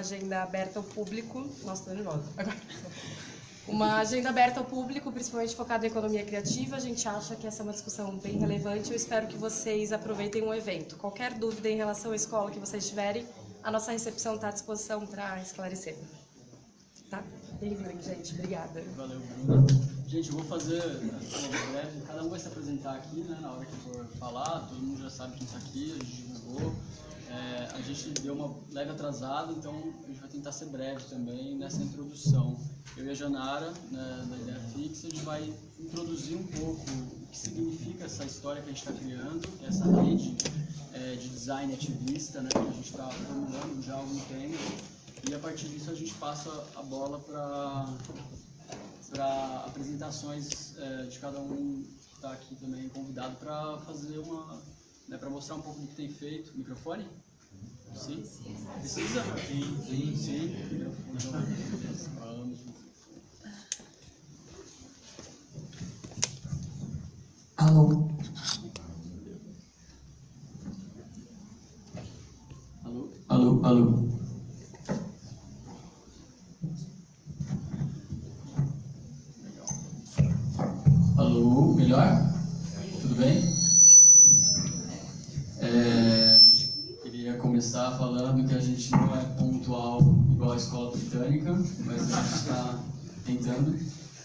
agenda aberta ao público. Nossa, tô nervosa. Agora. Uma agenda aberta ao público, principalmente focada em economia criativa. A gente acha que essa é uma discussão bem relevante. Eu espero que vocês aproveitem o evento. Qualquer dúvida em relação à escola que vocês tiverem, a nossa recepção está à disposição para esclarecer. Tá? Bem, gente. Obrigada. Valeu, Bruno. Gente, eu vou fazer uma breve. Cada um vai se apresentar aqui, né, na hora que for falar. Todo mundo já sabe quem está aqui, a gente divulgou. É, a gente deu uma leve atrasada, então a gente vai tentar ser breve também nessa introdução. Eu e a Janara, né, da Ideia Fixa, a gente vai introduzir um pouco o que significa essa história que a gente está criando, é essa rede é, de design ativista, né, que a gente está formulando já há algum tempo. E a partir disso a gente passa a bola para apresentações é, de cada um que está aqui também convidado para fazer uma né, para mostrar um pouco do que tem feito. Microfone? Sim? Precisa? Sim, sim, sim. Vamos. Alô? Alô? Alô, alô. Alô, melhor? Tudo bem? Falando que a gente não é pontual igual a escola britânica, mas a gente está tentando.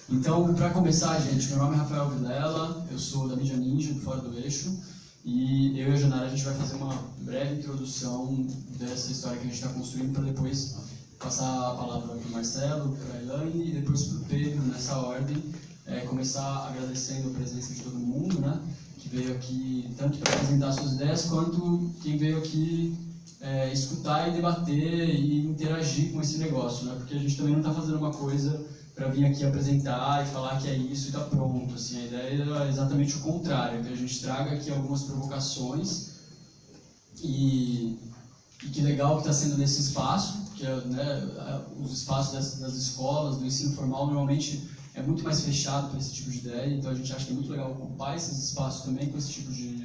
Então, para começar, gente, meu nome é Rafael Vilela, eu sou da Mídia Ninja, do Fora do Eixo, e eu e a Janara a gente vai fazer uma breve introdução dessa história que a gente está construindo para depois passar a palavra para o Marcelo, para a Elaine e depois para o Pedro, nessa ordem. É, começar agradecendo a presença de todo mundo, né? Que veio aqui tanto para apresentar suas ideias quanto quem veio aqui é, escutar e debater e interagir com esse negócio, né? Porque a gente também não está fazendo uma coisa para vir aqui apresentar e falar que é isso e está pronto. Assim, a ideia é exatamente o contrário, que a gente traga aqui algumas provocações e, e que legal que está sendo nesse espaço, que é, né, os espaços das, das escolas, do ensino formal, normalmente é muito mais fechado para esse tipo de ideia, então a gente acha que é muito legal ocupar esses espaços também com esse tipo de,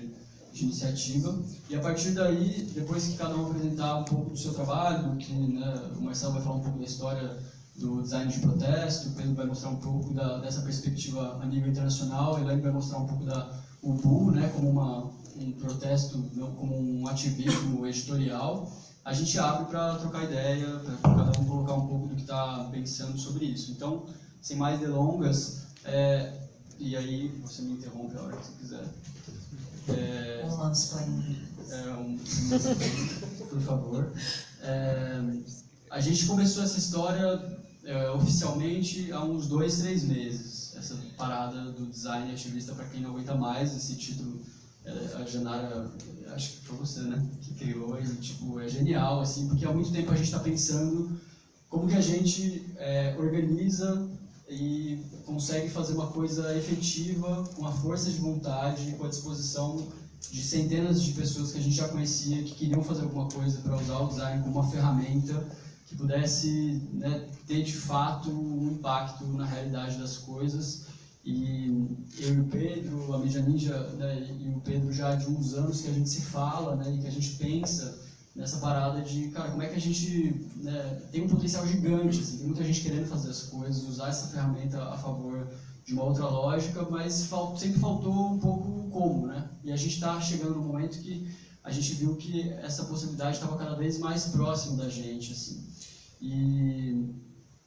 de iniciativa. E a partir daí, depois que cada um apresentar um pouco do seu trabalho, que né, o Marcelo vai falar um pouco da história do design de protesto, o Pedro vai mostrar um pouco da, dessa perspectiva a nível internacional, Elaine vai mostrar um pouco da UBU, né, como uma, um protesto, como um ativismo editorial, a gente abre para trocar ideia, para cada um colocar um pouco do que está pensando sobre isso. Então, sem mais delongas, é, e aí você me interrompe a hora que você quiser. É, Um mansplaining. é, um, por favor. É, a gente começou essa história é, oficialmente há uns dois, três meses. Essa parada do design ativista para quem não aguenta mais, esse título, é, a Janara, acho que foi você, né, que criou, e tipo, é genial, assim, porque há muito tempo a gente está pensando como que a gente é, organiza e consegue fazer uma coisa efetiva, com a força de vontade, com a disposição de centenas de pessoas que a gente já conhecia, que queriam fazer alguma coisa para usar o design como uma ferramenta que pudesse né, ter de fato um impacto na realidade das coisas. E eu e o Pedro, a Mídia Ninja né, e o Pedro já de uns anos que a gente se fala né, e que a gente pensa nessa parada de, cara, como é que a gente né, tem um potencial gigante, assim, tem muita gente querendo fazer as coisas, usar essa ferramenta a favor de uma outra lógica, mas fal sempre faltou um pouco como, né? E a gente está chegando no momento que a gente viu que essa possibilidade estava cada vez mais próximo da gente, assim. E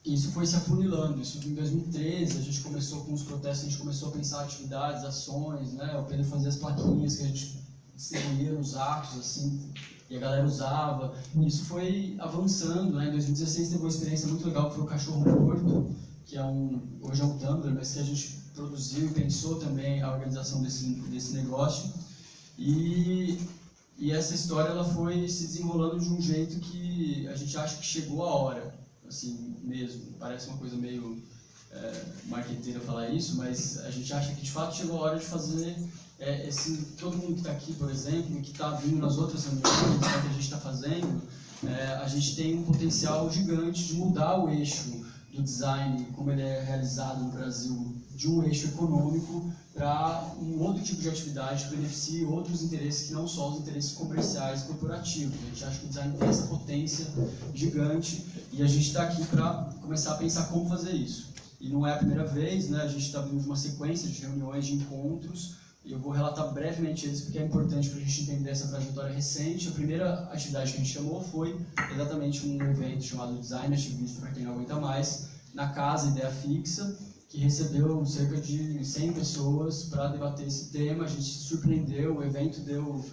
isso foi se afunilando. Isso em 2013 a gente começou com os protestos, a gente começou a pensar atividades, ações, né? O Pedro fazia as plaquinhas que a gente distribuía nos atos, assim, e a galera usava. E isso foi avançando, né? Em 2016 teve uma experiência muito legal que foi o Cachorro Morto, que é um, hoje é um Tumblr, mas que a gente produziu e pensou também a organização desse, desse negócio. E, e essa história ela foi se desenrolando de um jeito que a gente acha que chegou a hora, assim mesmo. Parece uma coisa meio é, marqueteira falar isso, mas a gente acha que de fato chegou a hora de fazer é, esse, todo mundo que está aqui, por exemplo, e que está vindo nas outras reuniões né, que a gente está fazendo, é, a gente tem um potencial gigante de mudar o eixo do design, como ele é realizado no Brasil, de um eixo econômico para um outro tipo de atividade que beneficie outros interesses que não só os interesses comerciais corporativos. A gente acha que o design tem essa potência gigante e a gente está aqui para começar a pensar como fazer isso. E não é a primeira vez, né? a gente está vindo de uma sequência de reuniões, de encontros, e eu vou relatar brevemente eles porque é importante para a gente entender essa trajetória recente. A primeira atividade que a gente chamou foi exatamente um evento chamado Design Ativista, para quem não aguenta mais, na Casa Ideia Fixa, que recebeu cerca de 100 pessoas para debater esse tema. A gente se surpreendeu, o evento deu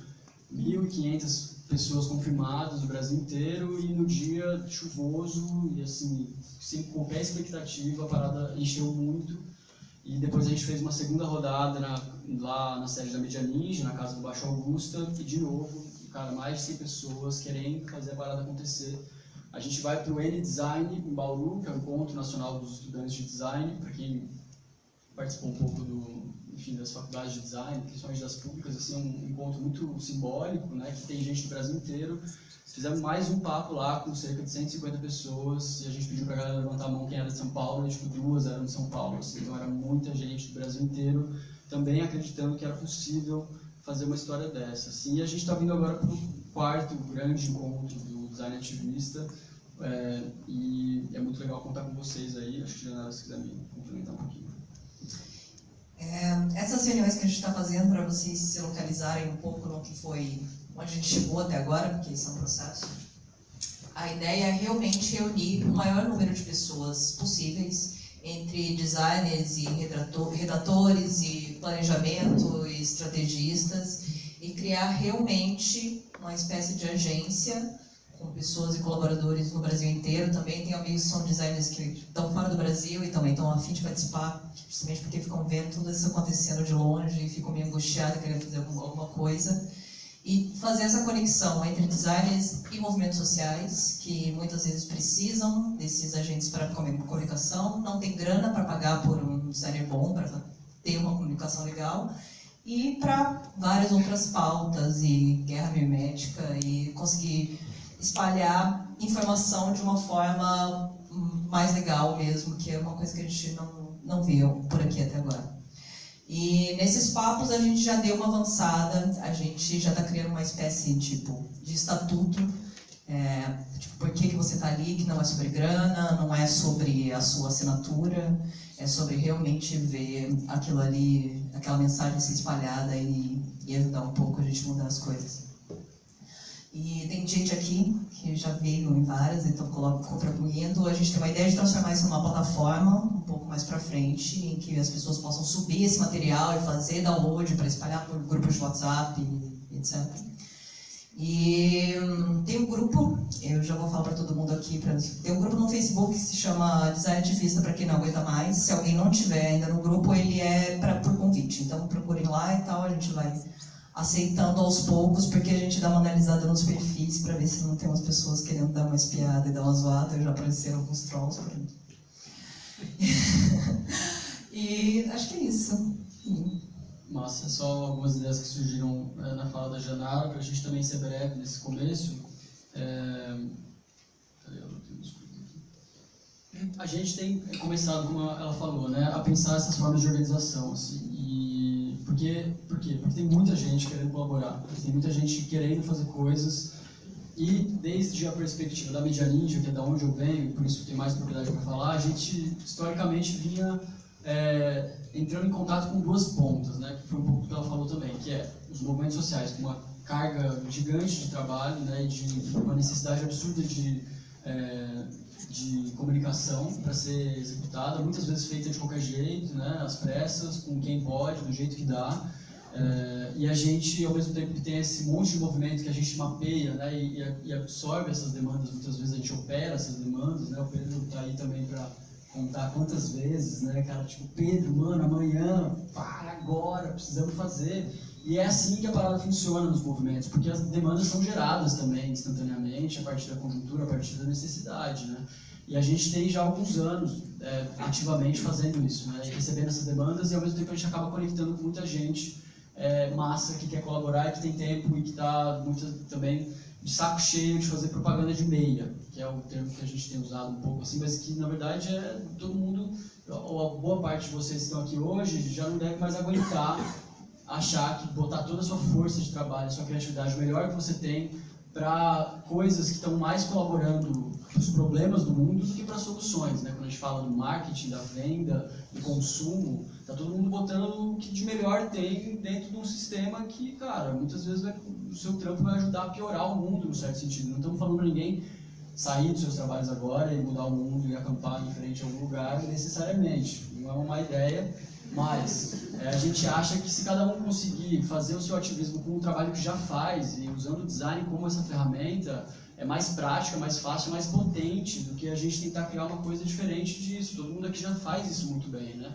1.500 pessoas confirmadas no Brasil inteiro e no dia chuvoso e assim, sem qualquer expectativa, a parada encheu muito. E depois a gente fez uma segunda rodada na, lá na sede da Media Ninja, na casa do Baixo Augusta, e de novo, cara, mais de 100 pessoas querendo fazer a parada acontecer. A gente vai para o N-Design em Bauru, que é o Encontro Nacional dos Estudantes de Design, para quem participou um pouco do, enfim, das faculdades de design, principalmente das públicas, assim, é um encontro muito simbólico, né, que tem gente do Brasil inteiro. Fizemos mais um papo lá com cerca de 150 pessoas e a gente pediu para a galera levantar a mão quem era de São Paulo, e, tipo, duas eram de São Paulo, assim, então era muita gente do Brasil inteiro, também acreditando que era possível fazer uma história dessa. Assim, e a gente está vindo agora para o quarto grande encontro do design ativista, é, e é muito legal contar com vocês aí. Acho que a Janara, se quiser me complementar um pouquinho. É, essas reuniões que a gente está fazendo para vocês se localizarem um pouco no que foi, onde a gente chegou até agora, porque isso é um processo. A ideia é realmente reunir o maior número de pessoas possíveis, entre designers e redatores e planejamento e estrategistas, e criar realmente uma espécie de agência com pessoas e colaboradores no Brasil inteiro. Também tem amigos que são designers que estão fora do Brasil e também estão a fim de participar, justamente porque ficam vendo tudo isso acontecendo de longe e ficam meio angustiados, querendo fazer alguma coisa. E fazer essa conexão entre designers e movimentos sociais, que muitas vezes precisam desses agentes para comunicação, não tem grana para pagar por um designer bom, para ter uma comunicação legal, e para várias outras pautas e guerra mimética e conseguir espalhar informação de uma forma mais legal mesmo, que é uma coisa que a gente não, não viu por aqui até agora. E nesses papos a gente já deu uma avançada, a gente já está criando uma espécie tipo, de estatuto, é, tipo, por que, que você está ali, que não é sobre grana, não é sobre a sua assinatura, é sobre realmente ver aquilo ali, aquela mensagem ser espalhada e, e ajudar um pouco a gente mudar as coisas. E tem gente aqui que já veio em várias, então contribuindo. A gente tem uma ideia de transformar isso numa plataforma um pouco mais para frente, em que as pessoas possam subir esse material e fazer download para espalhar por grupos de WhatsApp, etc. E hum, tem um grupo, eu já vou falar para todo mundo aqui, pra, tem um grupo no Facebook que se chama Design Ativista para quem não aguenta mais. Se alguém não tiver ainda no grupo, ele é pra, por convite. Então procurem lá e tal, a gente vai aceitando aos poucos, porque a gente dá uma analisada nos perfis para ver se não tem umas pessoas querendo dar uma espiada e dar uma zoada. Já apareceram alguns trolls por e acho que é isso. Massa, só algumas ideias que surgiram é, na fala da Janara, para a gente também ser breve nesse começo. É... A gente tem começado, como ela falou, né, a pensar essas formas de organização. Assim, por quê? Por quê? Porque tem muita gente querendo colaborar, tem muita gente querendo fazer coisas. E desde a perspectiva da Media Ninja, que é da onde eu venho, por isso tem mais propriedade para falar, a gente historicamente vinha é, entrando em contato com duas pontas, né? Que foi um pouco que ela falou também, que é os movimentos sociais com uma carga gigante de trabalho, né? De uma necessidade absurda de é, de comunicação para ser executada, muitas vezes feita de qualquer jeito, né, às pressas, com quem pode, do jeito que dá. É, e a gente, ao mesmo tempo que tem esse monte de movimento que a gente mapeia né, e, e absorve essas demandas, muitas vezes a gente opera essas demandas, né, o Pedro está aí também para contar quantas vezes, né, cara, tipo, Pedro, mano, amanhã, para agora, precisamos fazer. E é assim que a parada funciona nos movimentos, porque as demandas são geradas também instantaneamente, a partir da conjuntura, a partir da necessidade, né? E a gente tem já alguns anos é, ativamente fazendo isso, né? Recebendo essas demandas e ao mesmo tempo a gente acaba conectando com muita gente é, massa que quer colaborar e que tem tempo e que está também de saco cheio de fazer propaganda de meia, que é o termo que a gente tem usado um pouco assim, mas que na verdade é todo mundo, ou a boa parte de vocês que estão aqui hoje, já não deve mais aguentar achar que botar toda a sua força de trabalho, sua criatividade, o melhor que você tem para coisas que estão mais colaborando para os problemas do mundo do que para soluções. Né? Quando a gente fala do marketing, da venda, do consumo, tá todo mundo botando o que de melhor tem dentro de um sistema que, cara, muitas vezes vai, o seu trampo vai ajudar a piorar o mundo, no certo sentido. Não estamos falando para ninguém sair dos seus trabalhos agora e mudar o mundo e acampar em frente a algum lugar necessariamente. Não é uma ideia, mas é, a gente acha que se cada um conseguir fazer o seu ativismo com o trabalho que já faz e usando o design como essa ferramenta, é mais prática, mais fácil, mais potente do que a gente tentar criar uma coisa diferente disso. Todo mundo aqui já faz isso muito bem, né?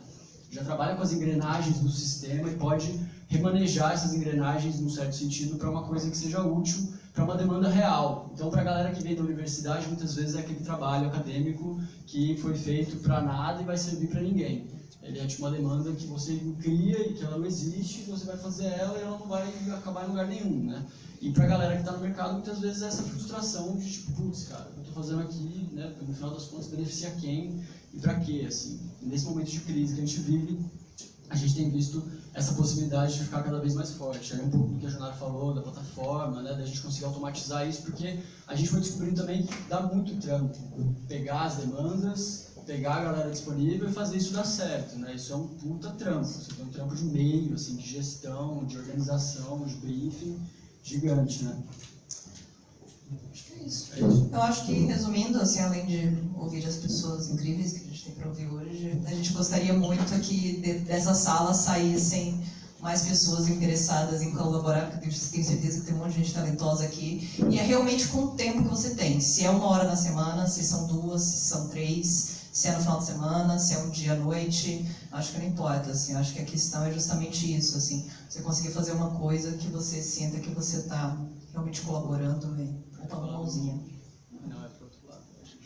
Já trabalha com as engrenagens do sistema e pode remanejar essas engrenagens, num certo sentido, para uma coisa que seja útil para uma demanda real. Então, para a galera que vem da universidade, muitas vezes é aquele trabalho acadêmico que foi feito para nada e vai servir para ninguém. Ele é tipo uma demanda que você cria e que ela não existe, você vai fazer ela e ela não vai acabar em lugar nenhum, né? E pra galera que tá no mercado, muitas vezes é essa frustração de tipo, putz, cara, eu tô fazendo aqui, né, no final das contas beneficia quem e pra quê, assim. E nesse momento de crise que a gente vive, a gente tem visto essa possibilidade de ficar cada vez mais forte. Um pouco do que a Janara falou, da plataforma, né, da gente conseguir automatizar isso, porque a gente foi descobrindo também que dá muito trampo pegar as demandas pegar a galera disponível e fazer isso dar certo, né? Isso é um puta trampo. Você tem um trampo de meio, assim, de gestão, de organização, de briefing gigante, né? Isso. Eu acho que, resumindo, assim, além de ouvir as pessoas incríveis que a gente tem para ouvir hoje, a gente gostaria muito que dessa sala saíssem mais pessoas interessadas em colaborar, porque eu tenho certeza que tem um monte de gente talentosa aqui. E é realmente com o tempo que você tem. Se é uma hora na semana, se são duas, se são três, se é no final de semana, se é um dia à noite, acho que não importa, assim, acho que a questão é justamente isso, assim, você conseguir fazer uma coisa que você sinta que você está realmente colaborando e botando uma mãozinha. Não, é pro outro lado, acho.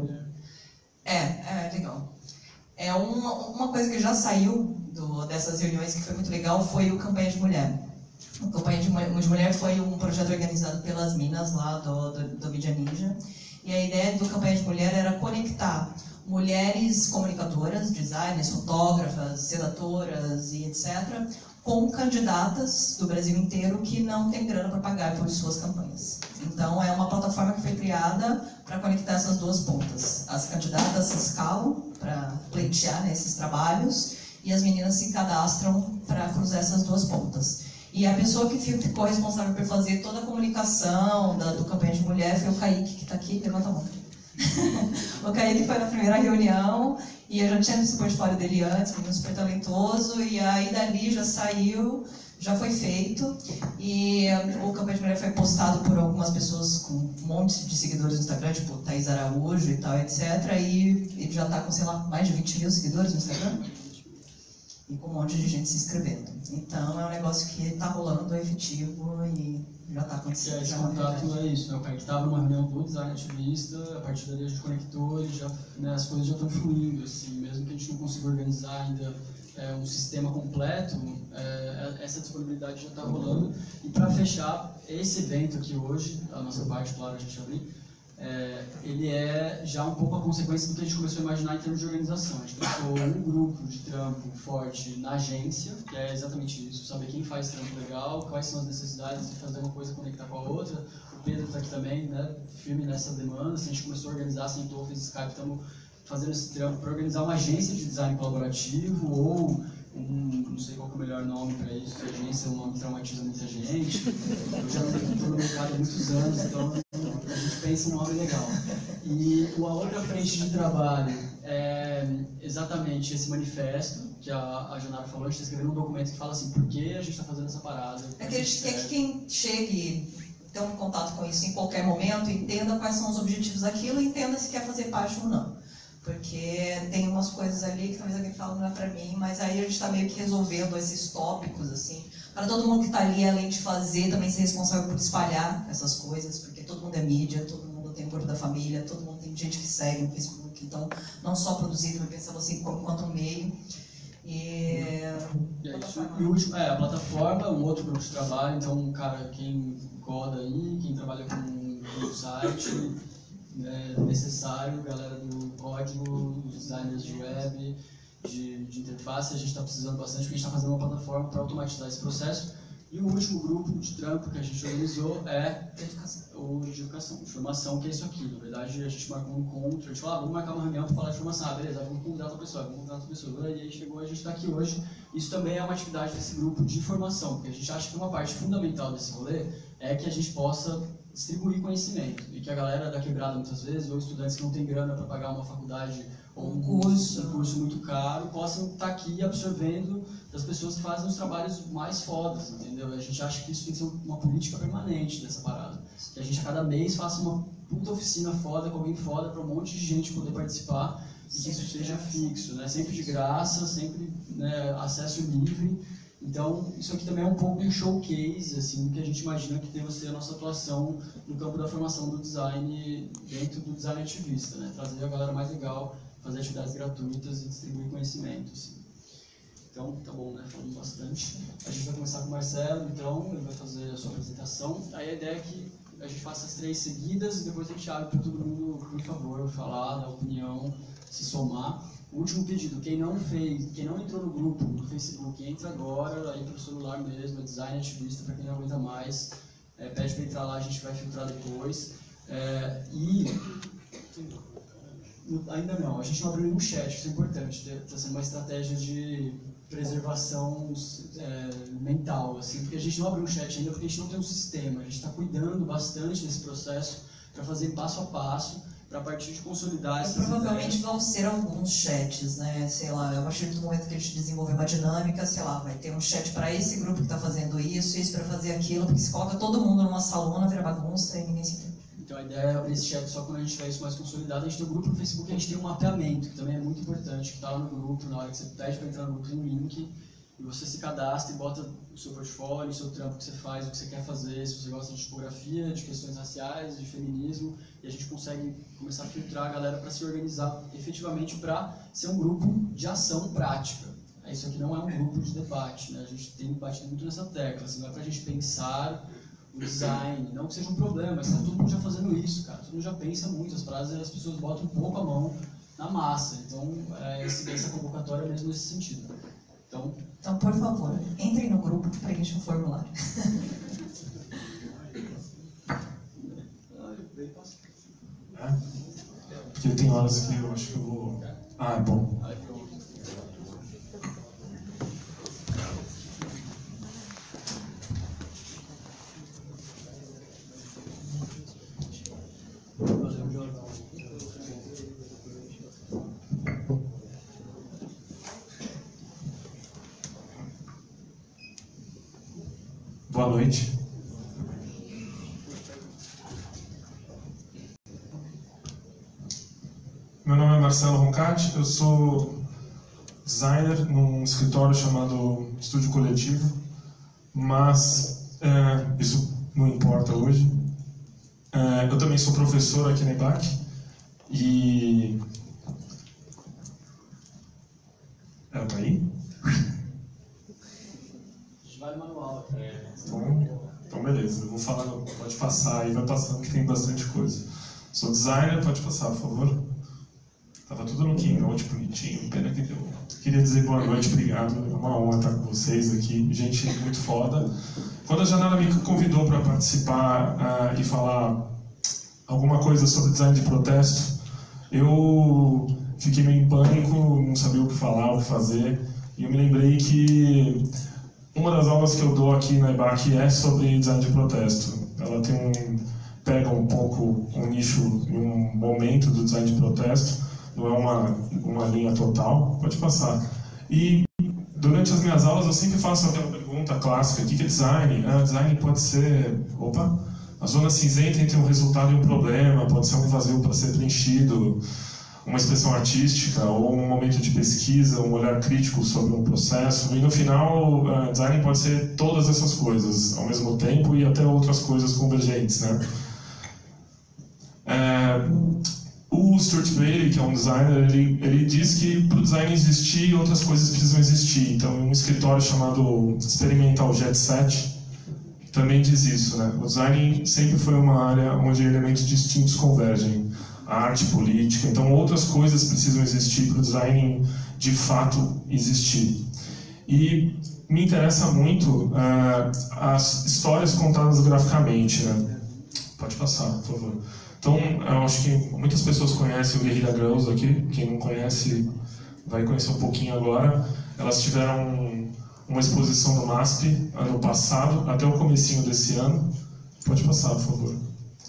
é, é, legal. É uma, uma coisa que já saiu do, dessas reuniões que foi muito legal foi o Campanha de Mulher. O Campanha de Mulher foi um projeto organizado pelas minas lá do, do, do Media Ninja. E a ideia do Campanha de Mulher era conectar mulheres comunicadoras, designers, fotógrafas, redatoras e etc., com candidatas do Brasil inteiro que não têm grana para pagar por suas campanhas. Então, é uma plataforma que foi criada para conectar essas duas pontas. As candidatas se escalam para pleitear nesses trabalhos e as meninas se cadastram para cruzar essas duas pontas. E a pessoa que ficou responsável por fazer toda a comunicação da, do campanha de mulher foi o Kaique, que está aqui, levanta a mão. o Kaique foi na primeira reunião e eu já tinha visto o portfólio dele antes, menino super talentoso, e aí dali já saiu, já foi feito, e o campanha de mulher foi postado por algumas pessoas com um monte de seguidores no Instagram, tipo Thaís Araújo e tal, etc. E ele já está com, sei lá, mais de 20 mil seguidores no Instagram e com um monte de gente se inscrevendo. Então é um negócio que está rolando, é efetivo e já está acontecendo. É, esse contato é isso, né? O cara que estava numa reunião do design ativista, a partir dali a gente conectou e já, né, as coisas já estão fluindo, assim, mesmo que a gente não consiga organizar ainda é, um sistema completo, é, essa disponibilidade já está rolando. E para fechar, esse evento aqui hoje, a nossa parte, claro, a gente abrir, é, ele é já um pouco a consequência do que a gente começou a imaginar em termos de organização. A gente pensou um grupo de trampo forte na agência, que é exatamente isso, saber quem faz trampo legal, quais são as necessidades de fazer uma coisa conectar com a outra. O Pedro está aqui também, né, firme nessa demanda. Se a gente começou a organizar, sentou, fez Skype, estamos fazendo esse trampo para organizar uma agência de design colaborativo ou um, não sei qual é o melhor nome para isso, que agência é um nome que traumatiza muita gente. Eu já estou no mercado há muitos anos, então pensa um nome legal. E a outra frente de trabalho é exatamente esse manifesto que a, a Janara falou, a gente está escrevendo um documento que fala assim, por que a gente está fazendo essa parada. É que a gente quer que quem chegue tenha um contato com isso em qualquer momento, entenda quais são os objetivos daquilo e entenda se quer fazer parte ou não porque tem umas coisas ali que talvez alguém fale não é para mim, mas aí a gente está meio que resolvendo esses tópicos, assim, para todo mundo que está ali, além de fazer, também ser responsável por espalhar essas coisas, porque todo mundo é mídia, todo mundo tem um grupo da família, todo mundo tem gente que segue no Facebook, então não só produzir, também pensar você enquanto um meio. E, e, é isso, e o último, é, a plataforma, um outro grupo de trabalho, então, cara, quem coda aí, quem trabalha com o site, é necessário, galera do código, designers de web, de, de interface, a gente está precisando bastante, porque a gente está fazendo uma plataforma para automatizar esse processo. E o último grupo de trampo que a gente organizou é o de educação, de formação, que é isso aqui. Na verdade, a gente marcou um encontro, a gente falou, ah, vamos marcar uma reunião para falar de formação. Ah, beleza, vamos convidar outra pessoa, vamos convidar outra pessoa. E aí chegou, a gente está aqui hoje. Isso também é uma atividade desse grupo de formação, porque a gente acha que uma parte fundamental desse rolê é que a gente possa distribuir conhecimento. E que a galera da quebrada, muitas vezes, ou estudantes que não têm grana para pagar uma faculdade ou um curso, um curso muito caro, possam estar tá aqui absorvendo das pessoas que fazem os trabalhos mais fodas, entendeu? A gente acha que isso tem que ser uma política permanente dessa parada. Que a gente a cada mês faça uma puta oficina foda com alguém foda para um monte de gente poder participar e que isso seja fixo, né? Sempre de graça, sempre né, acesso livre. Então, isso aqui também é um pouco um showcase, assim, que a gente imagina que deva ser a nossa atuação no campo da formação do design dentro do design ativista, né? Trazer a galera mais legal, fazer atividades gratuitas e distribuir conhecimento, assim. Então, tá bom, né? Falando bastante. A gente vai começar com o Marcelo, então, ele vai fazer a sua apresentação. Aí a ideia é que a gente faça as três seguidas e depois a gente abre para todo mundo, por favor, falar, dar opinião, se somar. Último pedido, quem não fez, quem não entrou no grupo no Facebook, entra agora, aí pelo celular mesmo, é design ativista, para quem não aguenta mais, é, pede para entrar lá, a gente vai filtrar depois. É, e ainda não, a gente não abriu nenhum chat, isso é importante, está sendo uma estratégia de preservação é, mental, assim, porque a gente não abriu um chat ainda porque a gente não tem um sistema, a gente está cuidando bastante desse processo para fazer passo a passo, para partir de consolidar essas Provavelmente ideias. vão ser alguns chats, né? Sei lá, a partir do momento que a gente desenvolver uma dinâmica, sei lá, vai ter um chat para esse grupo que está fazendo isso, isso para fazer aquilo, porque se coloca todo mundo numa salona, vira bagunça e ninguém se entende. Então a ideia é esse chat só quando a gente tiver isso mais consolidado. A gente tem um grupo no Facebook, a gente tem um mapeamento, que também é muito importante, que está no grupo, na hora que você pede para entrar no grupo, tem um link, e você se cadastra e bota o seu portfólio, o seu trampo que você faz, o que você quer fazer, se você gosta de tipografia, de questões raciais, de feminismo, e a gente consegue começar a filtrar a galera para se organizar efetivamente para ser um grupo de ação prática. Isso aqui não é um grupo de debate, né? a gente tem batido muito nessa tecla, assim, não é para a gente pensar o design, não que seja um problema, está todo mundo já fazendo isso, cara. Todo mundo já pensa muito, as frases as pessoas botam um pouco a mão na massa. Então, é, essa convocatória é mesmo nesse sentido. Então, então por favor, entrem no grupo preenchem o formulário. É? Porque tem horas que eu acho que eu vou. Ah, é bom. Boa noite. Meu nome é Marcelo Roncati, eu sou designer num escritório chamado Estúdio Coletivo, mas é, isso não importa hoje. É, eu também sou professor aqui na IBAC e. Ela tá aí? Vai no manual. Então, então, beleza, eu vou falar, pode passar aí, vai passando que tem bastante coisa. Sou designer, pode passar, por favor. Tava tudo no Keynote, bonitinho, pena que deu. Queria dizer boa noite, obrigado, é uma honra estar com vocês aqui, gente muito foda. Quando a Janela me convidou para participar uh, e falar alguma coisa sobre design de protesto, eu fiquei meio em pânico, não sabia o que falar, o que fazer, e eu me lembrei que uma das aulas que eu dou aqui na EBAC é sobre design de protesto. Ela tem um, pega um pouco um nicho em um momento do design de protesto, não é uma, uma linha total. Pode passar. E durante as minhas aulas eu sempre faço aquela pergunta clássica: o que é design? Ah, design pode ser. Opa! A zona cinzenta entre um resultado e um problema, pode ser um vazio para ser preenchido uma expressão artística ou um momento de pesquisa, um olhar crítico sobre um processo. E no final, uh, design pode ser todas essas coisas ao mesmo tempo e até outras coisas convergentes, né? É, o Stuart Bailey, que é um designer, ele, ele diz que para o design existir, outras coisas precisam existir. Então, um escritório chamado Experimental Jet Set também diz isso. Né? O design sempre foi uma área onde elementos distintos convergem. Arte, política, então outras coisas precisam existir para o design de fato existir. E me interessa muito uh, as histórias contadas graficamente. Né? Pode passar, por favor. Então, eu acho que muitas pessoas conhecem o Guerrilla Girls aqui. Quem não conhece vai conhecer um pouquinho agora. Elas tiveram uma exposição no MASP ano passado, até o comecinho desse ano. Pode passar, por favor.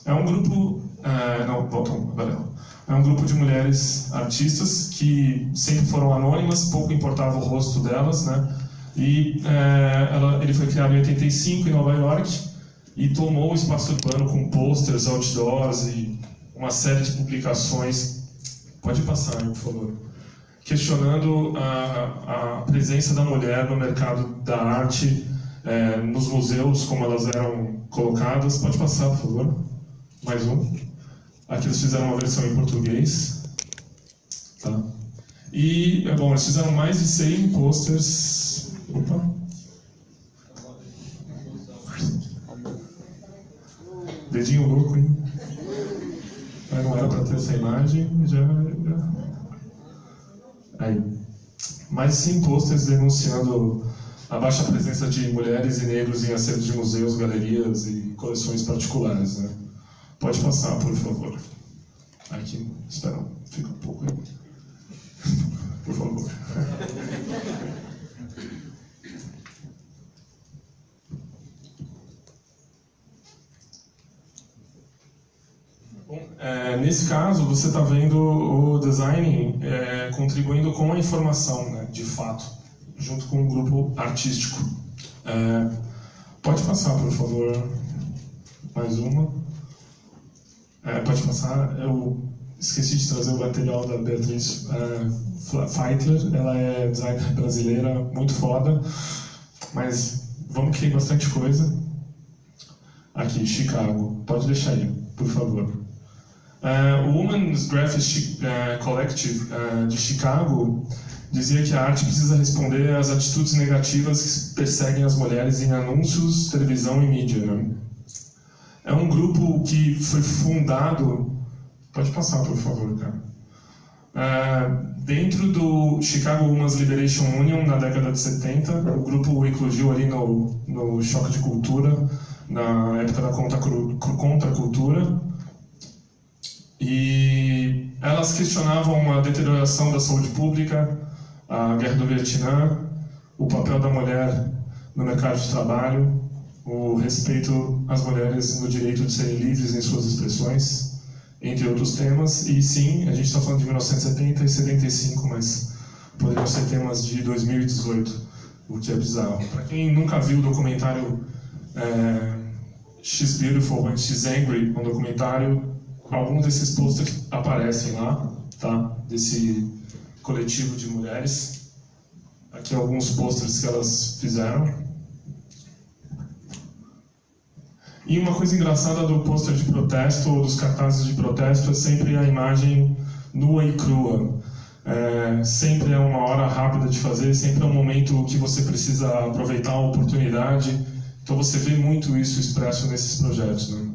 É um grupo... É, não, volta, valeu. É um grupo de mulheres artistas que sempre foram anônimas, pouco importava o rosto delas, né? E é, ela, ele foi criado em 85 em Nova York e tomou o espaço urbano com posters, outdoors e uma série de publicações. Pode passar, por favor. Questionando a, a presença da mulher no mercado da arte, é, nos museus, como elas eram colocadas. Pode passar, por favor. Mais um. Aqui eles fizeram uma versão em português. Tá. E, é bom, eles fizeram mais de 100 posters. Opa. Dedinho louco, hein? Mas não era para ter essa imagem, já, já. Aí. Mais cinco posters denunciando a baixa presença de mulheres e negros em acervos de museus, galerias e coleções particulares. Né? Pode passar, por favor. Aqui, espera, fica um pouco aí. por favor. É, nesse caso, você está vendo o design é, contribuindo com a informação, né, de fato, junto com o grupo artístico. É, pode passar, por favor, mais uma. É, pode passar. Eu esqueci de trazer o material da Beatriz é, Feitler. Ela é designer brasileira, muito foda, mas vamos que tem bastante coisa. Aqui, Chicago. Pode deixar aí, por favor. Uh, o Women's Graphics uh, Collective uh, de Chicago dizia que a arte precisa responder às atitudes negativas que perseguem as mulheres em anúncios, televisão e mídia. Né? É um grupo que foi fundado. Pode passar, por favor, cara. dentro do Chicago Women's Liberation Union, na década de 70, o grupo eclodiu ali no, no choque de cultura, na época da contra-cultura e elas questionavam a deterioração da saúde pública, a guerra do Vietnã, o papel da mulher no mercado de trabalho, o respeito às mulheres no direito de serem livres em suas expressões, entre outros temas. E sim, a gente está falando de 1970 e 75, mas poderiam ser temas de 2018, o que é bizarro. Para quem nunca viu o documentário é, She's Beautiful and She's Angry, um documentário alguns desses posters aparecem lá, tá? Desse coletivo de mulheres. Aqui alguns posters que elas fizeram. E uma coisa engraçada do pôster de protesto ou dos cartazes de protesto é sempre a imagem nua e crua. É, sempre é uma hora rápida de fazer, sempre é um momento que você precisa aproveitar a oportunidade. Então você vê muito isso expresso nesses projetos. Né?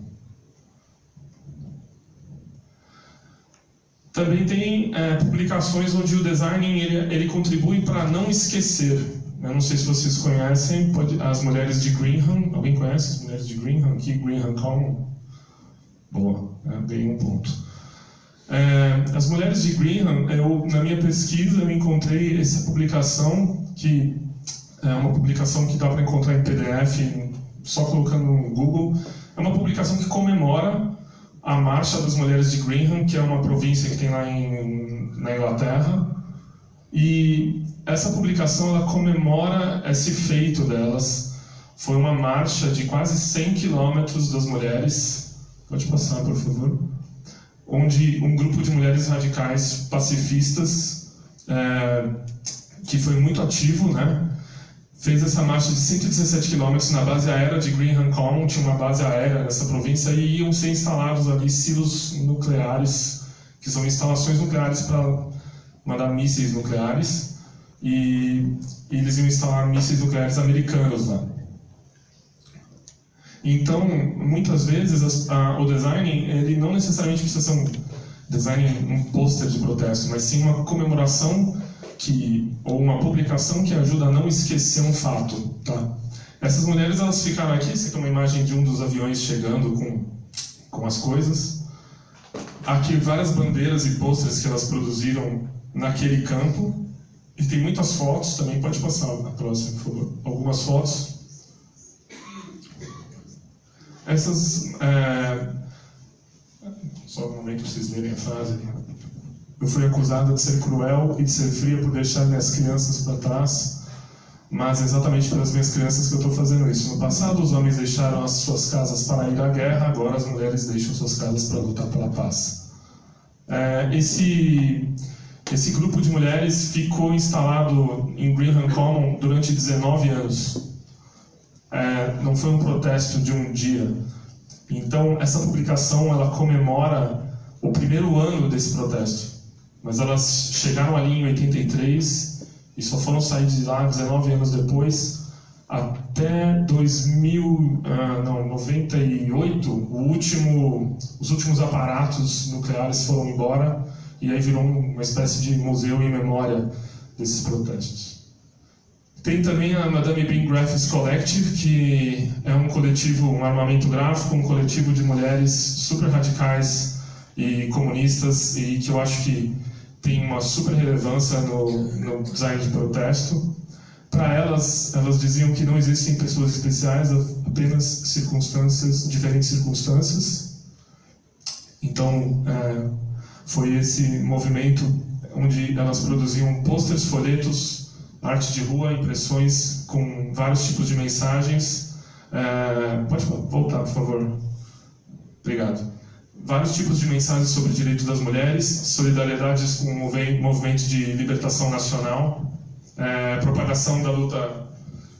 Também tem é, publicações onde o design ele, ele contribui para não esquecer. Eu não sei se vocês conhecem pode, as mulheres de Greenham. Alguém conhece as mulheres de Greenham? Aqui, Greenham Common? Boa, é, ganhei um ponto. É, as mulheres de Greenham, eu, na minha pesquisa, eu encontrei essa publicação, que é uma publicação que dá para encontrar em PDF, só colocando no Google. É uma publicação que comemora a Marcha das Mulheres de Greenham, que é uma província que tem lá em, na Inglaterra. E essa publicação ela comemora esse feito delas. Foi uma marcha de quase 100 quilômetros das mulheres. Pode passar, por favor. Onde um grupo de mulheres radicais pacifistas, é, que foi muito ativo, né? Fez essa marcha de 117 quilômetros na base aérea de Greenham tinha uma base aérea nessa província, e iam ser instalados ali silos nucleares que são instalações nucleares para mandar mísseis nucleares, e, e eles iam instalar mísseis nucleares americanos lá. Então, muitas vezes a, o design ele não necessariamente precisa ser um design um pôster de protesto, mas sim uma comemoração que ou uma publicação que ajuda a não esquecer um fato, tá? Essas mulheres elas ficaram aqui, aqui é uma imagem de um dos aviões chegando com com as coisas. Aqui várias bandeiras e pôsteres que elas produziram naquele campo. E tem muitas fotos também, pode passar a próxima, por favor. Algumas fotos essas. É... Só um momento para vocês lerem a frase. Eu fui acusada de ser cruel e de ser fria por deixar minhas crianças para trás, mas é exatamente pelas minhas crianças que eu estou fazendo isso. No passado, os homens deixaram as suas casas para ir à guerra, agora as mulheres deixam suas casas para lutar pela paz. É, esse, esse grupo de mulheres ficou instalado em Greenham Common durante 19 anos é, não foi um protesto de um dia. Então, essa publicação ela comemora o primeiro ano desse protesto. Mas elas chegaram ali em 83 e só foram sair de lá 19 anos depois. Até 2000, ah, não, 98, o último, os últimos aparatos nucleares foram embora e aí virou uma espécie de museu em memória desses protestos. Tem também a Madame Bing Graphics Collective, que é um coletivo, um armamento gráfico, um coletivo de mulheres super radicais e comunistas e que eu acho que tem uma super relevância no, no design de protesto. Para elas, elas diziam que não existem pessoas especiais, apenas circunstâncias, diferentes circunstâncias. Então, é, foi esse movimento onde elas produziam posters, folhetos, arte de rua, impressões com vários tipos de mensagens. É, pode voltar, por favor. Obrigado. Vários tipos de mensagens sobre direitos das mulheres, solidariedades com movimentos de libertação nacional, é, propagação da luta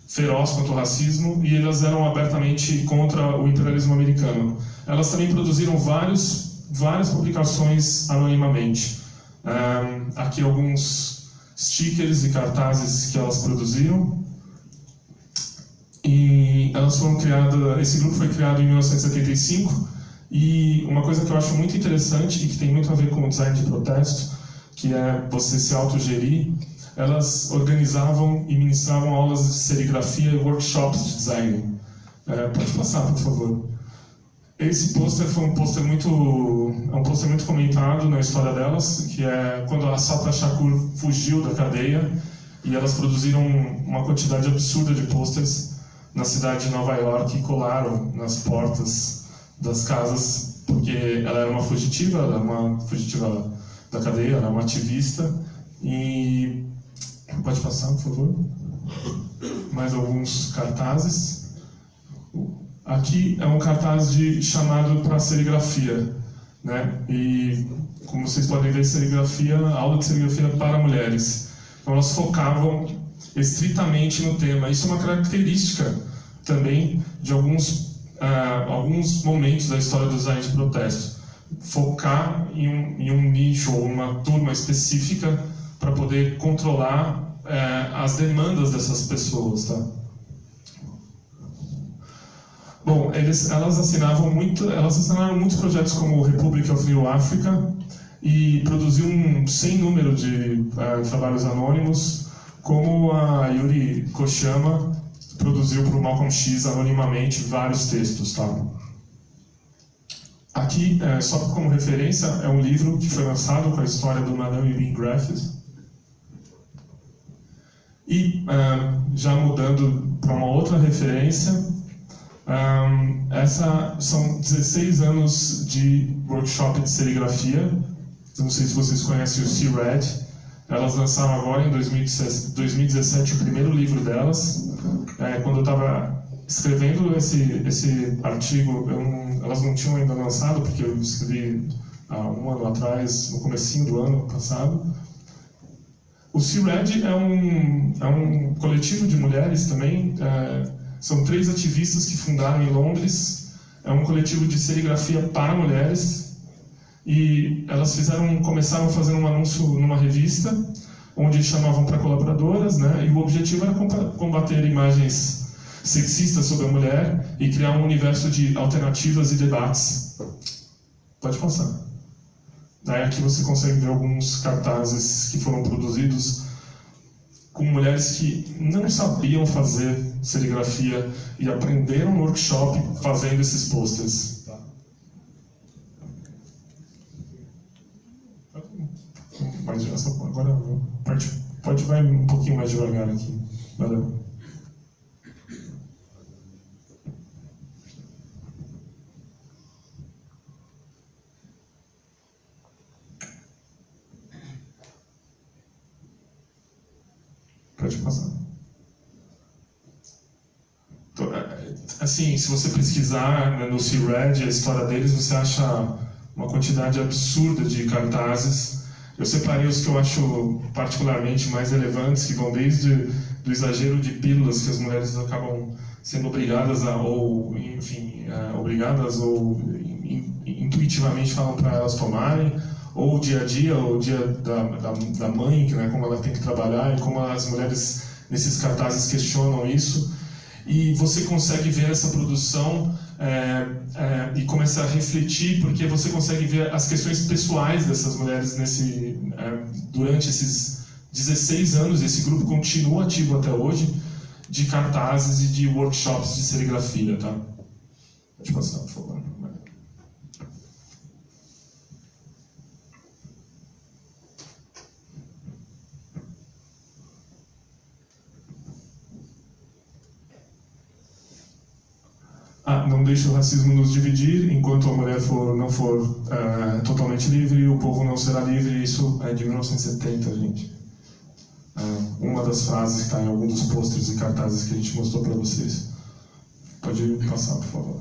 feroz contra o racismo e elas eram abertamente contra o imperialismo americano. Elas também produziram vários, várias publicações anonimamente. É, aqui alguns stickers e cartazes que elas produziam. E elas foram criadas, esse grupo foi criado em 1975 e uma coisa que eu acho muito interessante e que tem muito a ver com o design de protesto, que é você se autogerir, elas organizavam e ministravam aulas de serigrafia e workshops de design. É, pode passar, por favor. Esse pôster foi um pôster muito, é um pôster muito comentado na história delas, que é quando a Sata Shakur fugiu da cadeia e elas produziram uma quantidade absurda de pôsteres na cidade de Nova York e colaram nas portas das casas, porque ela era uma fugitiva, era uma fugitiva da cadeia, era uma ativista e pode passar, por favor. Mais alguns cartazes. Aqui é um cartaz de chamado para serigrafia, né? E como vocês podem ver, serigrafia, aula de serigrafia para mulheres. Então elas focavam estritamente no tema. Isso é uma característica também de alguns uh, alguns momentos da história do design de protesto. Focar em um, em um nicho ou uma turma específica para poder controlar uh, as demandas dessas pessoas, tá? Bom, eles, elas assinavam muito, elas assinaram muitos projetos como Republic of New Africa e produziu um sem número de uh, trabalhos anônimos, como a Yuri Kochama produziu para o Malcolm X anonimamente vários textos, tá? Aqui, é, só como referência, é um livro que foi lançado com a história do Madame Bing Griffiths. E, uh, já mudando para uma outra referência, um, essa são 16 anos de workshop de serigrafia. Não sei se vocês conhecem o C-Red. Elas lançaram agora, em 2017, o primeiro livro delas. É, quando eu estava escrevendo esse, esse artigo, não, elas não tinham ainda lançado, porque eu escrevi há um ano atrás, no comecinho do ano passado. O C-Red é um, é um coletivo de mulheres também, é, são três ativistas que fundaram em Londres. É um coletivo de serigrafia para mulheres. E elas fizeram, começaram fazer um anúncio numa revista, onde chamavam para colaboradoras, né? E o objetivo era combater imagens sexistas sobre a mulher e criar um universo de alternativas e debates. Pode passar. Daí aqui você consegue ver alguns cartazes que foram produzidos com mulheres que não sabiam fazer serigrafia e aprenderam no workshop fazendo esses posters. Essa agora pode, pode vai um pouquinho mais devagar aqui. Valeu. Pode passar. Então, é, assim, se você pesquisar né, no C-Red a história deles, você acha uma quantidade absurda de cartazes eu separei os que eu acho particularmente mais relevantes, que vão desde do exagero de pílulas que as mulheres acabam sendo obrigadas a, ou, enfim, é, obrigadas ou intuitivamente falam para elas tomarem, ou o dia a dia, o dia da, da, da mãe, né, como ela tem que trabalhar e como as mulheres nesses cartazes questionam isso e você consegue ver essa produção é, é, e começa a refletir porque você consegue ver as questões pessoais dessas mulheres nesse é, durante esses 16 anos. Esse grupo continua ativo até hoje de cartazes e de workshops de serigrafia tá? Pode passar por favor Ah, não deixe o racismo nos dividir, enquanto a mulher for, não for uh, totalmente livre, o povo não será livre. Isso é de 1970, gente. Uh, uma das frases que está em algum dos pôsteres e cartazes que a gente mostrou para vocês. Pode passar, por favor.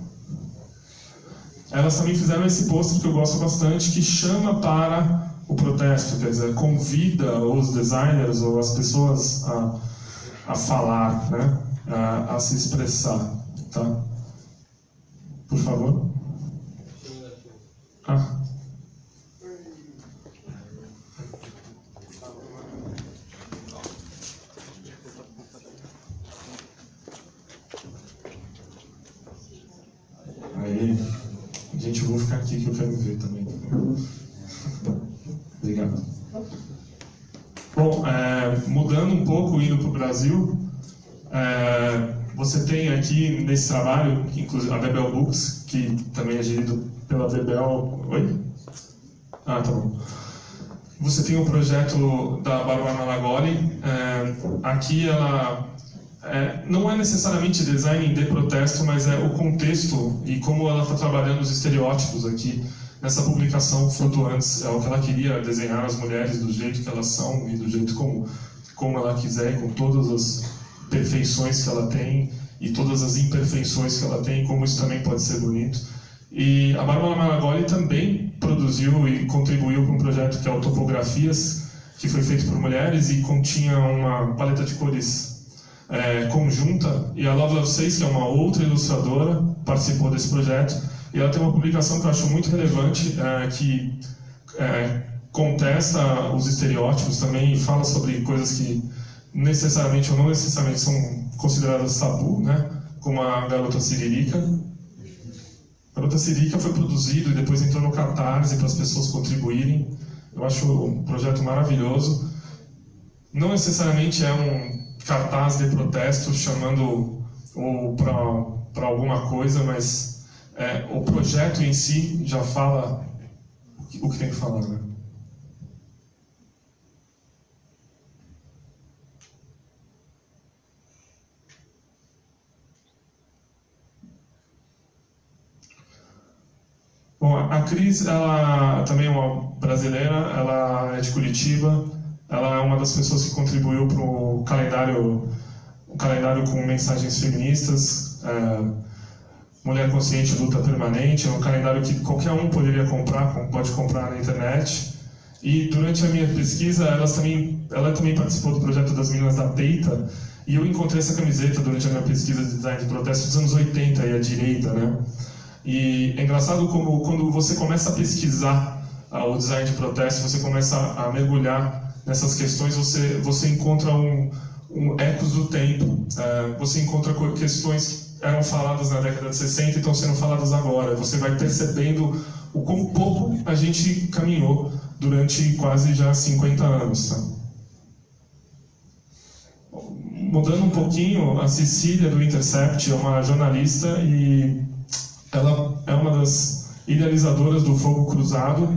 Elas também fizeram esse pôster que eu gosto bastante, que chama para o protesto, quer dizer, convida os designers ou as pessoas a, a falar, né? a, a se expressar. Tá? Por favor. Ah. Aí, gente, eu vou ficar aqui que eu quero ver também. Obrigado. Bom, é, mudando um pouco, indo para o Brasil, é, você tem aqui nesse trabalho, inclusive a Bebel Books, que também é gerido pela Bebel. Oi? Ah, tá bom. Você tem o um projeto da Bárbara Malagoli. É, aqui ela é, não é necessariamente design de protesto, mas é o contexto e como ela está trabalhando os estereótipos aqui nessa publicação Flutuantes. É o que ela queria desenhar as mulheres do jeito que elas são e do jeito como, como ela quiser, com todas as perfeições que ela tem e todas as imperfeições que ela tem, como isso também pode ser bonito. E a Bárbara Malagoli também produziu e contribuiu para um projeto que é o Topografias, que foi feito por mulheres e continha uma paleta de cores é, conjunta. E a Love Love 6, que é uma outra ilustradora, participou desse projeto. E ela tem uma publicação que eu acho muito relevante, é, que é, contesta os estereótipos também e fala sobre coisas que necessariamente ou não necessariamente são consideradas tabu, né? Como a Garota Siririca. A Garota Siririca foi produzido e depois entrou no Catarse para as pessoas contribuírem. Eu acho um projeto maravilhoso. Não necessariamente é um cartaz de protesto chamando ou para alguma coisa, mas é, o projeto em si já fala o que tem que falar, né? Bom, a Cris, ela também é uma brasileira, ela é de Curitiba, ela é uma das pessoas que contribuiu para o calendário, um calendário com mensagens feministas, é, Mulher Consciente Luta Permanente, é um calendário que qualquer um poderia comprar, pode comprar na internet. E durante a minha pesquisa, elas também, ela também participou do projeto das Meninas da Peita, e eu encontrei essa camiseta durante a minha pesquisa de design de protesto dos anos 80 e a direita, né? E é engraçado como quando você começa a pesquisar o design de protesto, você começa a mergulhar nessas questões, você, você encontra um, um ecos do tempo, é, você encontra questões que eram faladas na década de 60 e estão sendo faladas agora. Você vai percebendo o quão pouco a gente caminhou durante quase já 50 anos. Tá? Mudando um pouquinho, a Cecília do Intercept é uma jornalista e ela é uma das idealizadoras do Fogo Cruzado,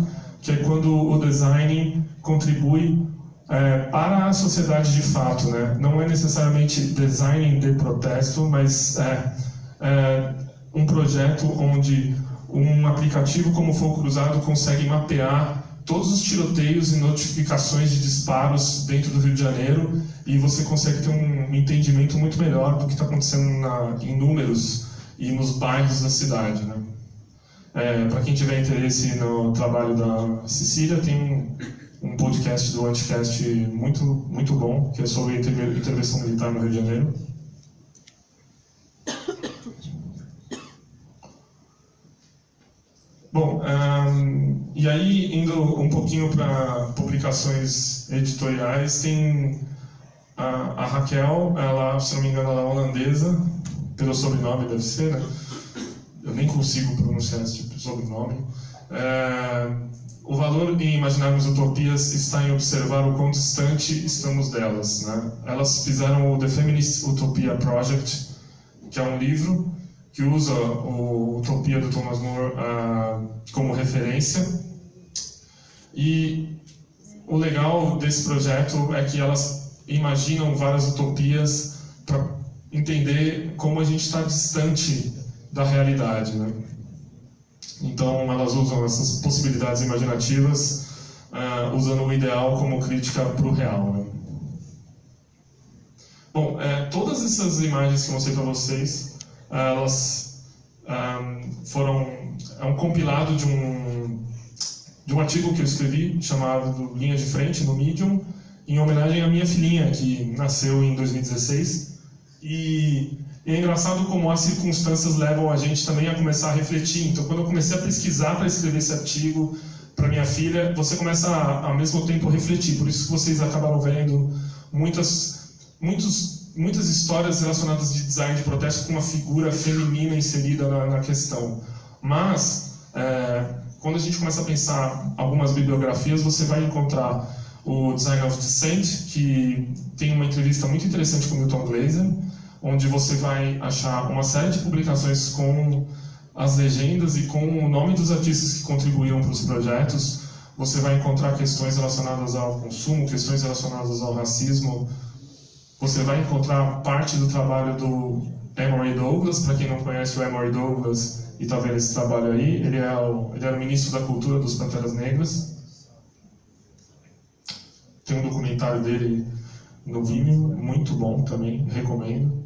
que é quando o design contribui é, para a sociedade de fato, né? Não é necessariamente design de protesto, mas é, é um projeto onde um aplicativo como o Fogo Cruzado consegue mapear todos os tiroteios e notificações de disparos dentro do Rio de Janeiro e você consegue ter um entendimento muito melhor do que está acontecendo na, em números e nos bairros da cidade. Né? É, Para quem tiver interesse no trabalho da Cecília, tem um, podcast do Anticast muito, muito bom, que é sobre intervenção militar no Rio de Janeiro. Bom, um, e aí indo um pouquinho para publicações editoriais, tem a, a, Raquel, ela, se não me engano, ela é holandesa, pelo sobrenome deve ser, né? Eu nem consigo pronunciar esse tipo de sobrenome. É, o valor em imaginarmos utopias está em observar o quão distante estamos delas. Né? Elas fizeram o The Feminist Utopia Project, que é um livro que usa o Utopia do Thomas More uh, como referência. E o legal desse projeto é que elas imaginam várias utopias para entender como a gente está distante da realidade. Né? Então, elas usam essas possibilidades imaginativas, uh, usando o ideal como crítica para o real. Né? Bom, é, todas essas imagens que eu mostrei para vocês elas um, foram é um compilado de um de um artigo que eu escrevi chamado Linha de Frente no Medium em homenagem à minha filhinha que nasceu em 2016 e, e é engraçado como as circunstâncias levam a gente também a começar a refletir. Então quando eu comecei a pesquisar para escrever esse artigo para minha filha você começa a, ao mesmo tempo refletir. Por isso que vocês acabaram vendo muitas muitos muitas histórias relacionadas de design de protesto com uma figura feminina inserida na, na questão. Mas, é, quando a gente começa a pensar algumas bibliografias, você vai encontrar o Design of Dissent, que tem uma entrevista muito interessante com Milton Glaser, onde você vai achar uma série de publicações com as legendas e com o nome dos artistas que contribuíram para os projetos. Você vai encontrar questões relacionadas ao consumo, questões relacionadas ao racismo, você vai encontrar parte do trabalho do Emory Douglas. Para quem não conhece o Emory Douglas e está vendo esse trabalho aí, ele, é o, ele era o ministro da Cultura dos Panteras Negras. Tem um documentário dele no Vimeo, muito bom também, recomendo.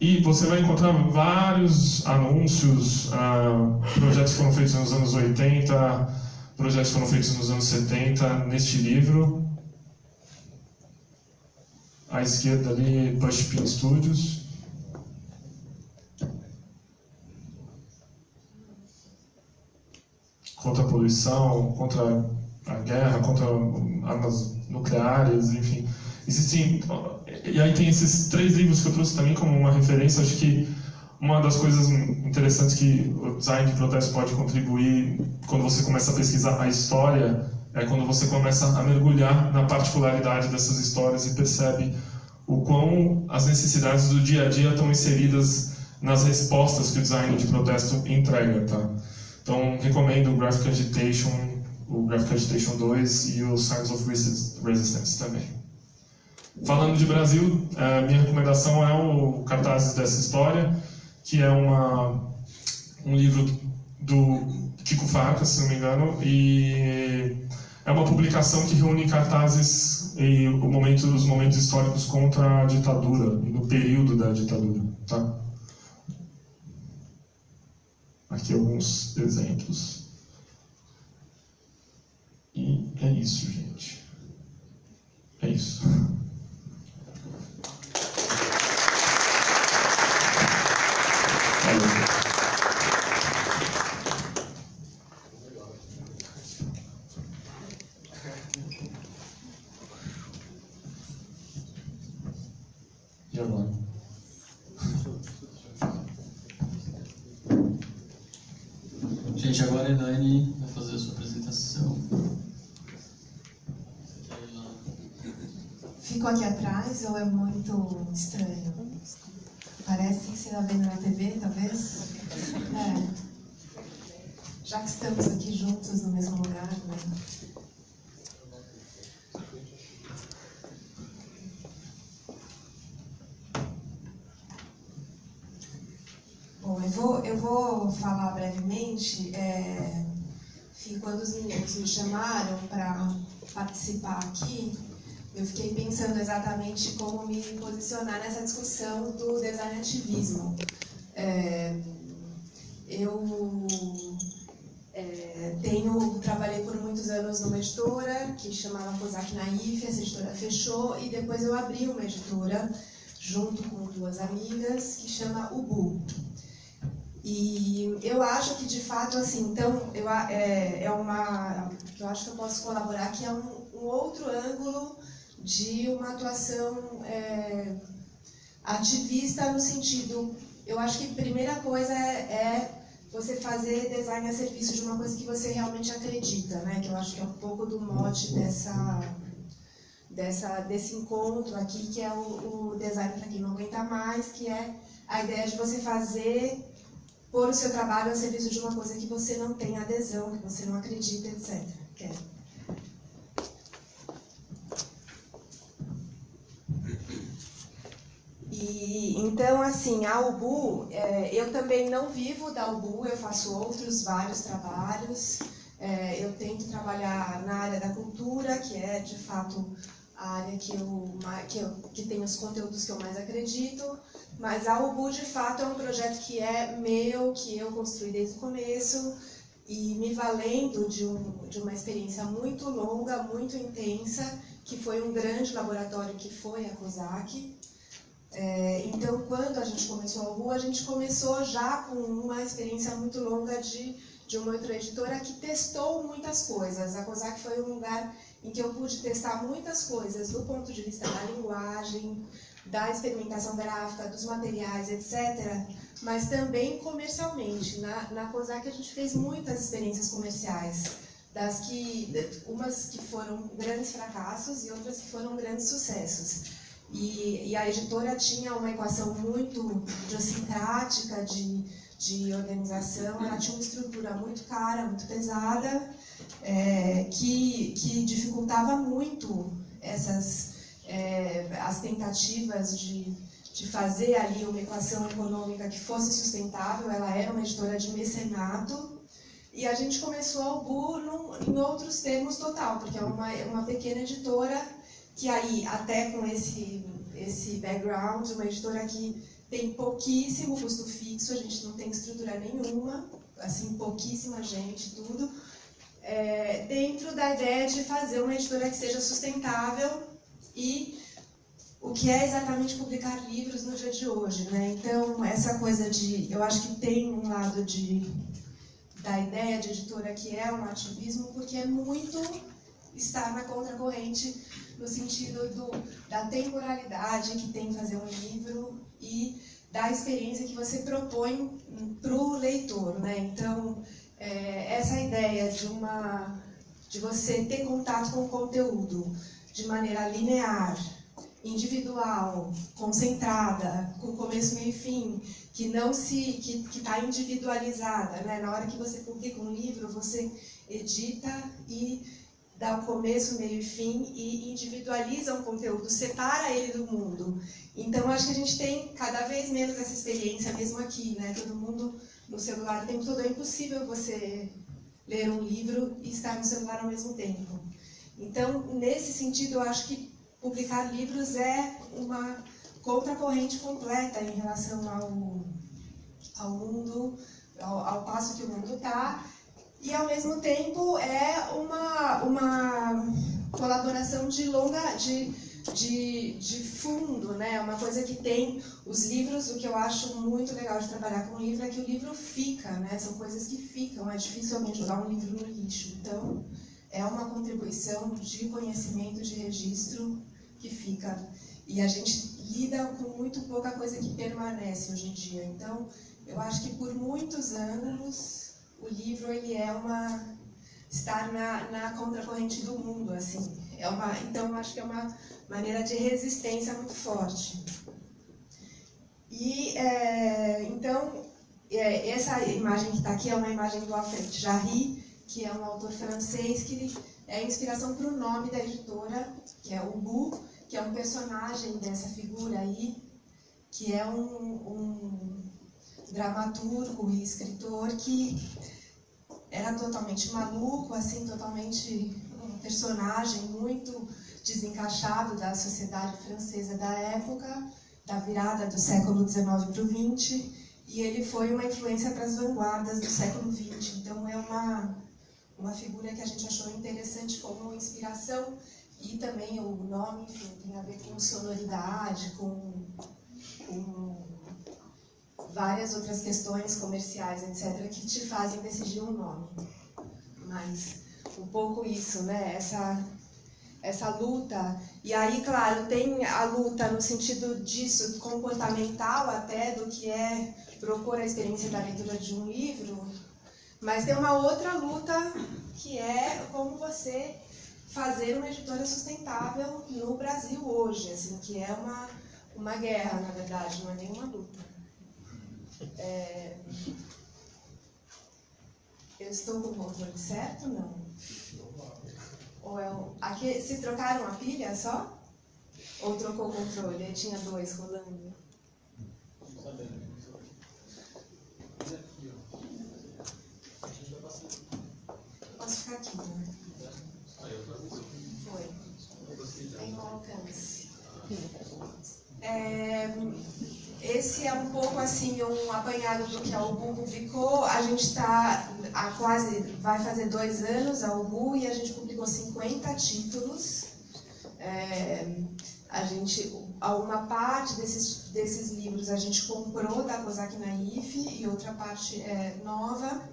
E você vai encontrar vários anúncios, ah, projetos que foram feitos nos anos 80, projetos que foram feitos nos anos 70 neste livro. À esquerda ali, Pushpin Studios. Contra a poluição, contra a guerra, contra armas nucleares, enfim. Existem. E aí tem esses três livros que eu trouxe também como uma referência. Acho que uma das coisas interessantes que o design de protesto pode contribuir quando você começa a pesquisar a história é quando você começa a mergulhar na particularidade dessas histórias e percebe o quão as necessidades do dia a dia estão inseridas nas respostas que o design de protesto entrega, tá? Então, recomendo o Graphic Agitation, o Graphic Agitation 2 e o Signs of Resistance também. Falando de Brasil, a minha recomendação é o Cartazes dessa História, que é uma, um livro do Kiko Facas, se não me engano, e é uma publicação que reúne cartazes e momento, os momentos históricos contra a ditadura no período da ditadura. Tá? Aqui alguns exemplos. E é isso, gente. É isso. E agora? Gente, agora a Elaine vai fazer a sua apresentação. Fico aqui atrás ou é muito estranho? Parece que você está vendo na TV, talvez? É. Já que estamos aqui juntos no mesmo lugar, né? Bom, eu vou, eu vou falar brevemente. É, quando os meninos me chamaram para participar aqui, eu fiquei pensando exatamente como me posicionar nessa discussão do design ativismo. É, eu é, tenho, trabalhei por muitos anos numa editora que chamava Cosac Naif, essa editora fechou e depois eu abri uma editora junto com duas amigas que chama Ubu. E eu acho que de fato assim, então eu, é, é uma, eu acho que eu posso colaborar que é um, um outro ângulo de uma atuação é, ativista no sentido, eu acho que a primeira coisa é, é, você fazer design a serviço de uma coisa que você realmente acredita, né? Que eu acho que é um pouco do mote dessa, dessa desse encontro aqui, que é o, o design para quem não aguenta mais, que é a ideia de você fazer pôr o seu trabalho a serviço de uma coisa que você não tem adesão, que você não acredita, etc. Quer. E, então, assim, a UBU, é, eu também não vivo da UBU, eu faço outros vários trabalhos. É, eu tento trabalhar na área da cultura, que é de fato a área que, eu, que, eu, que tem os conteúdos que eu mais acredito. Mas a UBU, de fato, é um projeto que é meu, que eu construí desde o começo e me valendo de, um, de uma experiência muito longa, muito intensa, que foi um grande laboratório que foi a COSAC. É, então, quando a gente começou a UBU, a gente começou já com uma experiência muito longa de, de uma outra editora que testou muitas coisas. A COSAC foi um lugar em que eu pude testar muitas coisas do ponto de vista da linguagem, da experimentação gráfica, dos materiais, etc., mas também comercialmente. Na, na COSAC a gente fez muitas experiências comerciais, das que, umas que foram grandes fracassos e outras que foram grandes sucessos. E, e a editora tinha uma equação muito idiosincrática de, de organização, ela tinha uma estrutura muito cara, muito pesada, é, que, que dificultava muito essas é, as tentativas de, de fazer ali uma equação econômica que fosse sustentável. Ela era uma editora de mecenato e a gente começou a UBU em outros termos total, porque é uma, uma pequena editora que aí, até com esse, esse background, uma editora que tem pouquíssimo custo fixo, a gente não tem estrutura nenhuma, assim, pouquíssima gente, tudo, é, dentro da ideia de fazer uma editora que seja sustentável e o que é exatamente publicar livros no dia de hoje, né? Então, essa coisa de, eu acho que tem um lado de da ideia de editora que é um ativismo, porque é muito estar na contracorrente no sentido do, da temporalidade que tem fazer um livro e da experiência que você propõe para o leitor, né? Então, é, essa ideia de uma de você ter contato com o conteúdo de maneira linear, individual, concentrada, com começo, meio e fim, que não se que está individualizada, né? Na hora que você publica um livro, você edita e dá o começo, meio e fim e individualiza um conteúdo, separa ele do mundo. Então acho que a gente tem cada vez menos essa experiência mesmo aqui, né? Todo mundo no celular o tempo todo é impossível você ler um livro e estar no celular ao mesmo tempo. Então, nesse sentido, eu acho que publicar livros é uma contracorrente completa em relação ao, ao mundo, ao, ao passo que o mundo está, e ao mesmo tempo é uma, uma colaboração de longa, de, de, de fundo, né? Uma coisa que tem os livros, o que eu acho muito legal de trabalhar com livro é que o livro fica, né? São coisas que ficam, é difícil alguém jogar um livro no lixo. Então, é uma contribuição de conhecimento, de registro que fica. e a gente lida com muito pouca coisa que permanece hoje em dia. Então, eu acho que por muitos anos o livro ele é uma estar na, na contracorrente do mundo, assim. É uma, então, acho que é uma maneira de resistência muito forte. E, é, então, é, essa imagem que está aqui é uma imagem do Alfred Jarry, que é um autor francês que ele, é inspiração para o nome da editora, que é o que é um personagem dessa figura aí, que é um, um dramaturgo e escritor que era totalmente maluco, assim, totalmente um personagem muito desencaixado da sociedade francesa da época, da virada do século XIX para o XX, e ele foi uma influência para as vanguardas do século XX. Então é uma, uma figura que a gente achou interessante como inspiração e também o nome, enfim, tem a ver com sonoridade, com, com várias outras questões comerciais, etc., que te fazem decidir um nome. Mas um pouco isso, né? Essa, essa luta. E aí, claro, tem a luta no sentido disso, comportamental até, do que é propor a experiência da leitura de um livro, mas tem uma outra luta que é como você fazer uma editora sustentável no Brasil hoje, assim, que é uma, uma guerra, na verdade, não é nenhuma luta. É... Eu estou com o controle certo não? Ou é o... Aqui, se trocaram a pilha só? Ou trocou o controle? Aí tinha dois rolando. Posso ficar Foi. Tem um alcance. É, esse é um pouco assim um apanhado do que a UBU publicou. A gente está há quase, vai fazer dois anos a UBU e a gente publicou 50 títulos. É, a gente, alguma parte desses, desses livros a gente comprou da COSAC Naif e outra parte é nova.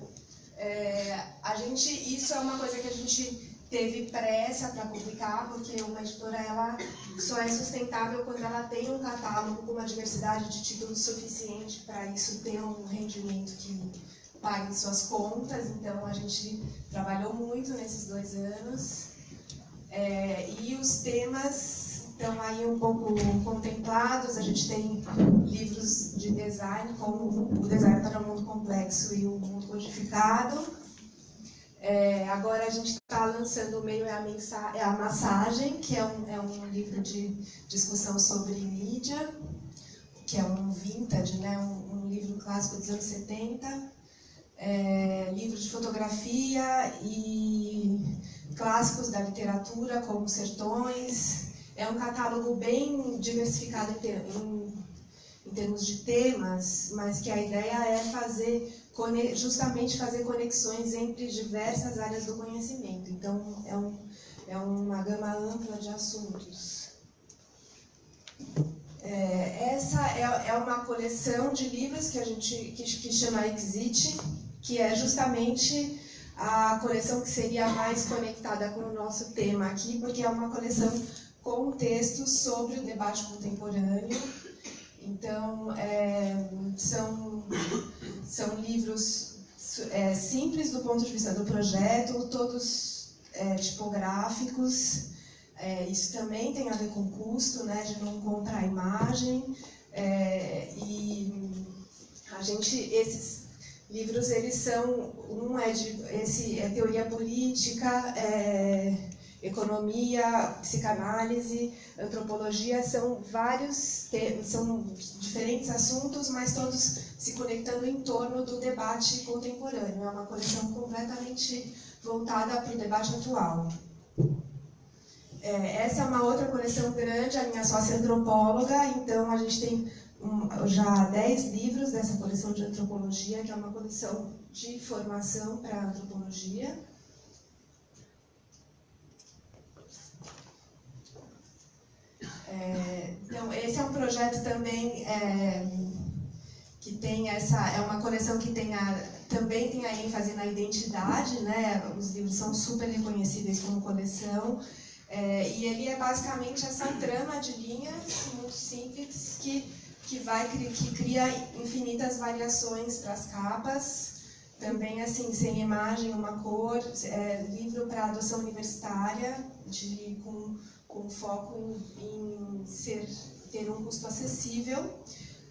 É, a gente, isso é uma coisa que a gente teve pressa para publicar, porque uma editora ela só é sustentável quando ela tem um catálogo com uma diversidade de títulos suficiente para isso ter um rendimento que pague suas contas. Então a gente trabalhou muito nesses dois anos. É, e os temas estão aí um pouco contemplados. A gente tem livros de design, como o Design para o Mundo Complexo e o Mundo Codificado. É, agora a gente está lançando o meio é a, é a massagem, que é um, é um livro de discussão sobre mídia, que é um vintage, né, um, um livro clássico dos anos 70. É, livro de fotografia e clássicos da literatura, como Sertões, é um catálogo bem diversificado em, ter, em, em termos de temas, mas que a ideia é fazer justamente fazer conexões entre diversas áreas do conhecimento. Então, é, um, é uma gama ampla de assuntos. É, essa é, é, uma coleção de livros que a gente que, que chama Exit, que é justamente a coleção que seria mais conectada com o nosso tema aqui, porque é uma coleção com textos sobre o debate contemporâneo. Então, é, são, são livros é, simples do ponto de vista do projeto, todos é, tipográficos. É, isso também tem a ver com custo, né, de não comprar imagem. É, e a gente, esses livros, eles são, um é de esse, é teoria política, é, economia, psicanálise, antropologia, são vários, são diferentes assuntos, mas todos se conectando em torno do debate contemporâneo. É uma coleção completamente voltada para o debate atual. É, essa é uma outra coleção grande, a minha sócia é antropóloga, então a gente tem um, já 10 livros dessa coleção de antropologia, que é uma coleção de formação para antropologia. É, então, esse é um projeto também é, que tem essa, é uma coleção que tem a, também tem a ênfase na identidade, né? Os livros são super reconhecíveis como coleção. É, e ele é basicamente essa trama de linhas muito simples que, que, vai, que cria infinitas variações para as capas. Também, assim, sem imagem, uma cor, é, livro para adoção universitária, de, com, com foco em, em ser, ter um custo acessível.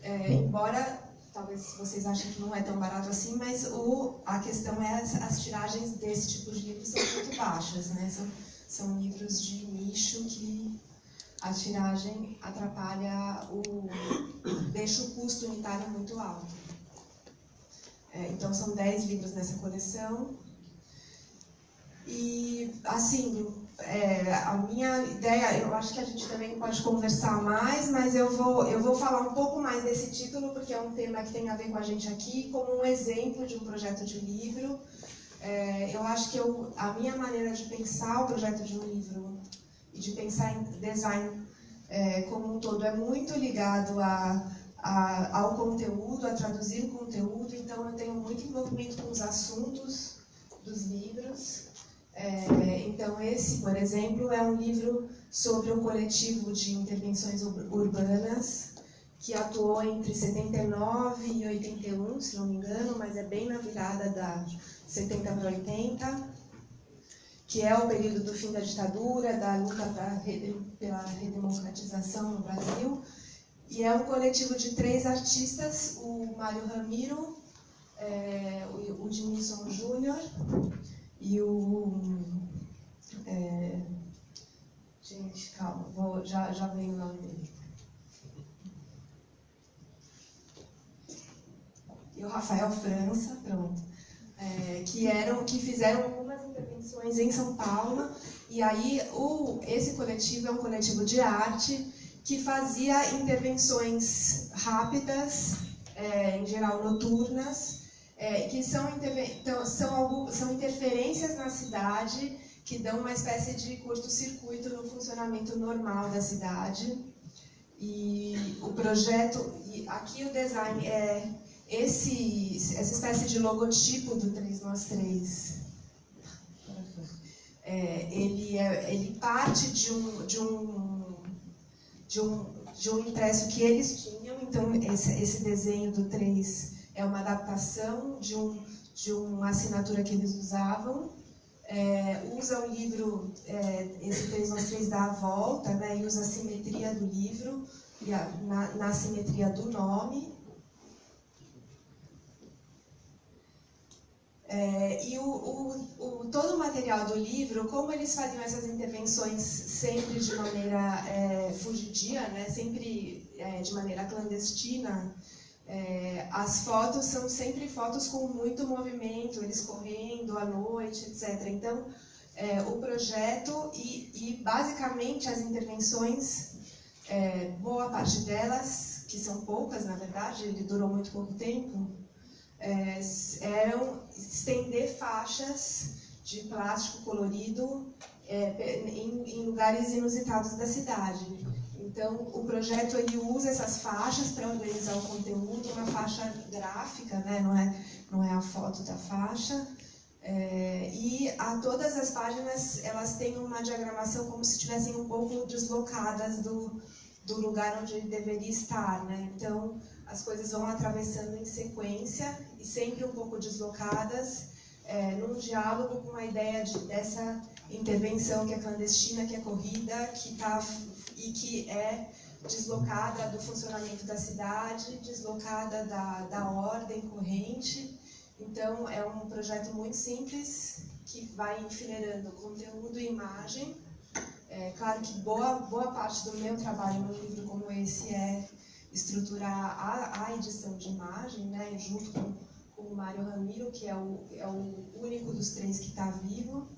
É, embora talvez vocês achem que não é tão barato assim, mas o, a questão é as, as tiragens desse tipo de livros são muito baixas, né? São, são livros de nicho que a tiragem atrapalha o. deixa o custo unitário muito alto. É, então são 10 livros nessa coleção. E assim, é, a minha ideia, eu acho que a gente também pode conversar mais, mas eu vou, eu vou falar um pouco mais desse título, porque é um tema que tem a ver com a gente aqui, como um exemplo de um projeto de livro. É, eu acho que eu, a minha maneira de pensar o projeto de um livro e de pensar em design é, como um todo é muito ligado a, a, ao conteúdo, a traduzir o conteúdo, então eu tenho muito envolvimento com os assuntos dos livros. É, então, esse, por exemplo, é um livro sobre um coletivo de intervenções urbanas que atuou entre 79 e 81, se não me engano, mas é bem na virada da 70 para 80, que é o período do fim da ditadura, da luta pela redemocratização no Brasil. E é um coletivo de três artistas, o Mário Ramiro, é, o, o Júnior e o. É, gente, calma, vou, já, já vem o nome dele. E o Rafael França, pronto. É, que eram que fizeram algumas intervenções em São Paulo e aí o, esse coletivo é um coletivo de arte que fazia intervenções rápidas, é, em geral noturnas, é, que são, então, são, são interferências na cidade que dão uma espécie de curto-circuito no funcionamento normal da cidade. E o projeto, e aqui o design é esse, essa espécie de logotipo do 3 nós 3. É, ele, é, ele parte de um, de, um, de, um, de um impresso que eles tinham, então esse, esse desenho do 3 é uma adaptação de, um, de uma assinatura que eles usavam. É, usa o livro, é, esse 3 dá a volta, né, e usa a simetria do livro, e a, na, na simetria do nome. É, e o, o, o, todo o material do livro, como eles faziam essas intervenções sempre de maneira é, fugidia, né, sempre é, de maneira clandestina, é, as fotos são sempre fotos com muito movimento, eles correndo à noite, etc. Então, é, o projeto e, e, basicamente as intervenções, é, boa parte delas, que são poucas na verdade, ele durou muito pouco tempo, é, eram estender faixas de plástico colorido é, em, em lugares inusitados da cidade. Então, o projeto ele usa essas faixas para organizar o conteúdo, uma faixa gráfica, né? não, é, não é a foto da faixa. É, e a todas as páginas elas têm uma diagramação como se estivessem um pouco deslocadas do, do lugar onde ele deveria estar. Né? Então, as coisas vão atravessando em sequência e sempre um pouco deslocadas, é, num diálogo com a ideia de, dessa intervenção que é clandestina, que é corrida, que está e que é deslocada do funcionamento da cidade, deslocada da, da ordem corrente. Então, é um projeto muito simples que vai enfileirando conteúdo e imagem. É claro que boa, boa parte do meu trabalho num livro como esse é estruturar a, a edição de imagem, né, junto com, com o Mário Ramiro, que é o, é o único dos três que está vivo.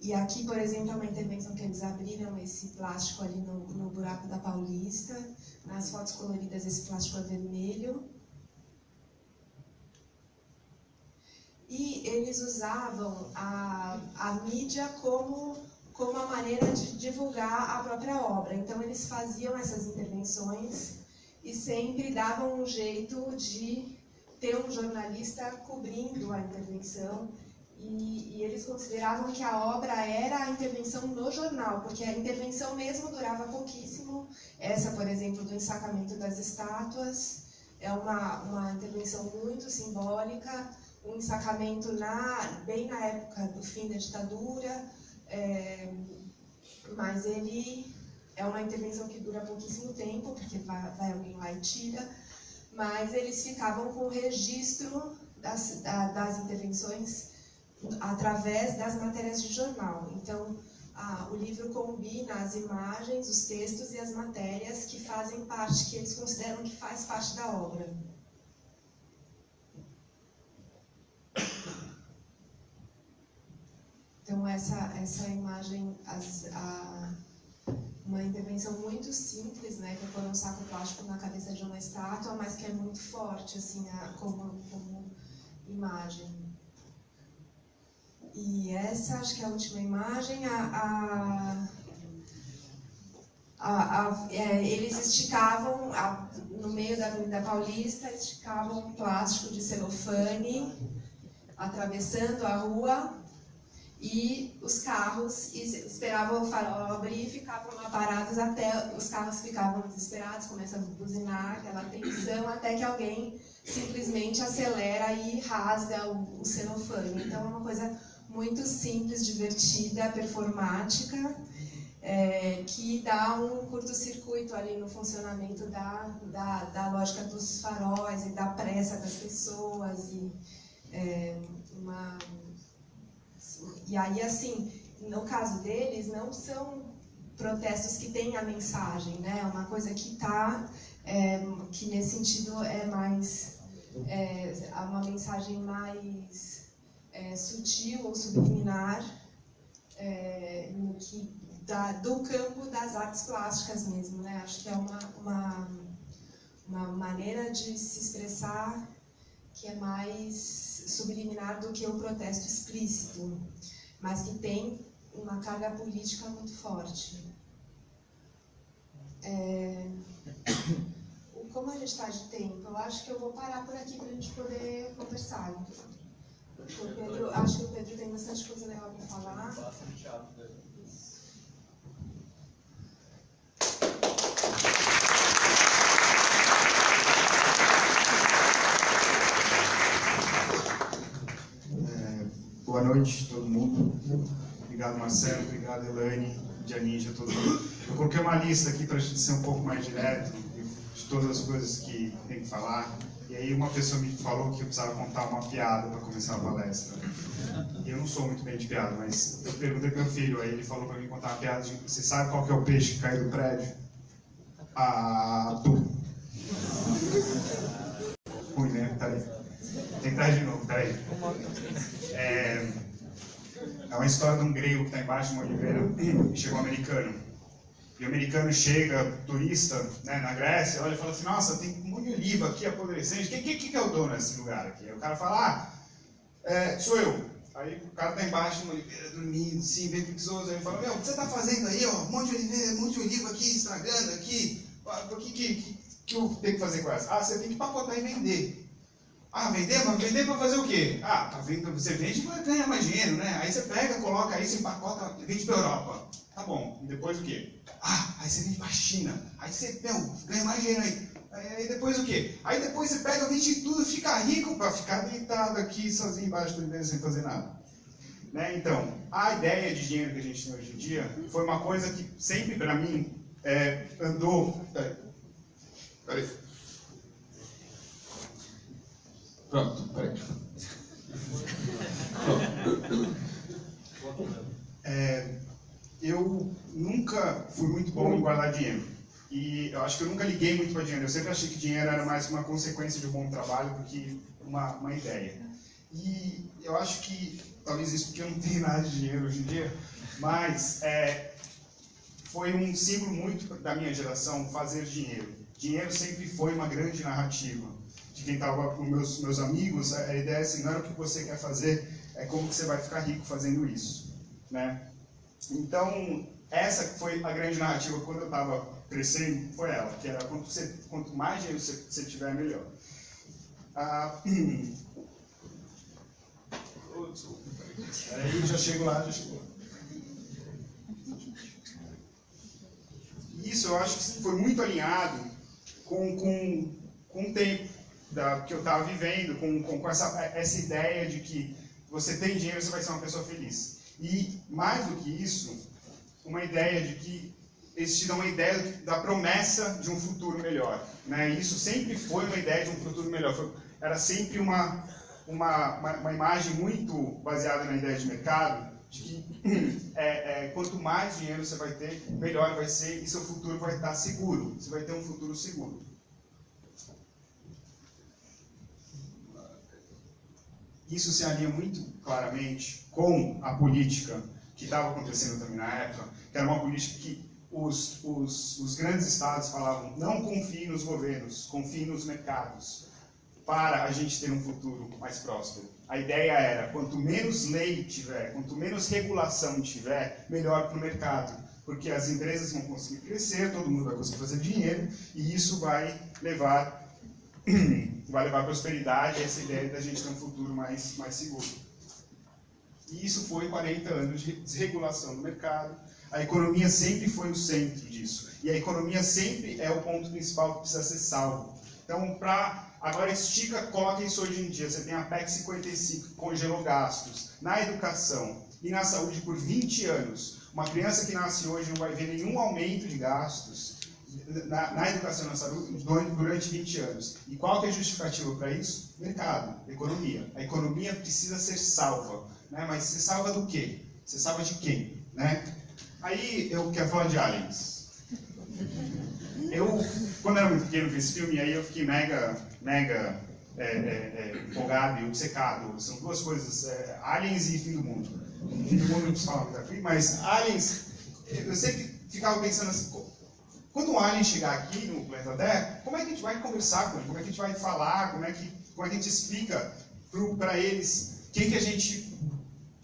E aqui, por exemplo, é uma intervenção que eles abriram esse plástico ali no, no buraco da Paulista. Nas fotos coloridas, esse plástico é vermelho. E eles usavam a, a mídia como, como uma maneira de divulgar a própria obra. Então, eles faziam essas intervenções e sempre davam um jeito de ter um jornalista cobrindo a intervenção e, e, eles consideravam que a obra era a intervenção no jornal, porque a intervenção mesmo durava pouquíssimo. Essa, por exemplo, do ensacamento das estátuas, é uma, uma intervenção muito simbólica, um ensacamento na, bem na época do fim da ditadura, é, mas ele é uma intervenção que dura pouquíssimo tempo, porque vai, vai alguém lá e tira, mas eles ficavam com o registro das, das intervenções através das matérias de jornal. Então, o livro combina as imagens, os textos e as matérias que fazem parte, que eles consideram que faz parte da obra. Então, essa, essa imagem, as, a, uma intervenção muito simples, né, que é pôr um saco plástico na cabeça de uma estátua, mas que é muito forte, assim, a, como, como imagem. E essa, acho que é a última imagem, a, a, a, é, eles esticavam, no meio da Avenida Paulista, esticavam um plástico de celofane, atravessando a rua, e os carros esperavam o farol abrir e ficavam lá parados até os carros ficavam desesperados, começam a buzinar, aquela tensão, até que alguém simplesmente acelera e rasga o, o celofane. Então é uma coisa muito simples, divertida, performática, é, que dá um curto-circuito ali no funcionamento da, da, da, lógica dos faróis e da pressa das pessoas e é, uma e aí, assim, no caso deles, não são protestos que têm a mensagem, né? É uma coisa que está, é, que nesse sentido é mais, é, uma mensagem mais é, sutil ou subliminar, é, que, da, do campo das artes plásticas mesmo, né? Acho que é uma, uma, uma maneira de se expressar que é mais subliminar do que o protesto explícito mas que tem uma carga política muito forte. É... Como a gente está de tempo, eu acho que eu vou parar por aqui para a gente poder conversar. Pedro, acho que o Pedro tem bastante coisa legal para falar. Boa noite, todo mundo. Obrigado, Marcelo. Obrigado, Elaine, Dianinja, todo mundo. Eu coloquei uma lista aqui para a gente ser um pouco mais direto de todas as coisas que tem que falar. E aí uma pessoa me falou que eu precisava contar uma piada para começar a palestra. E eu não sou muito bem de piada, mas eu perguntei para meu filho, aí ele falou para mim contar uma piada de, você sabe qual que é o peixe que caiu do prédio? Ah, tu. Ruim, né? Tá aí. Tentar de novo, peraí. É, é uma história de um grego que está embaixo de uma oliveira e chegou um americano. E o americano chega, turista, né, na Grécia, olha e fala assim, nossa, tem um monte de oliva aqui apodrecente, quem que, que, que é o dono desse lugar aqui? Aí o cara fala, ah, é, sou eu. Aí o cara está embaixo uma oliveira, dormindo, assim, bem preguiçoso. Aí ele fala, meu, o que você está fazendo aí, ó? Um monte de oliveira, um monte de oliva aqui, estragando aqui. O que, que, que, que eu tenho que fazer com essa? Ah, você tem que pacotar e vender. Ah, vender? Mas vender para fazer o quê? Ah, tá vendo, você vende para ganhar mais dinheiro, né? Aí você pega, coloca aí, se empacota, vende para Europa. Tá bom. E depois o quê? Ah, aí você vende para China. Aí você, meu, ganha mais dinheiro aí. Aí depois o quê? Aí depois você pega, vende tudo, fica rico para ficar deitado aqui sozinho embaixo do universo sem fazer nada. Né? Então, a ideia de dinheiro que a gente tem hoje em dia foi uma coisa que sempre para mim é, andou. Peraí. Peraí. Pronto, peraí. É, eu nunca fui muito bom em guardar dinheiro. E eu acho que eu nunca liguei muito para dinheiro. Eu sempre achei que dinheiro era mais uma consequência de um bom trabalho do que uma, uma ideia. E eu acho que, talvez isso porque eu não tenho nada de dinheiro hoje em dia, mas é, foi um símbolo muito da minha geração fazer dinheiro. Dinheiro sempre foi uma grande narrativa de quem estava com meus, meus amigos, a, ideia é assim, não era o que você quer fazer, é como que você vai ficar rico fazendo isso, né? Então, essa foi a grande narrativa quando eu estava crescendo, foi ela, que era quanto, você, quanto mais dinheiro você, você tiver, melhor. Ah. Aí já chego lá, já chego lá. Isso eu acho que foi muito alinhado com, com, com o tempo da, que eu estava vivendo, com, com, com essa, essa ideia de que você tem dinheiro, você vai ser uma pessoa feliz. E mais do que isso, uma ideia de que eles te uma ideia da promessa de um futuro melhor. Né? E isso sempre foi uma ideia de um futuro melhor. Foi, era sempre uma, uma, uma, uma, imagem muito baseada na ideia de mercado, de que é, é, quanto mais dinheiro você vai ter, melhor vai ser e seu futuro vai estar seguro. Você vai ter um futuro seguro. Isso se alinha muito claramente com a política que estava acontecendo também na época, que era uma política que os, os, os grandes estados falavam: não confie nos governos, confie nos mercados, para a gente ter um futuro mais próspero. A ideia era: quanto menos lei tiver, quanto menos regulação tiver, melhor para o mercado, porque as empresas vão conseguir crescer, todo mundo vai conseguir fazer dinheiro e isso vai levar vai levar prosperidade, essa ideia da gente ter um futuro mais, mais seguro. E isso foi 40 anos de desregulação do mercado. A economia sempre foi o centro disso. E a economia sempre é o ponto principal que precisa ser salvo. Então, para agora estica, coloca isso hoje em dia. Você tem a PEC 55 que congelou gastos na educação e na saúde por 20 anos. Uma criança que nasce hoje não vai ver nenhum aumento de gastos na, na educação e na saúde durante 20 anos. E qual que é a justificativa para isso? Mercado, economia. A economia precisa ser salva. Né? Mas você salva do quê? Você salva de quem? Né? Aí eu quero falar de aliens. Eu, quando era muito pequeno, vi esse filme, aí eu fiquei mega, mega é, é, é, empolgado e obcecado. São duas coisas, é, aliens e fim do mundo. Fim do mundo não falar muito aqui, mas aliens, eu sempre ficava pensando assim, quando um alien chegar aqui no planeta Terra, como é que a gente vai conversar com ele? Como é que a gente vai falar? Como é que, como é que a gente explica para eles quem que a gente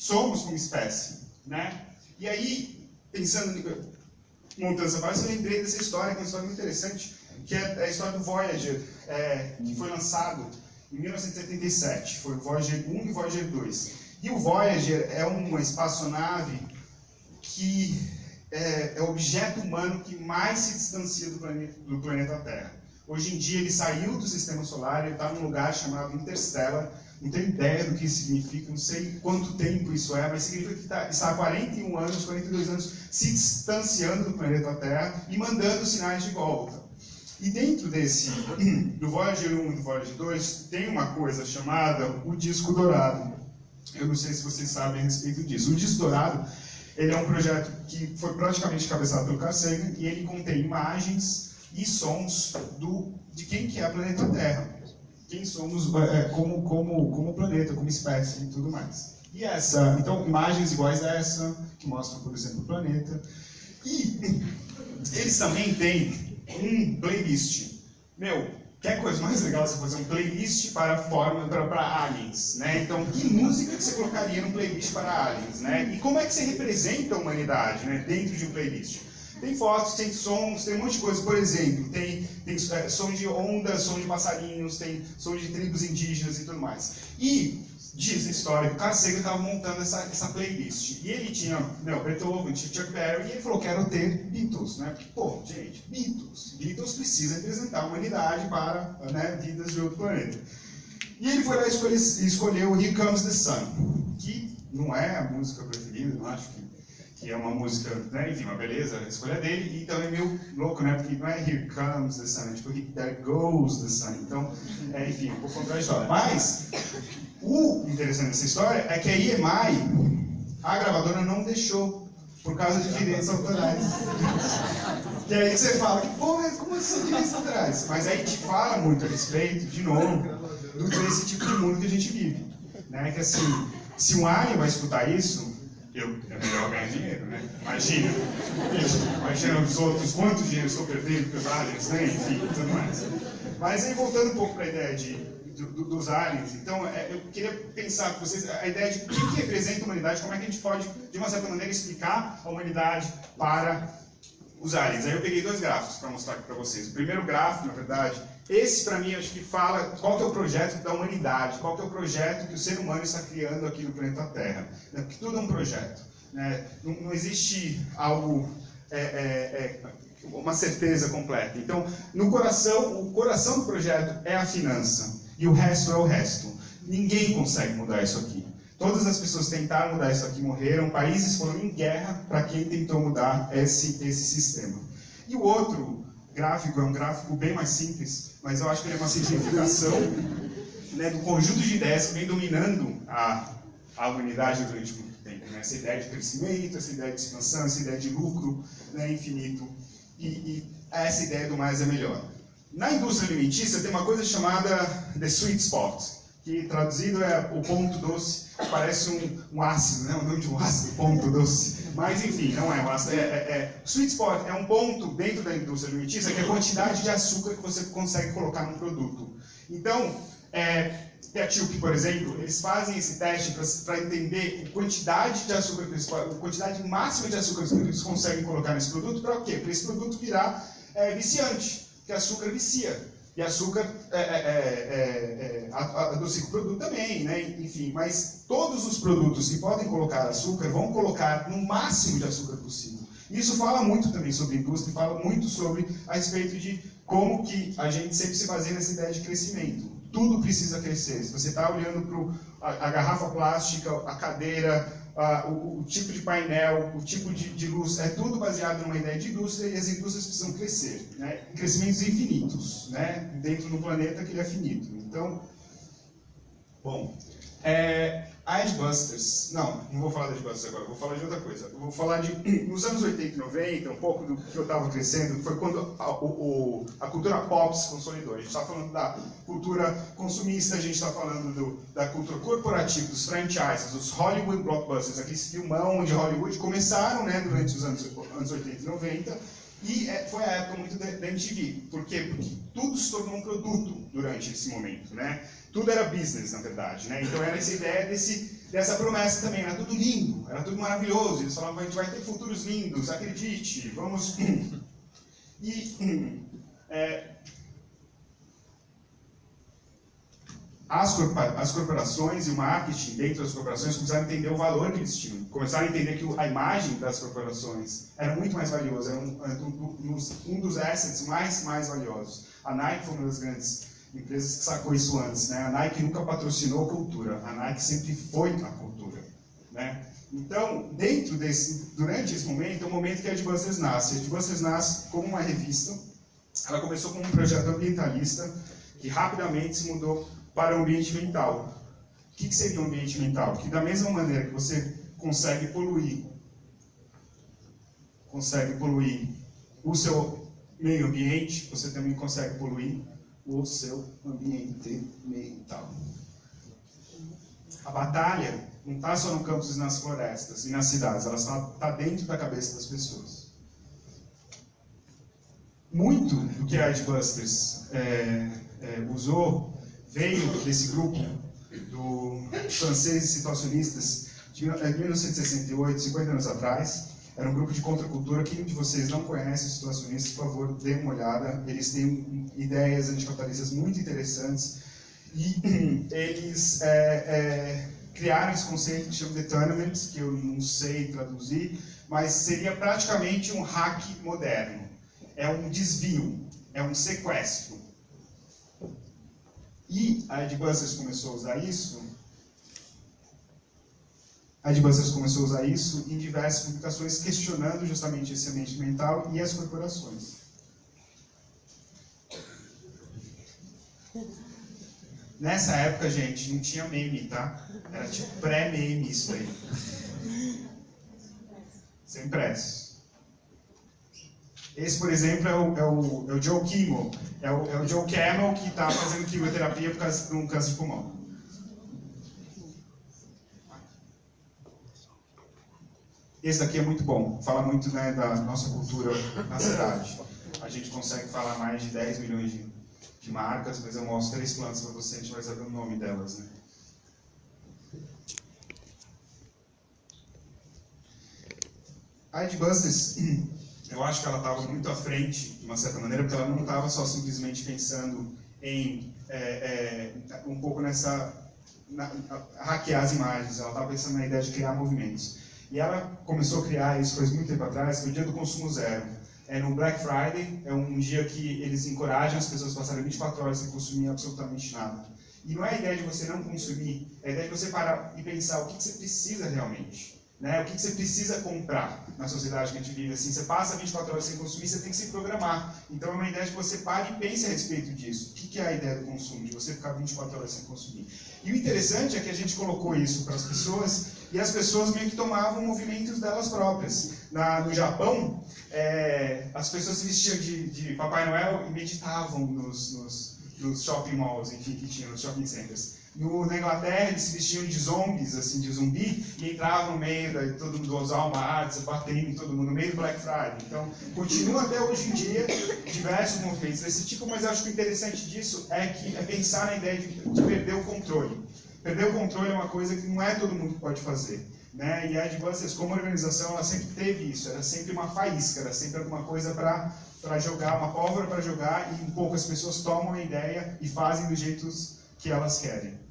somos como espécie? Né? E aí, pensando, montando essa base, eu lembrei dessa história, que é uma história muito interessante, que é a história do Voyager, é, que foi lançado em 1977. Foi o Voyager 1 e o Voyager 2. E o Voyager é uma espaçonave que é, é, o objeto humano que mais se distancia do planeta, do planeta Terra. Hoje em dia ele saiu do sistema solar, ele está num lugar chamado Interstellar. Não tenho ideia do que isso significa, não sei quanto tempo isso é, mas significa que tá, está há 41 anos, 42 anos se distanciando do planeta Terra e mandando sinais de volta. E dentro desse, do Voyager 1 e do Voyager 2, tem uma coisa chamada o disco dourado. Eu não sei se vocês sabem a respeito disso. O disco dourado ele é um projeto que foi praticamente cabeçado pelo Carl Sagan e ele contém imagens e sons do, de quem que é o planeta Terra. Quem somos é, como, como, como planeta, como espécie e tudo mais. E essa, então, imagens iguais a essa, que mostram, por exemplo, o planeta. E eles também têm um playlist. Meu, Quer coisa mais legal você fazer um playlist para forma para, para aliens, né? Então, que música que você colocaria no playlist para aliens, né? E como é que você representa a humanidade, né? Dentro de um playlist? Tem fotos, tem sons, tem um monte de coisa. Por exemplo, tem, tem é, som de ondas, som de passarinhos, tem som de tribos indígenas e tudo mais. E diz a história que o Carl Sagan estava montando essa, essa playlist. E ele tinha não, Beethoven, tinha Chuck Berry, e ele falou, quero ter Beatles, né? Porque, pô, gente, Beatles. Beatles precisa representar a humanidade para né, vidas de outro planeta. E ele foi lá e escolheu Here Comes the Sun, que não é a música preferida, não acho que, que é uma música, né? enfim, uma beleza, a escolha dele, e também meio louco, né? Porque não é Here Comes the Sun, é tipo There Goes the Sun. Então, é, enfim, um pouco contraditório. Mas, o interessante dessa história é que a EMI, a gravadora não deixou, por causa de direitos autorais. E aí você fala, que porra, como assim direitos autorais? Mas aí te fala muito a respeito, de novo, do desse tipo de mundo que a gente vive. Né? Que assim, se um alien vai escutar isso, eu, é melhor ganhar dinheiro, né? Imagina. Imagina os outros, quanto dinheiro estou perdendo que os aliens, né? Enfim, tudo mais. Mas aí voltando um pouco para a ideia de do, dos aliens. Então, é, eu queria pensar com vocês a ideia de o que, que representa a humanidade, como é que a gente pode, de uma certa maneira, explicar a humanidade para os aliens. Aí eu peguei dois gráficos para mostrar aqui para vocês. O primeiro gráfico, na verdade, esse para mim acho que fala qual que é o projeto da humanidade, qual que é o projeto que o ser humano está criando aqui no planeta Terra. Né? Porque tudo é um projeto. Né? Não, não, existe algo é, é, é, uma certeza completa. Então, no coração, o coração do projeto é a finança e o resto é o resto. Ninguém consegue mudar isso aqui. Todas as pessoas tentaram mudar isso aqui morreram, países foram em guerra para quem tentou mudar esse, esse sistema. E o outro gráfico é um gráfico bem mais simples, mas eu acho que ele é uma simplificação né, do conjunto de ideias que vem dominando a, a humanidade durante muito tempo. Né? Essa ideia de crescimento, essa ideia de expansão, essa ideia de lucro né, infinito. E, e essa ideia do mais é melhor. Na indústria alimentícia tem uma coisa chamada the sweet spot, que traduzido é o ponto doce, parece um, um ácido, né? o nome de um ácido, ponto doce. Mas enfim, não é um ácido. É, é, é, sweet spot é um ponto dentro da indústria alimentícia que é a quantidade de açúcar que você consegue colocar num produto. Então, é, a por exemplo, eles fazem esse teste para entender a quantidade de açúcar, a quantidade máxima de açúcar que eles conseguem colocar nesse produto, para quê? Para esse produto virar é, viciante, que açúcar vicia. E açúcar é, é, é, é adocica o produto também, né? enfim. Mas todos os produtos que podem colocar açúcar vão colocar no máximo de açúcar possível. Isso fala muito também sobre indústria, fala muito sobre a respeito de como que a gente sempre se baseia nessa ideia de crescimento. Tudo precisa crescer. Se você está olhando para a, a garrafa plástica, a cadeira, o, o, tipo de painel, o tipo de, de, luz, é tudo baseado numa ideia de indústria e as indústrias precisam crescer, né? crescimentos infinitos, né? dentro do planeta que ele é finito. Então, bom, é, a Edbusters, não, não vou falar da Edbusters agora, vou falar de outra coisa. Vou falar de, nos anos 80 e 90, um pouco do que eu estava crescendo, foi quando a, o, a, cultura pop se consolidou. A gente está falando da cultura consumista, a gente está falando do, da cultura corporativa, dos franchises, dos Hollywood blockbusters, aqueles filmão de Hollywood, começaram né, durante os anos, anos 80 e 90, e é, foi a época muito da MTV. Por quê? Porque tudo se tornou um produto durante esse momento, né? Tudo era business, na verdade. Né? Então era essa ideia desse, dessa promessa também. Era tudo lindo, era tudo maravilhoso. Eles falavam, a gente vai ter futuros lindos, acredite, vamos. E é, as, as corporações e o marketing dentro das corporações começaram a entender o valor que eles tinham. Começaram a entender que a imagem das corporações era muito mais valiosa, era um, um dos assets mais, mais valiosos. A Nike foi uma das grandes empresas que sacou isso antes, né? A Nike nunca patrocinou cultura, a Nike sempre foi a cultura, né? Então, dentro desse, durante esse momento, é o momento que a Adbusters nasce. A Adbusters nasce como uma revista. Ela começou como um projeto ambientalista que rapidamente se mudou para o ambiente mental. O que, seria o ambiente mental? Que da mesma maneira que você consegue poluir, consegue poluir o seu meio ambiente, você também consegue poluir o seu ambiente mental. A batalha não está só no campus e nas florestas e nas cidades, ela está tá dentro da cabeça das pessoas. Muito do que a Adbusters é, é, usou veio desse grupo do franceses situacionistas de 1968, 50 anos atrás, era um grupo de contracultura. Quem de vocês não conhece situacionistas, por favor, dê uma olhada. Eles têm ideias anticapitalistas muito interessantes. E eles é, é, criaram esse conceito que chama de tournament, que eu não sei traduzir, mas seria praticamente um hack moderno. É um desvio, é um sequestro. E a Advances começou a usar isso a começou a usar isso em diversas publicações, questionando justamente esse ambiente mental e as corporações. Nessa época, gente, não tinha meme, tá? Era tipo pré-meme isso aí. Sem pressa. Esse, por exemplo, é o, é o, é o Joe Kimmel. É o, é o Joe Camel que está fazendo quimioterapia por causa de um câncer de pulmão. Esse daqui é muito bom, fala muito né, da nossa cultura na cidade. A gente consegue falar mais de 10 milhões de, de marcas, mas eu mostro três plantas para você, a gente vai saber o nome delas. Né? A Advances eu acho que ela estava muito à frente, de uma certa maneira, porque ela não estava só simplesmente pensando em é, é, um pouco nessa na, hackear as imagens, ela estava pensando na ideia de criar movimentos. E ela começou a criar isso faz muito tempo atrás, foi o dia do consumo zero. É no Black Friday, é um dia que eles encorajam as pessoas a passarem 24 horas sem consumir absolutamente nada. E não é a ideia de você não consumir, é a ideia de você parar e pensar o que, que você precisa realmente. Né? O que, que você precisa comprar na sociedade que a gente vive? Assim, você passa 24 horas sem consumir, você tem que se programar. Então é uma ideia de que você pare e pense a respeito disso. O que, que é a ideia do consumo, de você ficar 24 horas sem consumir? E o interessante é que a gente colocou isso para as pessoas e as pessoas meio que tomavam movimentos delas próprias. Na, no Japão, é, as pessoas se vestiam de, de Papai Noel e meditavam nos, nos, nos shopping malls, enfim, que tinham, nos shopping centers. No, na Inglaterra, eles se vestiam de zombies, assim, de zumbi, e entravam no meio, da, todo mundo dos Walmarts, batendo em todo mundo, no meio do Black Friday. Então, continua até hoje em dia diversos movimentos desse tipo, mas eu acho que o interessante disso é, que, é pensar na ideia de, de perder o controle. Perder o controle é uma coisa que não é todo mundo que pode fazer. Né? E a Advances, como organização, ela sempre teve isso, era sempre uma faísca, era sempre alguma coisa para jogar, uma pólvora para jogar, e um pouco as pessoas tomam a ideia e fazem do jeito que elas querem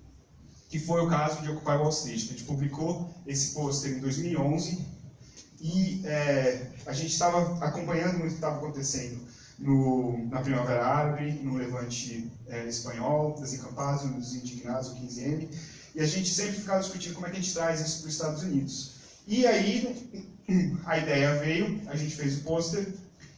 que foi o caso de Occupy Wall Street. A gente publicou esse pôster em 2011 e é, a gente estava acompanhando muito o que estava acontecendo no, na Primavera Árabe, no Levante é, Espanhol, das encampadas, nos indignados, o 15M, e a gente sempre ficava discutindo como é que a gente traz isso para os Estados Unidos. E aí a ideia veio, a gente fez o pôster,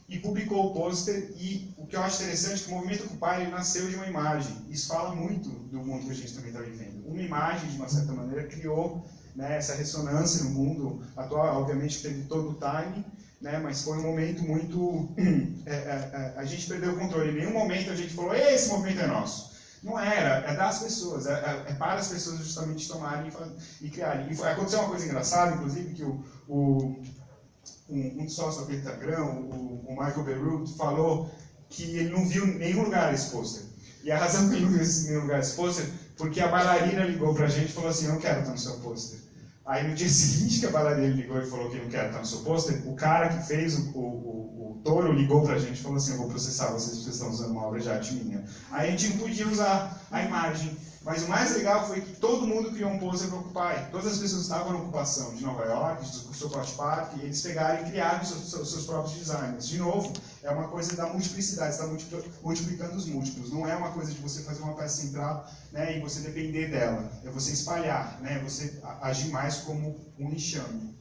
e publicou o pôster. E o que eu acho interessante é que o movimento Occupy ele nasceu de uma imagem. Isso fala muito do mundo que a gente também está vivendo. Uma imagem, de uma certa maneira, criou né, essa ressonância no mundo atual. Obviamente teve todo o time, né, mas foi um momento muito. É, é, é, a gente perdeu o controle. Em nenhum momento a gente falou: esse movimento é nosso. Não era, é das pessoas, é, é, é para as pessoas justamente tomarem e, e criarem. E foi, aconteceu uma coisa engraçada, inclusive, que o, o um, um sócio da Pentagram, o, o Michael Beirut, falou que ele não viu em nenhum lugar esse pôster. E a razão que ele não viu em nenhum lugar esse pôster, porque a bailarina ligou pra gente e falou assim, eu não quero estar no seu pôster. Aí no dia seguinte que a bailarina ligou e falou que não quer estar no seu pôster, o cara que fez o, o, o, o touro ligou pra gente e falou assim, eu vou processar vocês, vocês estão usando uma obra de arte minha. Aí a gente não podia usar a imagem mas o mais legal foi que todo mundo criou um pôster para ocupar. Todas as pessoas estavam na ocupação de Nova York, do Sucot Park, e eles pegaram e criaram seus, seus, próprios designers. De novo, é uma coisa da multiplicidade, está multiplicando os múltiplos. Não é uma coisa de você fazer uma peça central né, e você depender dela. É você espalhar, né, é você agir mais como um enxame.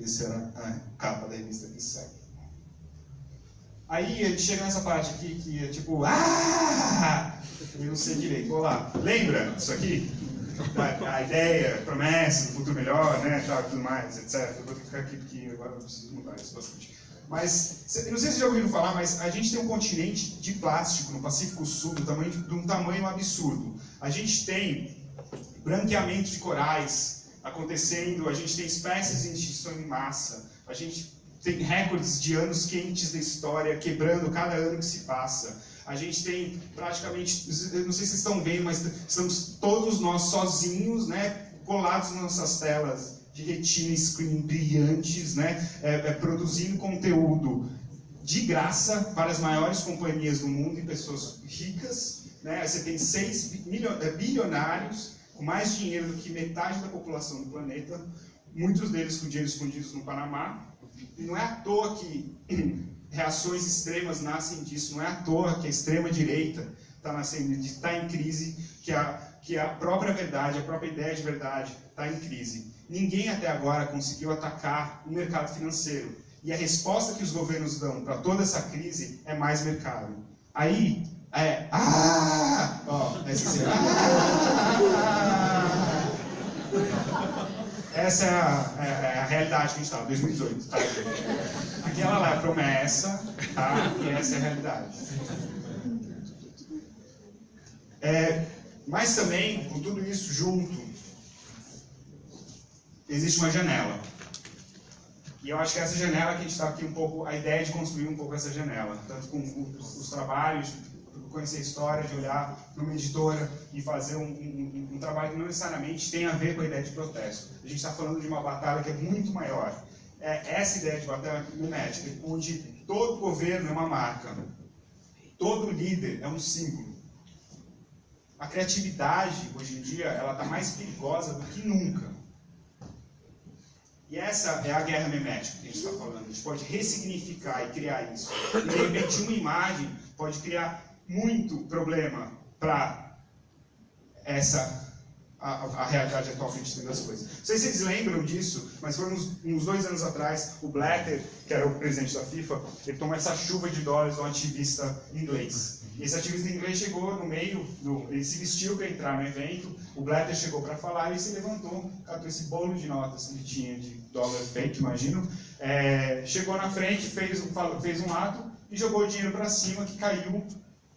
Esse era a capa da revista que segue. Aí gente chega nessa parte aqui que é tipo, ah! Eu não sei direito. Vou lá. Lembra isso aqui? A, a ideia, promessa, um futuro melhor, né? Tal, tudo mais, etc. Eu vou ficar aqui porque agora eu preciso mudar isso bastante. Mas, não sei se já ouviram falar, mas a gente tem um continente de plástico no Pacífico Sul do tamanho, de um tamanho absurdo. A gente tem branqueamento de corais acontecendo, a gente tem espécies em extinção em massa, a gente tem recordes de anos quentes da história, quebrando cada ano que se passa. A gente tem praticamente, não sei se vocês estão vendo, mas estamos todos nós sozinhos, né, colados nas nossas telas de retina screen brilhantes, né, é, é, produzindo conteúdo de graça para as maiores companhias do mundo e pessoas ricas. Né? Você tem seis é, bilionários com mais dinheiro do que metade da população do planeta, muitos deles com dinheiro escondidos no Panamá, não é à toa que reações extremas nascem disso, não é à toa que a extrema-direita está nascendo, está em crise, que a, que a própria verdade, a própria ideia de verdade está em crise. Ninguém até agora conseguiu atacar o mercado financeiro. E a resposta que os governos dão para toda essa crise é mais mercado. Aí, é. Ah! Ó, essa assim, ah! Essa é a, é, é a realidade que a gente está, 2018. Tá? Aquela lá é a promessa, tá? e essa é a realidade. É, mas também, com tudo isso junto, existe uma janela. E eu acho que essa janela que a gente está aqui um pouco, a ideia de construir um pouco essa janela, tanto com os, os trabalhos conhecer história, de olhar para uma editora e fazer um, um, um, trabalho que não necessariamente tem a ver com a ideia de protesto. A gente está falando de uma batalha que é muito maior. É essa ideia de batalha mimética, onde todo governo é uma marca, todo líder é um símbolo. A criatividade, hoje em dia, ela está mais perigosa do que nunca. E essa é a guerra memética que a gente está falando. A gente pode ressignificar e criar isso. E, de repente, uma imagem pode criar muito problema para essa a, a, realidade atual que a gente tem das coisas. Não sei se vocês lembram disso, mas foi uns, uns, dois anos atrás, o Blatter, que era o presidente da FIFA, ele tomou essa chuva de dólares de um ativista inglês. E esse ativista inglês chegou no meio, do, ele se vestiu para entrar no evento, o Blatter chegou para falar e se levantou, catou esse bolo de notas que ele tinha de dólar fake, imagino, é, chegou na frente, fez, fez um ato e jogou o dinheiro para cima que caiu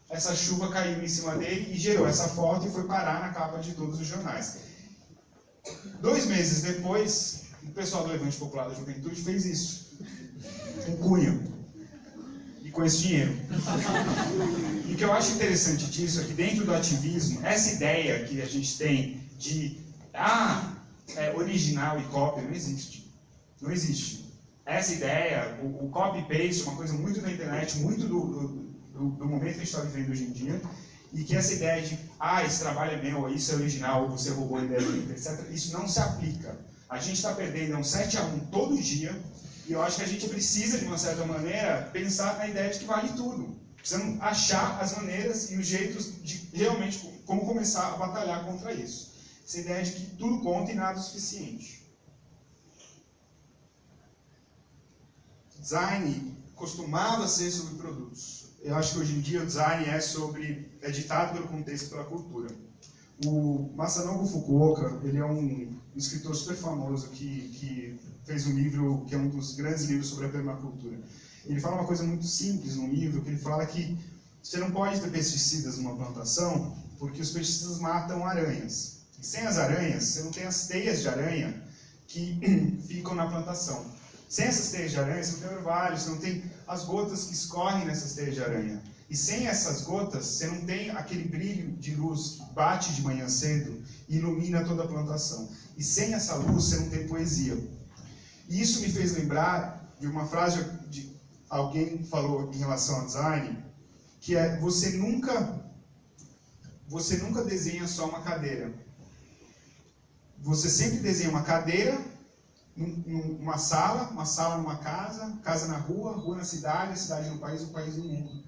essa chuva caiu em cima dele e gerou essa foto e foi parar na capa de todos os jornais. Dois meses depois, o pessoal do Levante Popular da Juventude fez isso. Um cunho. E com esse dinheiro. E o que eu acho interessante disso é que dentro do ativismo, essa ideia que a gente tem de ah, é, original e cópia não existe. Não existe. Essa ideia, o, o copy-paste, uma coisa muito da internet, muito do, do do, do momento que a gente está vivendo hoje em dia, e que essa ideia de, ah, esse trabalho é meu, isso é original, você roubou a ideia dele, etc., isso não se aplica. A gente está perdendo um 7 a 1 todo dia, e eu acho que a gente precisa, de uma certa maneira, pensar na ideia de que vale tudo. Precisamos achar as maneiras e os jeitos de realmente como começar a batalhar contra isso. Essa ideia de que tudo conta e nada é o suficiente. Design costumava ser sobre produtos eu acho que hoje em dia o design é sobre é ditado pelo contexto pela cultura. O Masanobu Fukuoka, ele é um escritor super famoso que, que fez um livro que é um dos grandes livros sobre a permacultura. Ele fala uma coisa muito simples no livro, que ele fala que você não pode ter pesticidas numa plantação porque os pesticidas matam aranhas. E sem as aranhas, você não tem as teias de aranha que ficam na plantação. Sem essas teias de aranha, você não tem orvalho, você não tem as gotas que escorrem nessas teias de aranha. E sem essas gotas, você não tem aquele brilho de luz que bate de manhã cedo e ilumina toda a plantação. E sem essa luz, você não tem poesia. E isso me fez lembrar de uma frase de alguém falou em relação ao design, que é você nunca você nunca desenha só uma cadeira. Você sempre desenha uma cadeira numa sala, uma sala numa casa, casa na rua, rua na cidade, cidade no país, o país no mundo.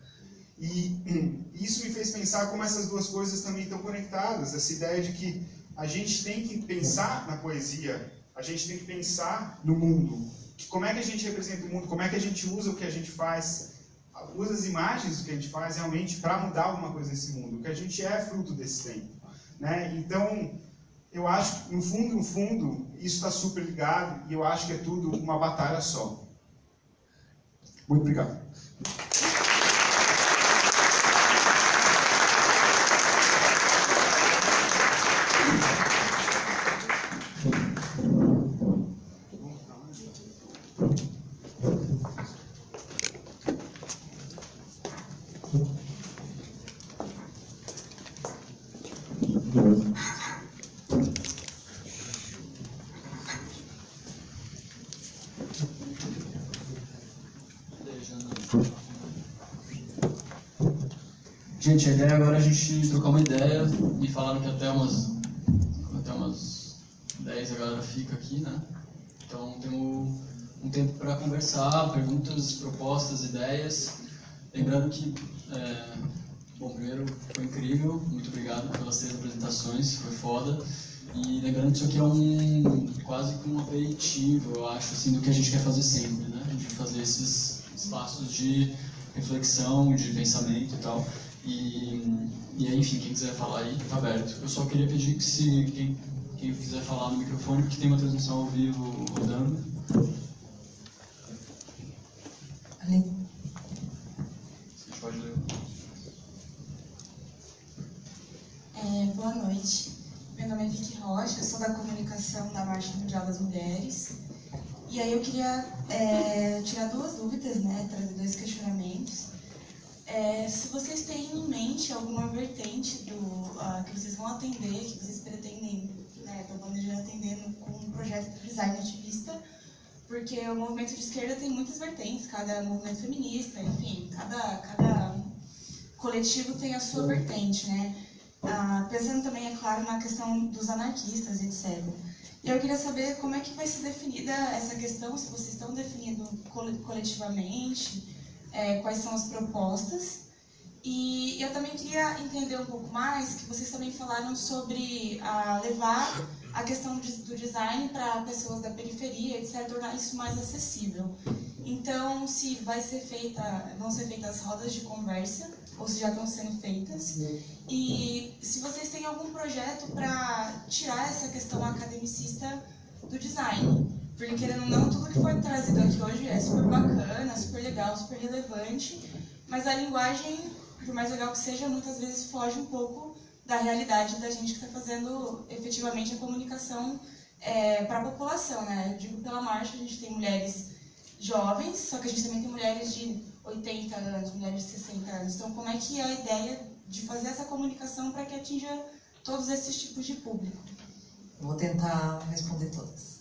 E isso me fez pensar como essas duas coisas também estão conectadas. Essa ideia de que a gente tem que pensar na poesia, a gente tem que pensar no mundo. Como é que a gente representa o mundo? Como é que a gente usa o que a gente faz? Usa as imagens do que a gente faz realmente para mudar alguma coisa nesse mundo. O que a gente é fruto desse tempo. Né? Então, eu acho que, no fundo, no fundo, isso está super ligado e eu acho que é tudo uma batalha só. Muito obrigado. Gente, a ideia agora é a gente trocar uma ideia. Me falaram que até umas, até umas 10 a galera fica aqui, né? Então temos um tempo para conversar, perguntas, propostas, ideias. Lembrando que, é, bom, primeiro foi incrível, muito obrigado pelas três apresentações, foi foda. E lembrando que isso aqui é um quase que um aperitivo, eu acho, assim, do que a gente quer fazer sempre, né? A gente fazer esses espaços de reflexão, de pensamento e tal. E, e enfim, quem quiser falar aí, tá aberto. Eu só queria pedir que se quem, quem quiser falar no microfone, porque tem uma transmissão ao vivo rodando. Ali. Você pode ler. É, boa noite. Meu nome é Vicky Rocha, eu sou da comunicação da Marcha Mundial das Mulheres. E aí eu queria é, tirar duas dúvidas, né, trazer dois questionamentos. É, se vocês têm em mente alguma vertente do, uh, que vocês vão atender, que vocês pretendem, né, estão planejando atender com um projeto de design ativista, porque o movimento de esquerda tem muitas vertentes, cada movimento feminista, enfim, cada, cada coletivo tem a sua vertente, né? Ah, pensando também, é claro, na questão dos anarquistas, etc. E eu queria saber como é que vai ser definida essa questão, se vocês estão definindo coletivamente, é, quais são as propostas. E eu também queria entender um pouco mais, que vocês também falaram sobre ah, levar a questão do design para pessoas da periferia, etc., tornar isso mais acessível. Então, se vai ser feita, vão ser feitas rodas de conversa, ou se já estão sendo feitas, e se vocês têm algum projeto para tirar essa questão academicista do design. Porque, querendo ou não, tudo que foi trazido aqui hoje é super bacana, super legal, super relevante, mas a linguagem, por mais legal que seja, muitas vezes foge um pouco da realidade da gente que está fazendo efetivamente a comunicação é, para a população, né? Eu digo pela marcha, a gente tem mulheres jovens, só que a gente também tem mulheres de 80 anos, mulheres de 60 anos. Então, como é que é a ideia de fazer essa comunicação para que atinja todos esses tipos de público? Vou tentar responder todas.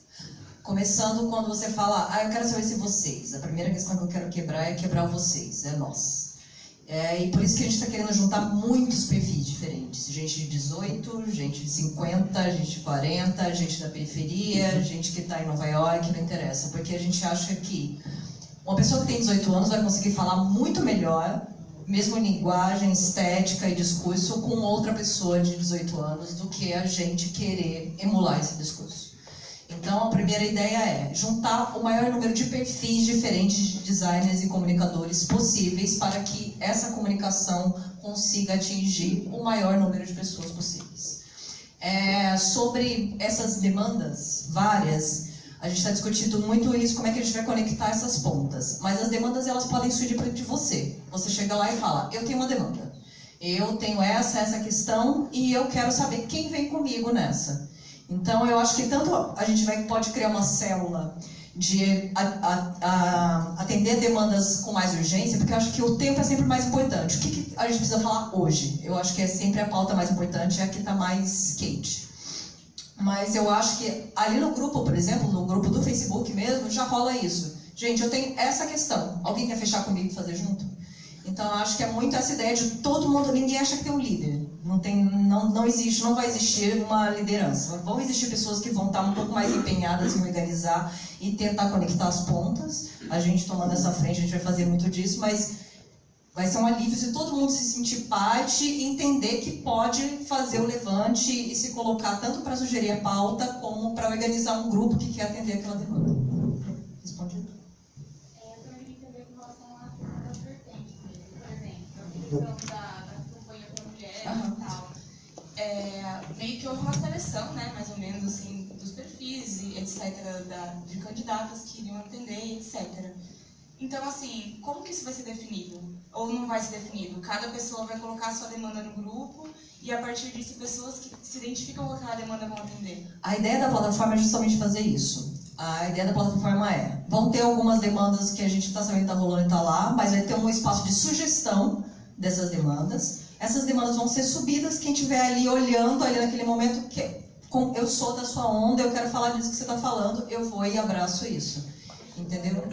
Começando quando você fala, ah, eu quero saber se vocês. A primeira questão que eu quero quebrar é quebrar vocês, é nós. É, e por isso que a gente está querendo juntar muitos perfis diferentes. Gente de 18, gente de 50, gente de 40, gente da periferia, gente que está em Nova York, não interessa. Porque a gente acha que uma pessoa que tem 18 anos vai conseguir falar muito melhor, mesmo em linguagem, estética e discurso, com outra pessoa de 18 anos do que a gente querer emular esse discurso. Então, a primeira ideia é juntar o maior número de perfis diferentes de designers e comunicadores possíveis para que essa comunicação consiga atingir o maior número de pessoas possíveis. É, sobre essas demandas, várias, a gente está discutindo muito isso, como é que a gente vai conectar essas pontas. Mas as demandas, elas podem surgir de você. Você chega lá e fala, eu tenho uma demanda. Eu tenho essa, essa questão e eu quero saber quem vem comigo nessa. Então, eu acho que tanto a gente vai, pode criar uma célula de a, a, a atender demandas com mais urgência, porque eu acho que o tempo é sempre mais importante. O que, que a gente precisa falar hoje? Eu acho que é sempre a pauta mais importante, é a que está mais quente. Mas eu acho que ali no grupo, por exemplo, no grupo do Facebook mesmo, já rola isso. Gente, eu tenho essa questão. Alguém quer fechar comigo e fazer junto? Então, eu acho que é muito essa ideia de todo mundo, ninguém acha que tem um líder. Não, tem, não, não existe, não vai existir uma liderança. Vão existir pessoas que vão estar um pouco mais empenhadas em organizar e tentar conectar as pontas. A gente tomando essa frente, a gente vai fazer muito disso, mas vai ser um alívio se todo mundo se sentir parte e entender que pode fazer o levante e se colocar tanto para sugerir a pauta como para organizar um grupo que quer atender aquela demanda. Respondido? questão da, da campanha para mulheres uhum. E tal, é, meio que houve uma seleção, né, mais ou menos, assim, dos perfis e etc., da, de candidatas que iriam atender, etc. Então, assim, como que isso vai ser definido? Ou não vai ser definido? Cada pessoa vai colocar a sua demanda no grupo e a partir disso pessoas que se identificam com aquela demanda vão atender. A ideia da plataforma é justamente fazer isso. A ideia da plataforma é, vão ter algumas demandas que a gente está sabendo que está rolando e está lá, mas vai ter um espaço de sugestão dessas demandas. Essas demandas vão ser subidas, quem estiver ali olhando ali naquele momento, que eu sou da sua onda, eu quero falar disso que você está falando, eu vou e abraço isso. Entendeu?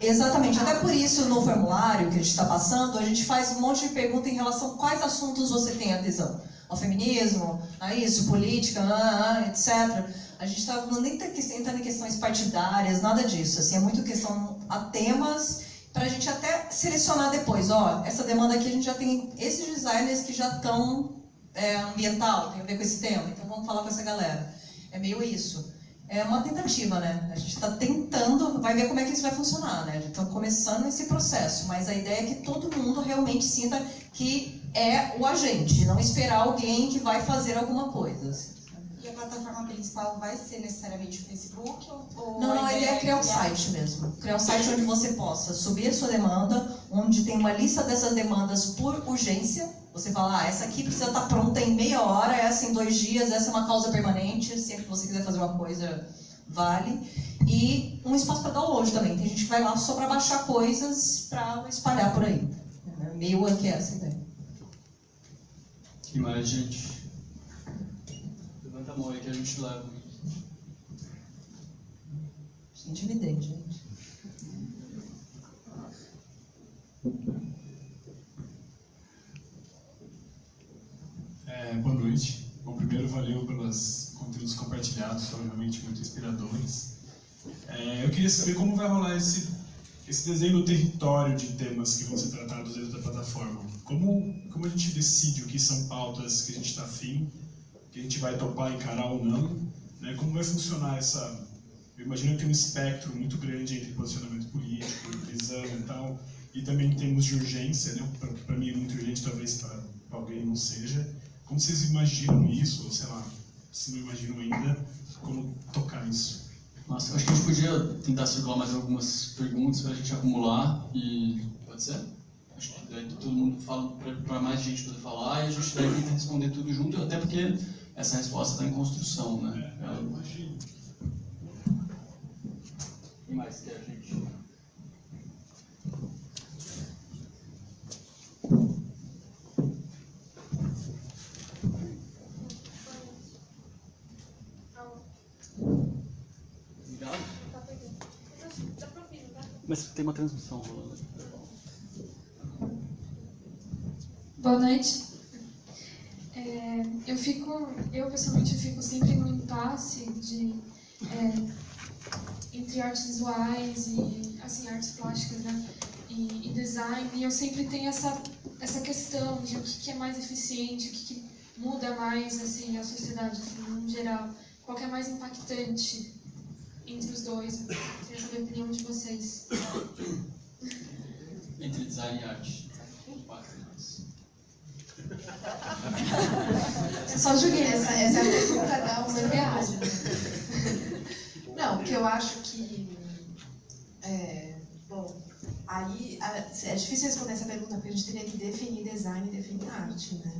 Exatamente. Até por isso, no formulário que a gente está passando, a gente faz um monte de perguntas em relação a quais assuntos você tem adesão. Ao feminismo, a isso, política, ah, ah, etc. A gente está nem entrando em questões partidárias, nada disso. Assim, é muito questão a temas para a gente até selecionar depois, ó, essa demanda aqui a gente já tem esses designers que já estão é, ambiental, tem a ver com esse tema, então vamos falar com essa galera. É meio isso. É uma tentativa, né? A gente está tentando, vai ver como é que isso vai funcionar, né? Estamos começando esse processo, mas a ideia é que todo mundo realmente sinta que é o agente, não esperar alguém que vai fazer alguma coisa. Assim plataforma principal vai ser necessariamente o Facebook? Ou, não, não, a ideia é criar um site mesmo. Criar um site onde você possa subir a sua demanda, onde tem uma lista dessas demandas por urgência. Você fala, ah, essa aqui precisa estar pronta em meia hora, essa em dois dias, essa é uma causa permanente, sempre que você quiser fazer uma coisa, vale. E um espaço para download também. Tem gente que vai lá só para baixar coisas para espalhar por aí. meio que essa ideia. Que mais, gente? Levanta a mão aí que a gente leva. Intimidante, gente. É, boa noite. Bom, primeiro, valeu pelos conteúdos compartilhados, foram realmente muito inspiradores. É, eu queria saber como vai rolar esse, esse desenho do território de temas que vão ser tratados dentro da plataforma. Como, como a gente decide o que são pautas que a gente está afim, que a gente vai topar, encarar ou não? Né? Como vai funcionar essa... Eu imagino que tem um espectro muito grande entre posicionamento político, visão e tal, e também temos de urgência, né? para mim é muito urgente, talvez para alguém não seja. Como vocês imaginam isso, ou sei lá, se não imaginam ainda, como tocar isso? Nossa, acho que a gente podia tentar circular mais algumas perguntas para a gente acumular e pode ser? Acho que daí todo mundo fala para mais gente poder falar e a gente daí tenta responder tudo junto, até porque essa resposta está em construção, né? É, eu imagino. Quem mais quer, gente? Obrigado. Mas tem uma transmissão rolando. Boa noite. É, eu fico, eu pessoalmente fico sempre no impasse de é, entre artes visuais e assim artes plásticas, né? E, e, design. E eu sempre tenho essa essa questão de o que, que é mais eficiente, o que, que muda mais assim a sociedade assim, no geral, qual que é mais impactante entre os dois. Queria saber a opinião de vocês. Entre design e arte. Eu só joguei essa, essa é a pergunta da humanidade. Não, que eu acho que. É, bom, aí é difícil responder essa pergunta porque a gente teria que definir design e definir arte, né?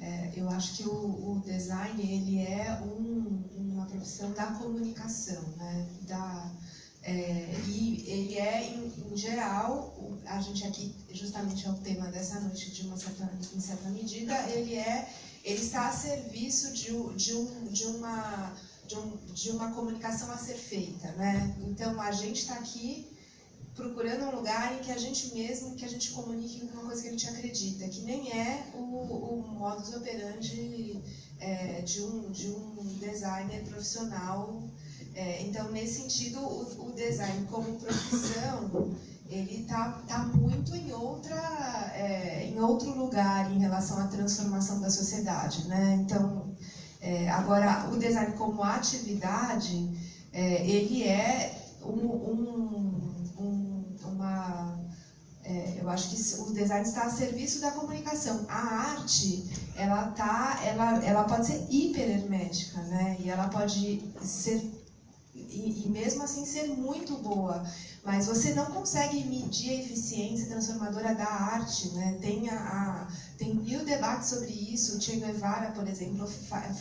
É, eu acho que o, o, design ele é um, uma profissão da comunicação, né? Da, é, e ele é, em, em, geral, a gente aqui, justamente é o tema dessa noite, de uma certa, em certa medida, ele é, ele está a serviço de, de, um, de, uma, de, um, de uma comunicação a ser feita, né? Então, a gente está aqui procurando um lugar em que a gente mesmo, que a gente comunique uma coisa que a gente acredita, que nem é o, o modus operandi é, de, um, de um designer profissional. É, então, nesse sentido, o, o, design como profissão, ele está tá muito em, outra, é, em outro lugar em relação à transformação da sociedade. Né? Então, é, agora, o design como atividade, é, ele é um, um uma. É, eu acho que o design está a serviço da comunicação. A arte, ela tá, ela, ela pode ser hiper hermética, né? E ela pode ser e, e, mesmo assim ser muito boa, mas você não consegue medir a eficiência transformadora da arte, né? Tem, a, a tem mil debates sobre isso. O Che Guevara, por exemplo,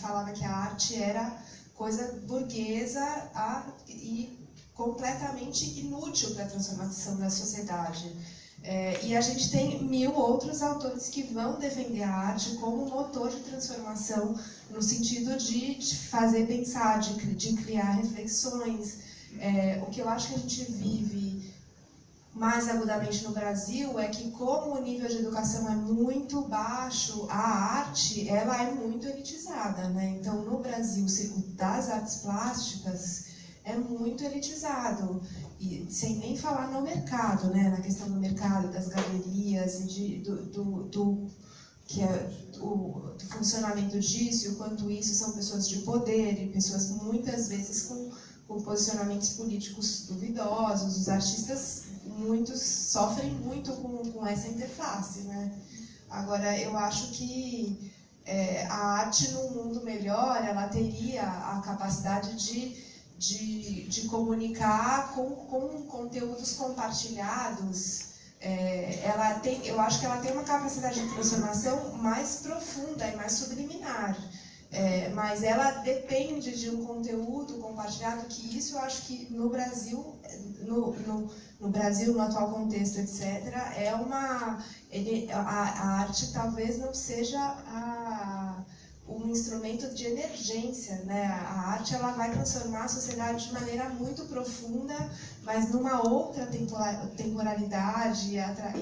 falava que a arte era coisa burguesa a, e completamente inútil para a transformação da sociedade. É, e a gente tem mil outros autores que vão defender a arte como motor de transformação, no sentido de, de fazer pensar, de, de criar reflexões. É, o que eu acho que a gente vive mais agudamente no Brasil é que como o nível de educação é muito baixo, a arte ela é muito elitizada, né? Então no Brasil o circuito das artes plásticas é muito elitizado. E sem nem falar no mercado, né? na questão do mercado, das galerias, e de, do, do, do que é do funcionamento disso, o quanto isso são pessoas de poder e pessoas muitas vezes com, com posicionamentos políticos duvidosos. Os artistas, muitos, sofrem muito com, com essa interface. Né? Agora, eu acho que é, a arte num mundo melhor, ela teria a capacidade de de, de comunicar com, com conteúdos compartilhados, é, ela tem, eu acho que ela tem uma capacidade de transformação mais profunda e mais subliminar. É, mas ela depende de um conteúdo compartilhado, que isso eu acho que no Brasil, no, no, no Brasil, no atual contexto, etc., é uma. Ele, a, a arte talvez não seja a, um instrumento de emergência, né? A arte ela vai transformar a sociedade de maneira muito profunda, mas numa outra temporalidade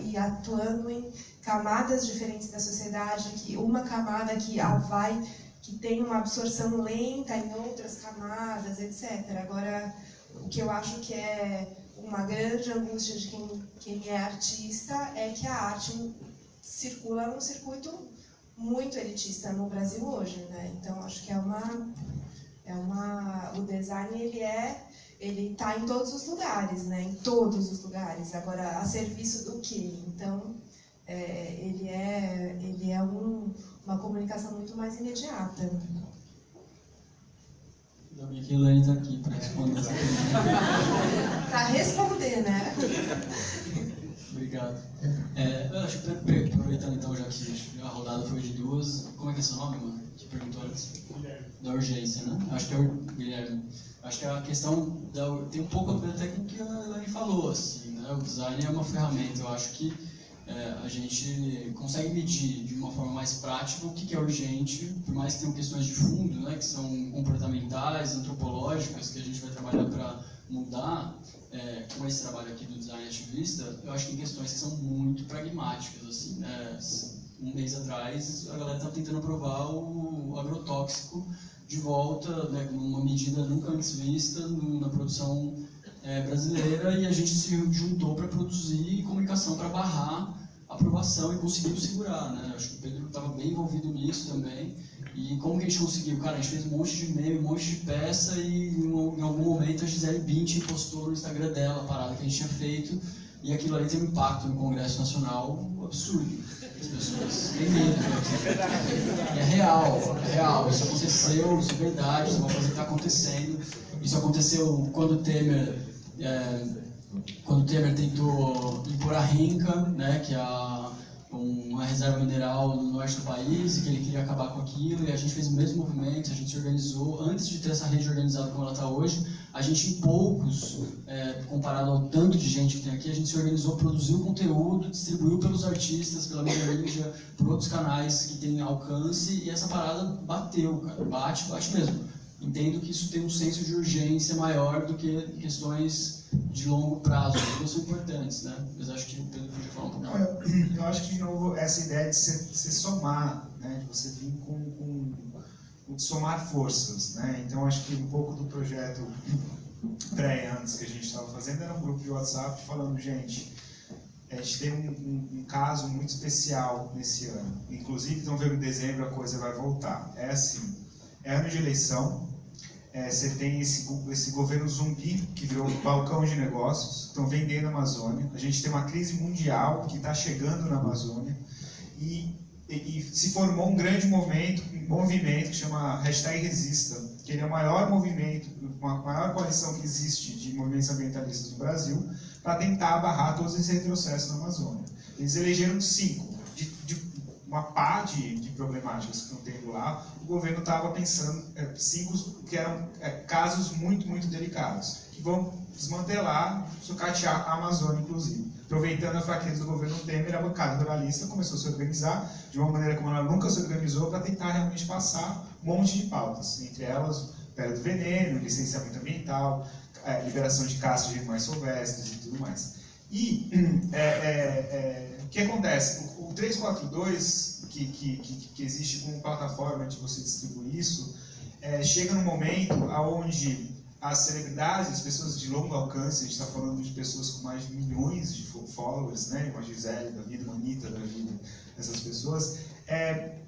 e atuando em camadas diferentes da sociedade, que uma camada que vai que tem uma absorção lenta em outras camadas, etc. Agora, o que eu acho que é uma grande angústia de quem, quem é artista é que a arte circula num circuito muito elitista no Brasil hoje, né? Então acho que é uma é uma o design ele é ele está em todos os lugares, né? Em todos os lugares. Agora a serviço do quê? Então é, ele é ele é um uma comunicação muito mais imediata. Ainda bem que a Elaine está aqui para responder para responder, né? Obrigado. É, eu acho que aproveitando então, já que a rodada foi de duas, como é que é seu nome, mano? Que perguntou antes? Guilherme. Da urgência, né? Acho que é o Guilherme. Acho que a questão da, tem um pouco a ver até com o que a Elaine falou, assim, né? O design é uma ferramenta, eu acho que é, a gente consegue medir de uma forma mais prática o que, que é urgente, por mais que tenham questões de fundo, né, que são comportamentais, antropológicas, que a gente vai trabalhar para mudar, é, com esse trabalho aqui do design ativista, eu acho que tem questões que são muito pragmáticas. Assim, né? Um mês atrás, a galera estava tentando aprovar o agrotóxico de volta, né, numa medida nunca antes vista na produção é, brasileira e a gente se juntou para produzir comunicação para barrar a aprovação e conseguiu segurar, né? Acho que o Pedro estava bem envolvido nisso também. E como que a gente conseguiu? Cara, a gente fez um monte de e-mail, um monte de peça e em algum momento a Gisele Bündchen postou no Instagram dela a parada que a gente tinha feito e aquilo ali tem um impacto no Congresso Nacional absurdo. As pessoas têm medo. Né? É real, é real. Isso aconteceu, isso é verdade, isso é uma coisa que está acontecendo. Isso aconteceu quando o Temer é, quando o Temer tentou impor a RINCA, né, que é a, uma reserva mineral no norte do país, e que ele queria acabar com aquilo, e a gente fez o mesmo movimento, a gente se organizou, antes de ter essa rede organizada como ela está hoje, a gente em poucos, é, comparado ao tanto de gente que tem aqui, a gente se organizou, produziu conteúdo, distribuiu pelos artistas, pela mídia, por outros canais que têm alcance, e essa parada bateu, cara, bate, bate mesmo entendo que isso tem um senso de urgência maior do que questões de longo prazo, que são importantes, né? Mas acho que o Pedro podia falar um pouco. Eu, eu, acho que, de novo, essa ideia de se, somar, né? de você vir com, com, com somar forças, né? Então, acho que um pouco do projeto pré antes que a gente estava fazendo era um grupo de WhatsApp falando, gente, a gente tem um, um, um, caso muito especial nesse ano. Inclusive, então, vendo em dezembro a coisa vai voltar. É assim, é ano de eleição, é, você tem esse, esse governo zumbi que virou um balcão de negócios, estão vendendo a Amazônia. A gente tem uma crise mundial que está chegando na Amazônia e, e, e, se formou um grande movimento, um movimento que chama hashtag Resista, que ele é o maior movimento, a maior coalição que existe de movimentos ambientalistas no Brasil, para tentar barrar todos esses retrocessos na Amazônia. Eles elegeram cinco, uma pá de, de problemáticas que estão tendo lá, o governo estava pensando é, cinco que eram é, casos muito, muito delicados, que vão desmantelar, sucatear a Amazônia, inclusive. Aproveitando a fraqueza do governo Temer, a bancada ruralista começou a se organizar de uma maneira como ela nunca se organizou para tentar realmente passar um monte de pautas, entre elas pele do veneno, licenciamento ambiental, é, liberação de caças de animais silvestres e tudo mais. E é, é, é o que acontece? O, o 342 que, que, que, que existe como plataforma de você distribuir isso, é, chega num momento onde as celebridades, as pessoas de longo alcance, a gente está falando de pessoas com mais de milhões de followers, né, a Gisele da vida, uma Anitta da vida, essas pessoas, é,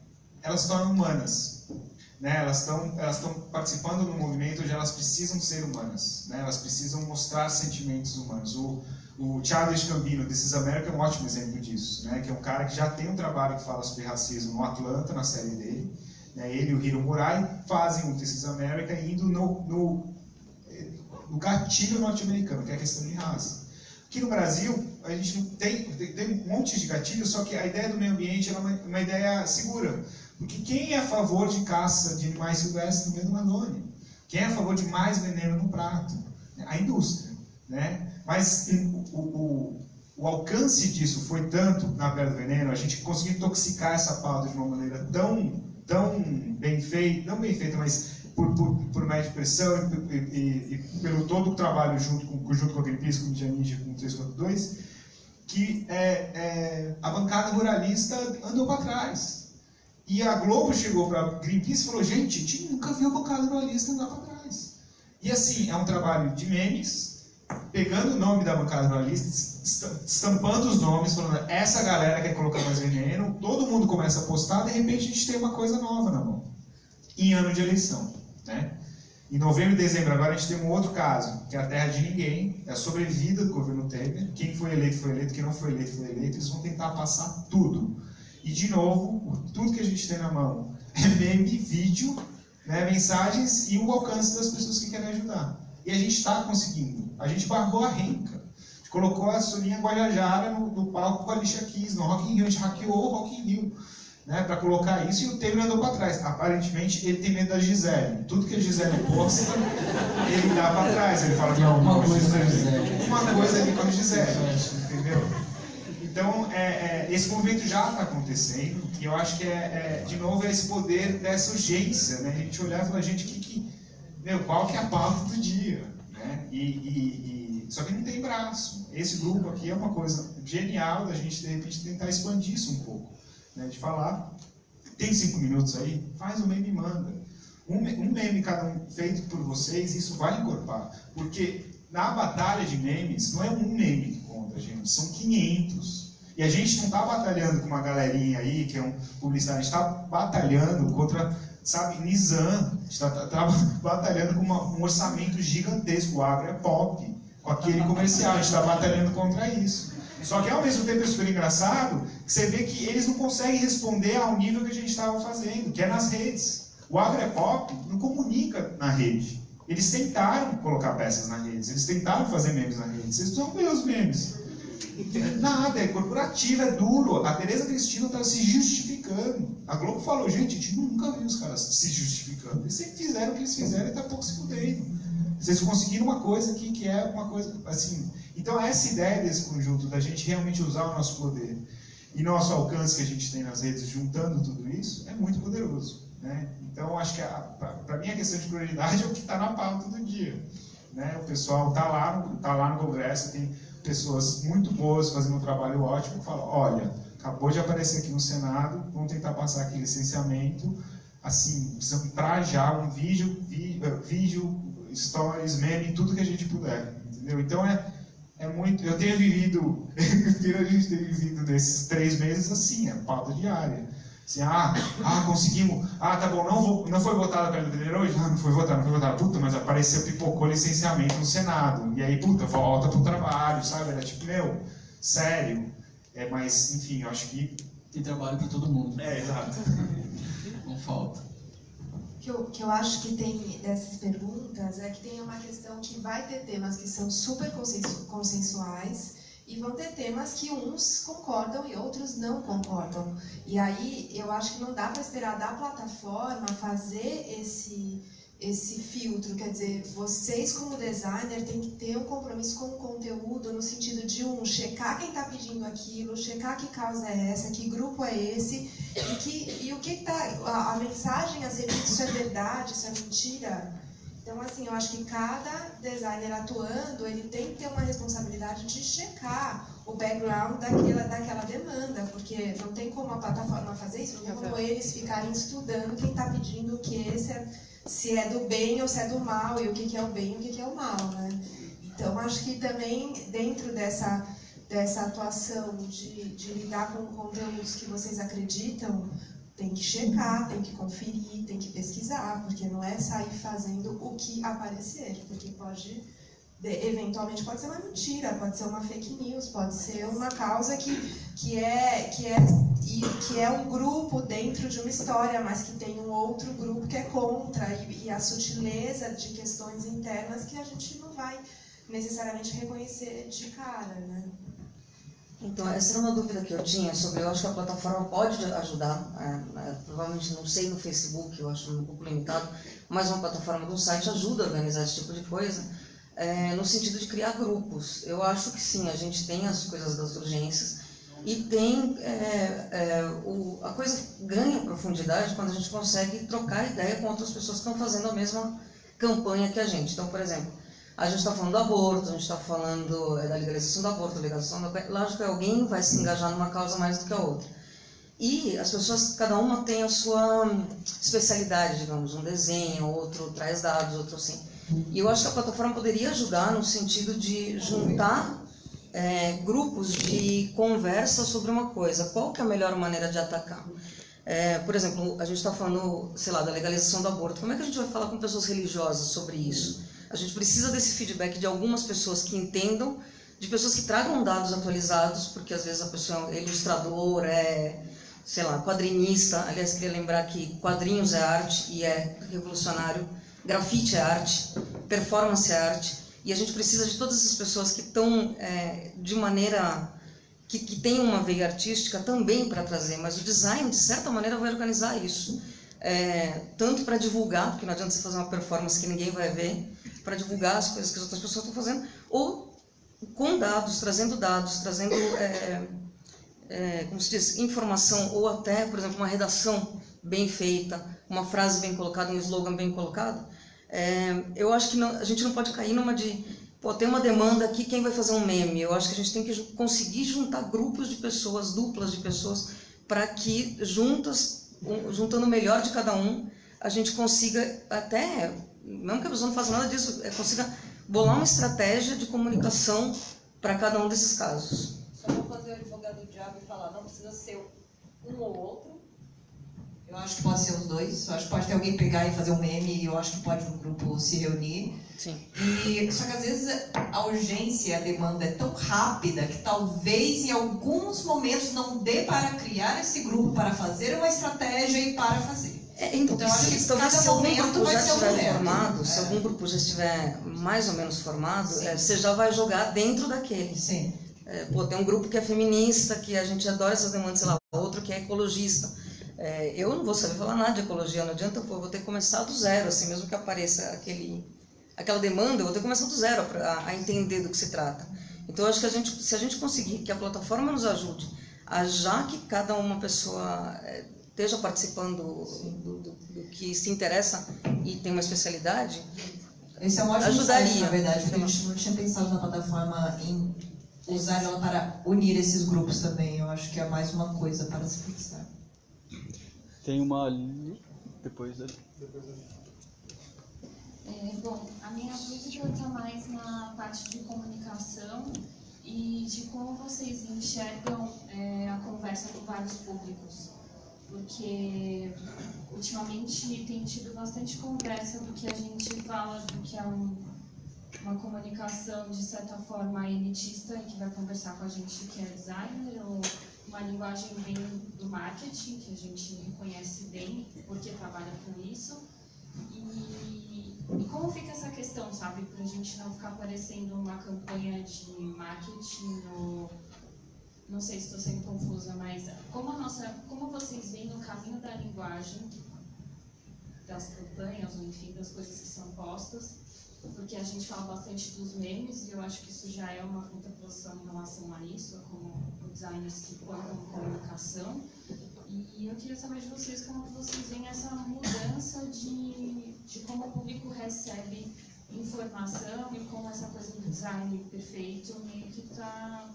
elas se tornam humanas. Né, elas estão elas participando de um movimento onde elas precisam ser humanas, né, elas precisam mostrar sentimentos humanos. O, o Charles Gambino, This America, é um ótimo exemplo disso, né? que é um cara que já tem um trabalho que fala sobre racismo no Atlanta, na série dele. Né? Ele e o Hiro Murai fazem o This America indo no, no, no gatilho norte-americano, que é a questão de raça. Aqui no Brasil, a gente tem, tem um monte de gatilhos, só que a ideia do meio ambiente é uma, uma ideia segura. Porque quem é a favor de caça de animais silvestres no meio do? Quem é a favor de mais veneno no prato? A indústria. Né? Mas o, o, o alcance disso foi tanto na Pedra do Veneno, a gente conseguiu intoxicar essa pauta de uma maneira tão, tão bem feita, não bem feita, mas por, por, por média pressão e, e, e, pelo todo o trabalho junto com, junto com a Greenpeace, com o Ninja com o 342, que é, é, a bancada ruralista andou para trás. E a Globo chegou para a Greenpeace e falou: gente, a gente nunca viu a bancada ruralista andar para trás. E assim, é um trabalho de memes, pegando o nome da bancada ruralista, estampando os nomes, falando: essa galera quer colocar mais veneno, todo mundo começa a postar, de repente a gente tem uma coisa nova na mão, em ano de eleição. Né? Em novembro e dezembro, agora a gente tem um outro caso, que é a terra de ninguém, é a sobrevida do governo Temer. Quem foi eleito, foi eleito, quem não foi eleito, foi eleito. Eles vão tentar passar tudo. E, de novo, tudo que a gente tem na mão é meme, vídeo, né, mensagens e o alcance das pessoas que querem ajudar. E a gente está conseguindo. A gente barrou a renca. A gente colocou a Soninha Guajajara no, no palco com a Alicia Keys, no Rock in Rio. A gente hackeou o Rock in Rio né, para colocar isso e o Temer andou para trás. Aparentemente ele tem medo da Gisele. Tudo que a Gisele posta, ele dá para trás. Ele fala que alguma coisa a Gisele. Uma coisa ali com a Gisele, entendeu? Então, é, é, esse movimento já está acontecendo e eu acho que, é, é, de novo, é esse poder dessa urgência, né? A gente olhar e falar, gente, que, que, meu, qual que é a pauta do dia? Né? E, e, e, só que não tem braço. Esse grupo aqui é uma coisa genial da gente, de repente, tentar expandir isso um pouco né, de falar. Tem cinco minutos aí? Faz o meme e manda. Um, um meme cada um feito por vocês, isso vai encorpar. Porque na batalha de memes, não é um meme que conta, gente, são 500. E a gente não está batalhando com uma galerinha aí, que é um publicitário, a gente está batalhando contra, sabe, Nizam, está tá, tá batalhando com uma, um orçamento gigantesco, o agro é pop, com aquele comercial, a gente está batalhando contra isso. Só que ao mesmo tempo é super engraçado que você vê que eles não conseguem responder ao nível que a gente estava fazendo, que é nas redes. O Agrepop não comunica na rede. Eles tentaram colocar peças na rede, eles tentaram fazer memes na rede. Vocês estão vendo os memes. Nada, é corporativo, é duro. A Tereza Cristina está se justificando. A Globo falou, gente, a gente nunca viu os caras se justificando. Eles sempre fizeram o que eles fizeram e está pouco se fudendo. Vocês conseguiram uma coisa aqui que é uma coisa, assim, então, essa ideia desse conjunto, da gente realmente usar o nosso poder e nosso alcance que a gente tem nas redes, juntando tudo isso, é muito poderoso. Né? Então, acho que, para mim, a questão de prioridade é o que está na pauta do dia. Né? O pessoal está lá, tá lá no Congresso, tem pessoas muito boas fazendo um trabalho ótimo, que falam, olha, acabou de aparecer aqui no Senado, vamos tentar passar aqui licenciamento, assim, precisamos já um vídeo, vídeo, stories, meme, tudo que a gente puder, entendeu? Então, é, é muito. Eu tenho vivido, a gente tem vivido nesses três meses assim, a pauta diária. Assim, ah, ah, conseguimos. Ah, tá bom, não, vou, não foi votado pelo brasileiro hoje? Ah, não foi votado, não foi votado. Puta, mas apareceu, pipocou licenciamento no Senado. E aí, puta, volta pro trabalho, sabe? Era tipo, meu, sério. É, mas, enfim, eu acho que. Tem trabalho para todo mundo. É, exato. não falta que eu, que eu acho que tem dessas perguntas é que tem uma questão que vai ter temas que são super consensuais e vão ter temas que uns concordam e outros não concordam. E aí eu acho que não dá para esperar da plataforma fazer esse esse filtro, quer dizer, vocês como designer têm que ter um compromisso com o conteúdo no sentido de um, checar quem está pedindo aquilo, checar que causa é essa, que grupo é esse, e, que, e o que está, a, a, mensagem a ser dita, isso é verdade, isso é mentira. Então, assim, eu acho que cada designer atuando, ele tem que ter uma responsabilidade de checar o background daquela, daquela demanda, porque não tem como a plataforma fazer isso, não tem como eles ficarem estudando quem está pedindo o que, esse é se é do bem ou se é do mal, e o que, que é o bem e o que, que é o mal, né? Então, acho que também dentro dessa, dessa atuação de, de lidar com conteúdos que vocês acreditam, tem que checar, tem que conferir, tem que pesquisar, porque não é sair fazendo o que aparecer, porque pode eventualmente pode ser uma mentira, pode ser uma fake news, pode ser uma causa que, que, é, que, é, que é um grupo dentro de uma história, mas que tem um outro grupo que é contra, e, e a sutileza de questões internas que a gente não vai necessariamente reconhecer de cara, né? Então, essa era uma dúvida que eu tinha sobre, eu acho que a plataforma pode ajudar, é, é, provavelmente não sei no Facebook, eu acho um pouco limitado, mas uma plataforma do site ajuda a organizar esse tipo de coisa, é, no sentido de criar grupos. Eu acho que sim, a gente tem as coisas das urgências e tem é, é, o, a coisa ganha profundidade quando a gente consegue trocar ideia com outras pessoas que estão fazendo a mesma campanha que a gente. Então, por exemplo, a gente está falando do aborto, a gente está falando é, da legalização do aborto, legalização da... Lógico que alguém vai se engajar numa causa mais do que a outra. E as pessoas, cada uma tem a sua especialidade, digamos, um desenho, outro traz dados, outro assim. E eu acho que a plataforma poderia ajudar no sentido de juntar é, grupos de conversa sobre uma coisa. Qual que é a melhor maneira de atacar? É, por exemplo, a gente está falando, sei lá, da legalização do aborto. Como é que a gente vai falar com pessoas religiosas sobre isso? A gente precisa desse feedback de algumas pessoas que entendam, de pessoas que tragam dados atualizados, porque às vezes a pessoa é ilustrador, é, sei lá, quadrinista. Aliás, queria lembrar que quadrinhos é arte e é revolucionário, grafite é arte, performance é arte. E a gente precisa de todas essas pessoas que estão é, de maneira que, que tem uma veia artística também para trazer, mas o design, de certa maneira, vai organizar isso. É, tanto para divulgar, porque não adianta você fazer uma performance que ninguém vai ver, para divulgar as coisas que as outras pessoas estão fazendo, ou com dados, trazendo dados, trazendo, é, é, como se diz, informação, ou até, por exemplo, uma redação bem feita, uma frase bem colocada, um slogan bem colocado. É, eu acho que não, a gente não pode cair numa de, pô, tem uma demanda aqui, quem vai fazer um meme? Eu acho que a gente tem que conseguir juntar grupos de pessoas, duplas de pessoas, para que juntas, juntando o melhor de cada um, a gente consiga até mesmo que a pessoa não faça nada disso, é consiga bolar uma estratégia de comunicação para cada um desses casos. Só vou fazer o advogado do diabo e falar, não precisa ser um ou outro. Eu acho que pode ser os dois. Eu acho que pode ter alguém pegar e fazer um meme e eu acho que pode um grupo se reunir. Sim. E, só que às vezes a urgência, a demanda é tão rápida que talvez em alguns momentos não dê para criar esse grupo para fazer uma estratégia e para fazer. É, então, então acho que talvez se algum grupo já estiver formado, é. se algum grupo já estiver mais ou menos formado, é, você já vai jogar dentro daquele. Sim. É, pô, tem um grupo que é feminista, que a gente adora essas demandas, sei lá, outro que é ecologista. É, eu não vou saber falar nada de ecologia, não adianta, eu vou ter que começar do zero, assim, mesmo que apareça aquele, aquela demanda, eu vou ter que começar do zero a, a entender do que se trata. Então, acho que a gente, se a gente conseguir que a plataforma nos ajude a já que cada uma pessoa é, esteja participando do, do, do, que se interessa e tem uma especialidade, esse é um ótimo ajudaria. Site, na verdade, porque a gente não tinha pensado na plataforma em usar ela para unir esses grupos também. Eu acho que é mais uma coisa para se pensar. Tem uma ali, depois ali. É, bom, a minha dúvida está mais na parte de comunicação e de como vocês enxergam é, a conversa com vários públicos porque ultimamente tem tido bastante conversa do que a gente fala do que é um, uma comunicação de certa forma elitista que vai conversar com a gente que é designer ou uma linguagem bem do marketing que a gente reconhece bem porque trabalha com isso. E, e como fica essa questão sabe para a gente não ficar parecendo uma campanha de marketing ou não sei se estou sendo confusa, mas como, a nossa, como vocês veem no caminho da linguagem, das campanhas, ou enfim, das coisas que são postas, porque a gente fala bastante dos memes, e eu acho que isso já é uma contraposição em relação a isso, como design como comunicação. E eu queria saber de vocês como vocês veem essa mudança de, de como o público recebe informação e como essa coisa do design perfeito meio que está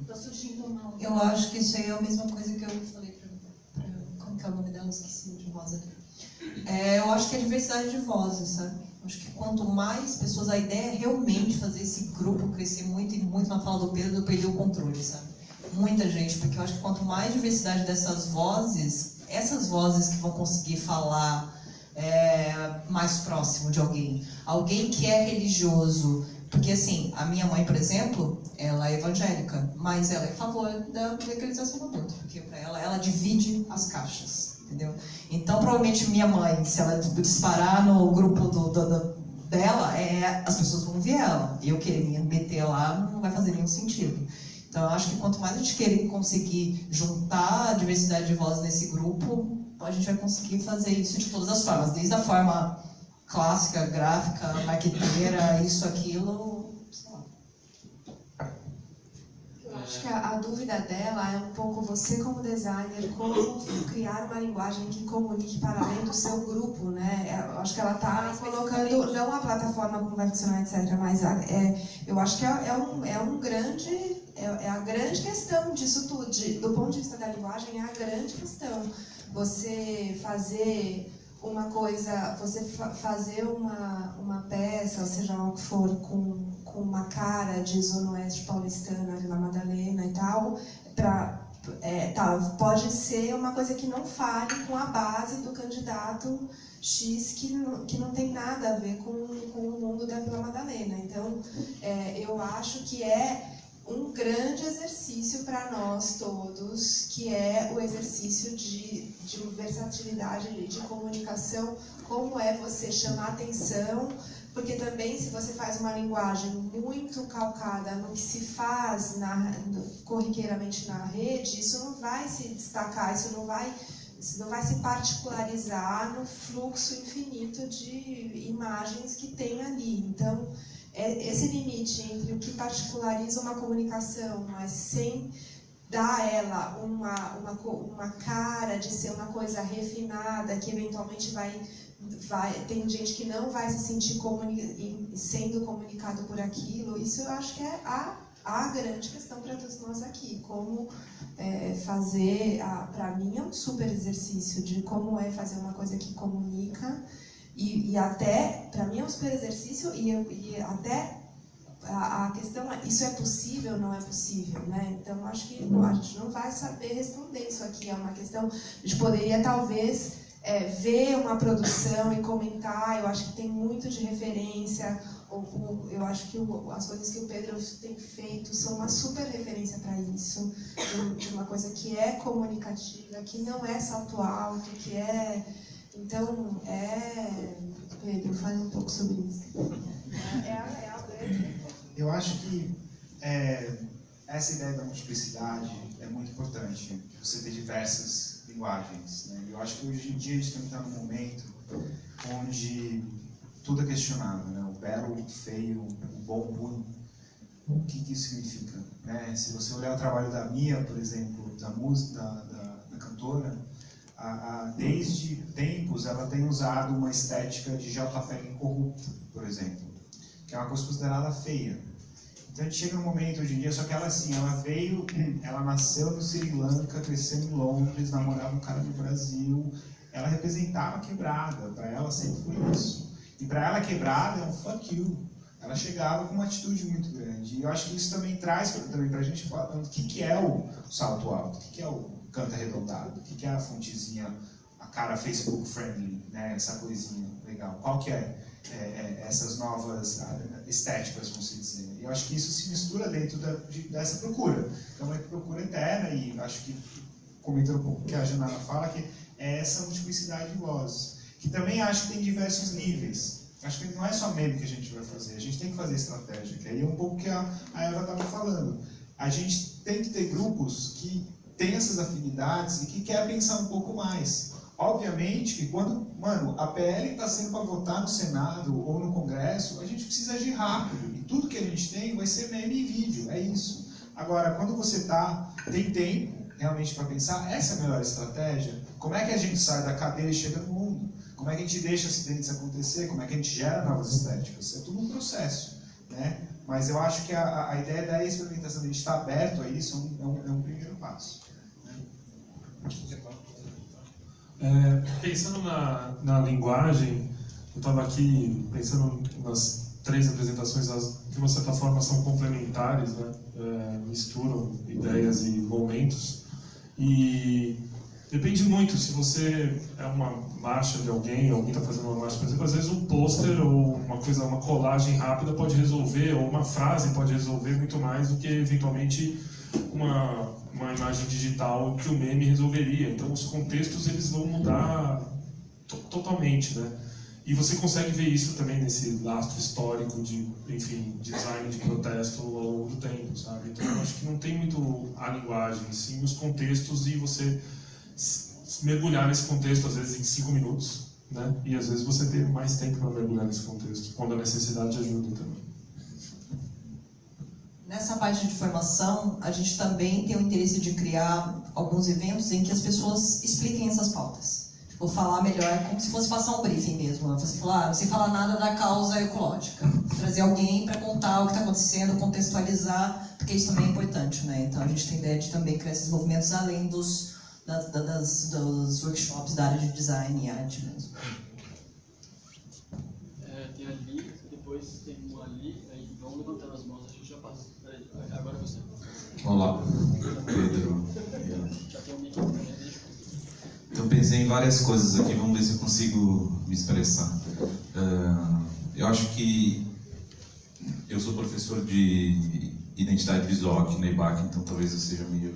Está surgindo uma. Eu acho que isso aí é a mesma coisa que eu falei para. Como que é o nome dela? Esqueci de voz ali. É, eu acho que é diversidade de vozes, sabe? Acho que quanto mais pessoas, a ideia é realmente fazer esse grupo crescer muito e muito na fala do Pedro, perder o controle, sabe? Muita gente, porque eu acho que quanto mais diversidade dessas vozes, essas vozes que vão conseguir falar é, mais próximo de alguém. Alguém que é religioso, porque, assim, a minha mãe, por exemplo, ela é evangélica, mas ela é a favor da legalização do aborto, porque para ela, ela divide as caixas, entendeu? Então, provavelmente, minha mãe, se ela disparar no grupo do, do, do dela, é, as pessoas vão ver ela. Eu querer me meter lá não vai fazer nenhum sentido. Então, eu acho que quanto mais a gente querer conseguir juntar a diversidade de vozes nesse grupo, a gente vai conseguir fazer isso de todas as formas, desde a forma clássica, gráfica, marqueteira, isso, aquilo, Eu acho que a, a, dúvida dela é um pouco você como designer, como criar uma linguagem que comunique para além do seu grupo, né? É, eu acho que ela está colocando, não a plataforma como vai funcionar, etc., mas é, eu acho que é, é, um, é um grande, é, é, a grande questão disso tudo, de, do ponto de vista da linguagem, é a grande questão. Você fazer uma coisa, você fa fazer uma, uma peça, ou seja lá o que for, com, com uma cara de Zona Oeste paulistana, Vila Madalena e tal, pra, é, tá, pode ser uma coisa que não fale com a base do candidato X que não, que não tem nada a ver com, com o mundo da Vila Madalena. Então, é, eu acho que é um grande exercício para nós todos, que é o exercício de, de versatilidade de comunicação, como é você chamar atenção, porque também se você faz uma linguagem muito calcada no que se faz na, corriqueiramente na rede, isso não vai se destacar, isso não vai, isso não vai se particularizar no fluxo infinito de imagens que tem ali. Então, é esse limite entre o que particulariza uma comunicação, mas sem dar a ela uma, uma, uma cara de ser uma coisa refinada, que eventualmente vai, vai. Tem gente que não vai se sentir comuni sendo comunicado por aquilo. Isso eu acho que é a, a grande questão para todos nós aqui. Como é, fazer. Para mim é um super exercício de como é fazer uma coisa que comunica e, e até, para mim é um super exercício, e, eu, e até a, a, questão é, isso é possível não é possível, né? Então, acho que a gente não vai saber responder isso aqui. É uma questão, a gente poderia talvez é, ver uma produção e comentar, eu acho que tem muito de referência, eu acho que as coisas que o Pedro tem feito são uma super referência para isso, de uma coisa que é comunicativa, que não é salto alto, que é então, é. Pedro, fale um pouco sobre isso. É, é, a, é grande. Eu acho que é, essa ideia da multiplicidade é muito importante, você ter diversas linguagens. Né? Eu acho que hoje em dia a gente está num momento onde tudo é questionado, né? o belo, o feio, o bom, o ruim. O que, que isso significa? Né? Se você olhar o trabalho da Mia, por exemplo, da música, da, da, da cantora, a, a, desde tempos ela tem usado uma estética de JPEG incorrupta, por exemplo, que é uma coisa considerada feia. Então a gente chega num momento hoje em dia, só que ela assim, ela veio, ela nasceu no Sri Lanka, cresceu em Londres, namorava um cara do Brasil, ela representava a quebrada, para ela sempre foi isso. E para ela quebrada é um fuck you. Ela chegava com uma atitude muito grande. E eu acho que isso também traz também para a gente falar o que, que é o salto alto, o que, que é o canto arredondado? O que é a fontezinha, a cara Facebook friendly, né? essa coisinha legal? Qual que é, é, é essas novas ah, estéticas, vamos dizer? Eu acho que isso se mistura dentro da, de, dessa procura. É uma procura eterna e acho que, comentando um pouco o que a Janara fala, que é essa multiplicidade de vozes. Que também acho que tem diversos níveis. Acho que não é só meme que a gente vai fazer, a gente tem que fazer estratégia, que aí é um pouco que a, a Eva estava falando. A gente tem que ter grupos que tem essas afinidades e que quer pensar um pouco mais. Obviamente que quando, mano, a PL está sendo para votar no Senado ou no Congresso, a gente precisa agir rápido. E tudo que a gente tem vai ser meme e vídeo, é isso. Agora, quando você tá, tem tempo realmente para pensar, essa é a melhor estratégia. Como é que a gente sai da cadeira e chega no mundo? Como é que a gente deixa acidentes acontecer? Como é que a gente gera novas estéticas? É tudo um processo, né? Mas eu acho que a, a ideia da experimentação, de a gente estar aberto a isso, é um, é um primeiro passo. É, pensando na, na linguagem, eu estava aqui pensando nas três apresentações, as, de uma certa forma são complementares, né? É, misturam ideias e momentos. E depende muito se você é uma marcha de alguém, alguém está fazendo uma marcha, por exemplo, às vezes um pôster ou uma coisa, uma colagem rápida pode resolver, ou uma frase pode resolver muito mais do que eventualmente uma uma imagem digital que o meme resolveria. Então os contextos eles vão mudar totalmente, né? E você consegue ver isso também nesse lastro histórico de, enfim, design de protesto ao longo do tempo, sabe? Então eu acho que não tem muito a linguagem, sim os contextos e você mergulhar nesse contexto, às vezes em cinco minutos, né? E às vezes você ter mais tempo para mergulhar nesse contexto, quando a necessidade ajuda também. Nessa parte de formação, a gente também tem o interesse de criar alguns eventos em que as pessoas expliquem essas pautas. Tipo, falar melhor, como se fosse passar um briefing mesmo. Você falar, ah, você fala nada da causa ecológica. Trazer alguém para contar o que está acontecendo, contextualizar, porque isso também é importante, né? Então a gente tem ideia de também criar esses movimentos além dos, das, das, dos workshops da área de design e arte mesmo. É, tem ali, depois tem um ali, aí vão levantando as mãos, a gente já passa. Agora você. Olá, Pedro. Já tem um mic também, Eu pensei em várias coisas aqui, vamos ver se eu consigo me expressar. Uh, eu acho que eu sou professor de identidade visual aqui na IBAC, então talvez eu seja meio.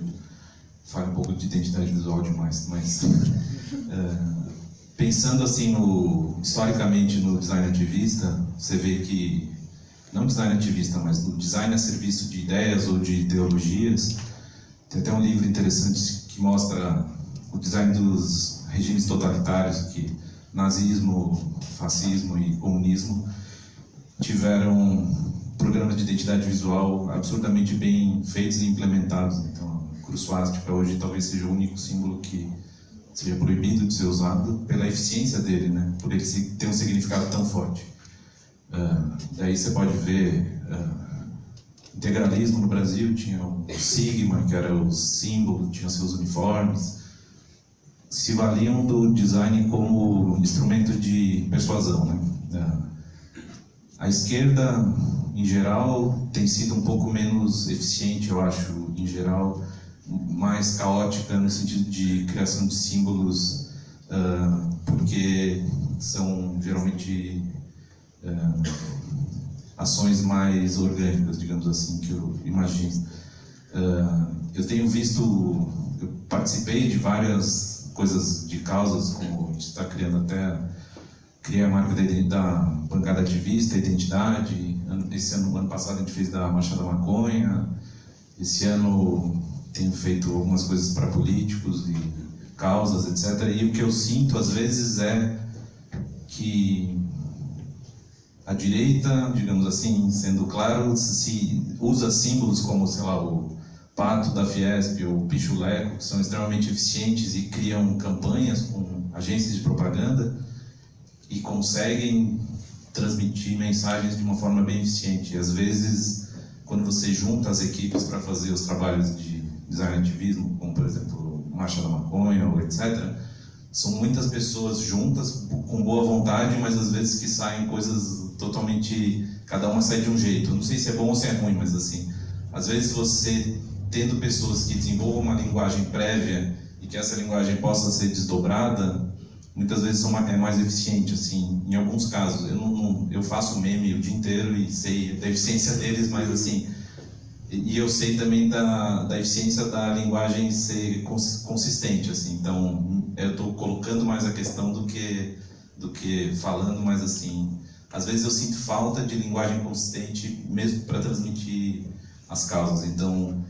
Fale um pouco de identidade visual demais, mas. Uh, pensando assim no historicamente no design ativista, você vê que não design ativista, mas no design a serviço de ideias ou de ideologias. Tem até um livro interessante que mostra o design dos regimes totalitários, que nazismo, fascismo e comunismo tiveram programas de identidade visual absurdamente bem feitos e implementados. Então, cruz suástica hoje talvez seja o único símbolo que seja proibido de ser usado pela eficiência dele, né? Por ele ter um significado tão forte. Uh, daí você pode ver uh, integralismo no Brasil, tinha o Sigma, que era o símbolo, tinha seus uniformes. Se valiam do design como instrumento de persuasão. Né? Uh, a esquerda, em geral, tem sido um pouco menos eficiente, eu acho, em geral, mais caótica no sentido de criação de símbolos, porque são geralmente é, ações mais orgânicas, digamos assim, que eu imagino. É, eu tenho visto, eu participei de várias coisas de causas, como a gente está criando até, criei a marca da, da bancada ativista, identidade, esse ano, ano passado a gente fez da Marcha da Maconha, esse ano tenho feito algumas coisas para políticos e causas, etc. E o que eu sinto às vezes é que a direita, digamos assim, sendo claro, se usa símbolos como, sei lá, o pato da Fiesp ou o pichuleco, que são extremamente eficientes e criam campanhas com agências de propaganda e conseguem transmitir mensagens de uma forma bem eficiente. E às vezes, quando você junta as equipes para fazer os trabalhos de design ativismo, como por exemplo Marcha da Maconha ou etc., são muitas pessoas juntas com boa vontade, mas às vezes que saem coisas totalmente cada uma sai de um jeito. Não sei se é bom ou se é ruim, mas assim, às vezes você tendo pessoas que desenvolvam uma linguagem prévia e que essa linguagem possa ser desdobrada, muitas vezes são, é mais eficiente assim. Em alguns casos, eu não eu faço meme o dia inteiro e sei da eficiência deles, mas assim e eu sei também da, da eficiência da linguagem ser consistente assim então eu estou colocando mais a questão do que do que falando mais assim às vezes eu sinto falta de linguagem consistente mesmo para transmitir as causas então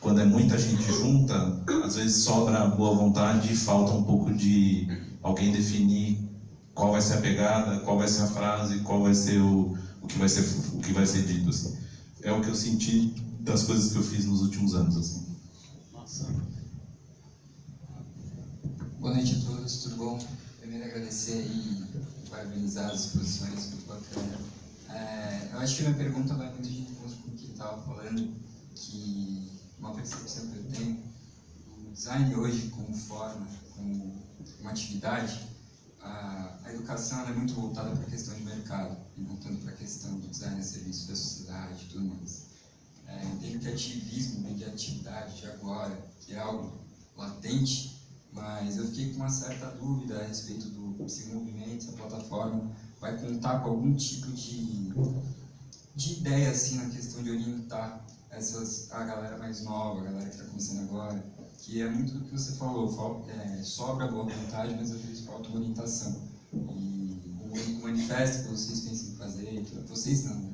quando é muita gente junta às vezes sobra boa vontade e falta um pouco de alguém definir qual vai ser a pegada qual vai ser a frase qual vai ser o, o que vai ser o que vai ser dito assim. é o que eu senti das coisas que eu fiz nos últimos anos. Assim. Nossa. Boa noite a todos, tudo bom? Primeiro agradecer e parabenizar as exposições, muito bacana. É, eu acho que minha pergunta vai muito de encontro com o que estava falando, que uma percepção que eu tenho, o design hoje como forma, como uma atividade, a, a educação é muito voltada para a questão de mercado, e voltando para a questão do design a serviço da sociedade e tudo mais. É, entendo que atividade de agora, que é algo latente, mas eu fiquei com uma certa dúvida a respeito do se movimento, a plataforma vai contar com algum tipo de, de ideia assim na questão de orientar essas, a galera mais nova, a galera que está começando agora, que é muito do que você falou, é, sobra boa vontade, mas às vezes falta uma orientação. E o manifesto que vocês pensam em fazer, vocês não, né?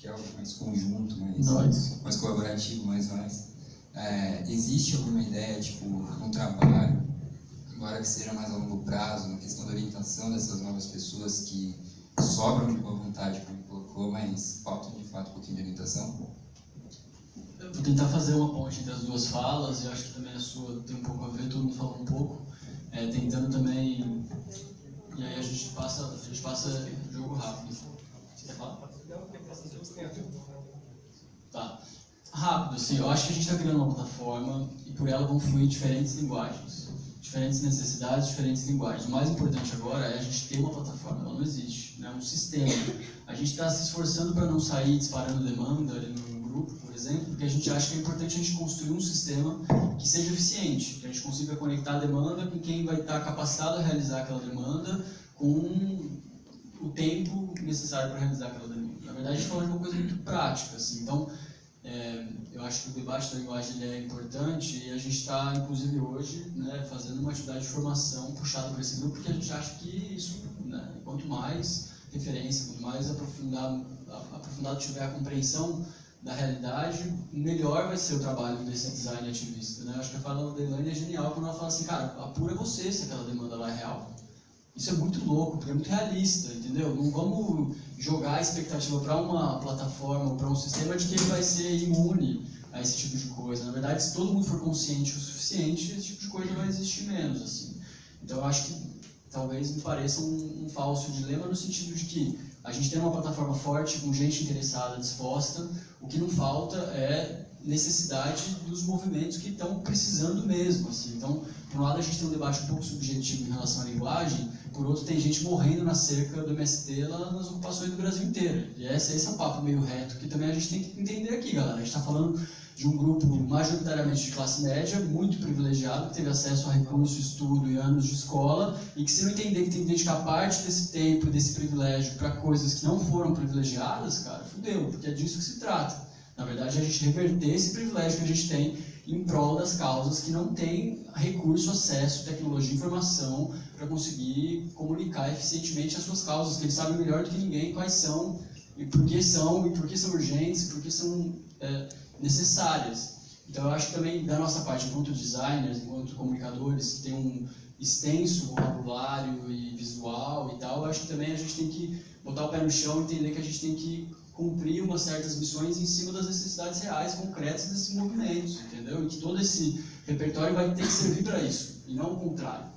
Que é algo mais conjunto, mais, Nós. mais colaborativo, mais nós. É, existe alguma ideia, tipo, um trabalho, agora que seja mais a longo prazo, na questão da orientação dessas novas pessoas que sobram de boa vontade, como colocou, mas faltam de fato um pouquinho de orientação? Eu vou tentar fazer uma ponte entre as duas falas, e acho que também a sua tem um pouco a ver, todo mundo falou um pouco, é, tentando também. E aí a gente passa, a gente passa jogo rápido. Você quer falar? Tá. Rápido, assim, eu acho que a gente está criando uma plataforma e por ela vão fluir diferentes linguagens, diferentes necessidades, diferentes linguagens. O mais importante agora é a gente ter uma plataforma, ela não existe, né? um sistema. A gente está se esforçando para não sair disparando demanda ali no grupo, por exemplo, porque a gente acha que é importante a gente construir um sistema que seja eficiente, que a gente consiga conectar a demanda com quem vai estar capacitado a realizar aquela demanda, com o tempo necessário para realizar aquela demanda. Verdade, a gente de uma coisa muito prática, assim. Então, é, eu acho que o debate da linguagem é importante e a gente está, inclusive hoje, né, fazendo uma atividade de formação puxada por esse grupo, porque a gente acha que isso, né, quanto mais referência, quanto mais aprofundado, aprofundado tiver a compreensão da realidade, melhor vai ser o trabalho desse design ativista. Né? Acho que a fala da Elaine é genial quando ela fala assim, cara, apura você se aquela demanda lá é real. Isso é muito louco, porque é muito realista, entendeu? Não vamos jogar a expectativa para uma plataforma ou para um sistema de que ele vai ser imune a esse tipo de coisa. Na verdade, se todo mundo for consciente o suficiente, esse tipo de coisa vai existir menos. Assim. Então, eu acho que talvez me pareça um, um falso dilema no sentido de que a gente tem uma plataforma forte, com gente interessada, disposta, o que não falta é necessidade dos movimentos que estão precisando mesmo. Assim. Então, por um lado, a gente tem um debate um pouco subjetivo em relação à linguagem, por outro, tem gente morrendo na cerca do MST lá nas ocupações do Brasil inteiro. E esse, esse é um papo meio reto que também a gente tem que entender aqui, galera. A gente está falando de um grupo majoritariamente de classe média, muito privilegiado, que teve acesso a recurso, estudo e anos de escola, e que se não entender que tem que dedicar parte desse tempo, desse privilégio para coisas que não foram privilegiadas, cara, fudeu, porque é disso que se trata. Na verdade, a gente reverter esse privilégio que a gente tem em prol das causas que não têm recurso, acesso, tecnologia, informação para conseguir comunicar eficientemente as suas causas, que eles sabem melhor do que ninguém quais são e por que são e por que são urgentes, e por que são é, necessárias. Então, eu acho que também da nossa parte, enquanto designers, enquanto comunicadores, que tem um extenso vocabulário e visual e tal, eu acho que também a gente tem que botar o pé no chão e entender que a gente tem que cumprir umas certas missões em cima das necessidades reais, concretas desses movimentos, entendeu? E que todo esse repertório vai ter que servir para isso, e não o contrário.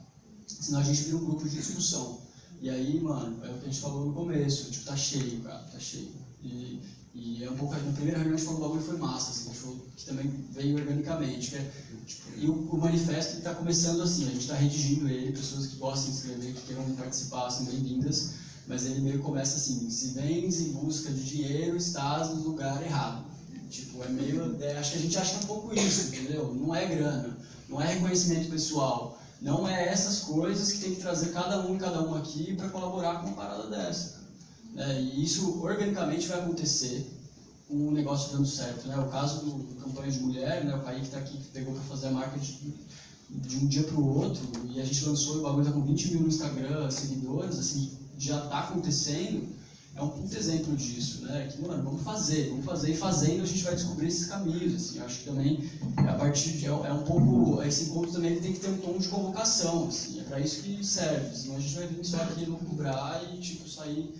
Senão a gente vira um grupo de discussão. E aí, mano, é o que a gente falou no começo, tipo, tá cheio, cara, tá cheio. E, e é um pouco, na primeira reunião a gente falou que o bagulho foi massa, assim, a gente falou que também veio organicamente. Que é, tipo, e o, o manifesto está começando assim, a gente está redigindo ele, pessoas que de escrever, que queiram participar, são bem-vindas mas ele meio começa assim: se vens em busca de dinheiro, estás no lugar errado. Tipo, é meio. É, acho que a gente acha um pouco isso, entendeu? Não é grana, não é reconhecimento pessoal, não é essas coisas que tem que trazer cada um e cada um aqui para colaborar com uma parada dessa. É, e isso organicamente vai acontecer com um negócio dando certo. Né? O caso do, do campanha de mulher, né? o Kaique está aqui, que pegou para fazer a marca de, de um dia para o outro, e a gente lançou o bagulho está com 20 mil no Instagram, seguidores, assim, já está acontecendo, é um puto exemplo disso, né? Que, mano, vamos fazer, vamos fazer, e fazendo a gente vai descobrir esses caminhos, assim, acho que também, a partir de, é, é um pouco, esse encontro também ele tem que ter um tom de convocação, assim, é para isso que serve, senão a gente vai vir só aqui no cobrar e, tipo, sair,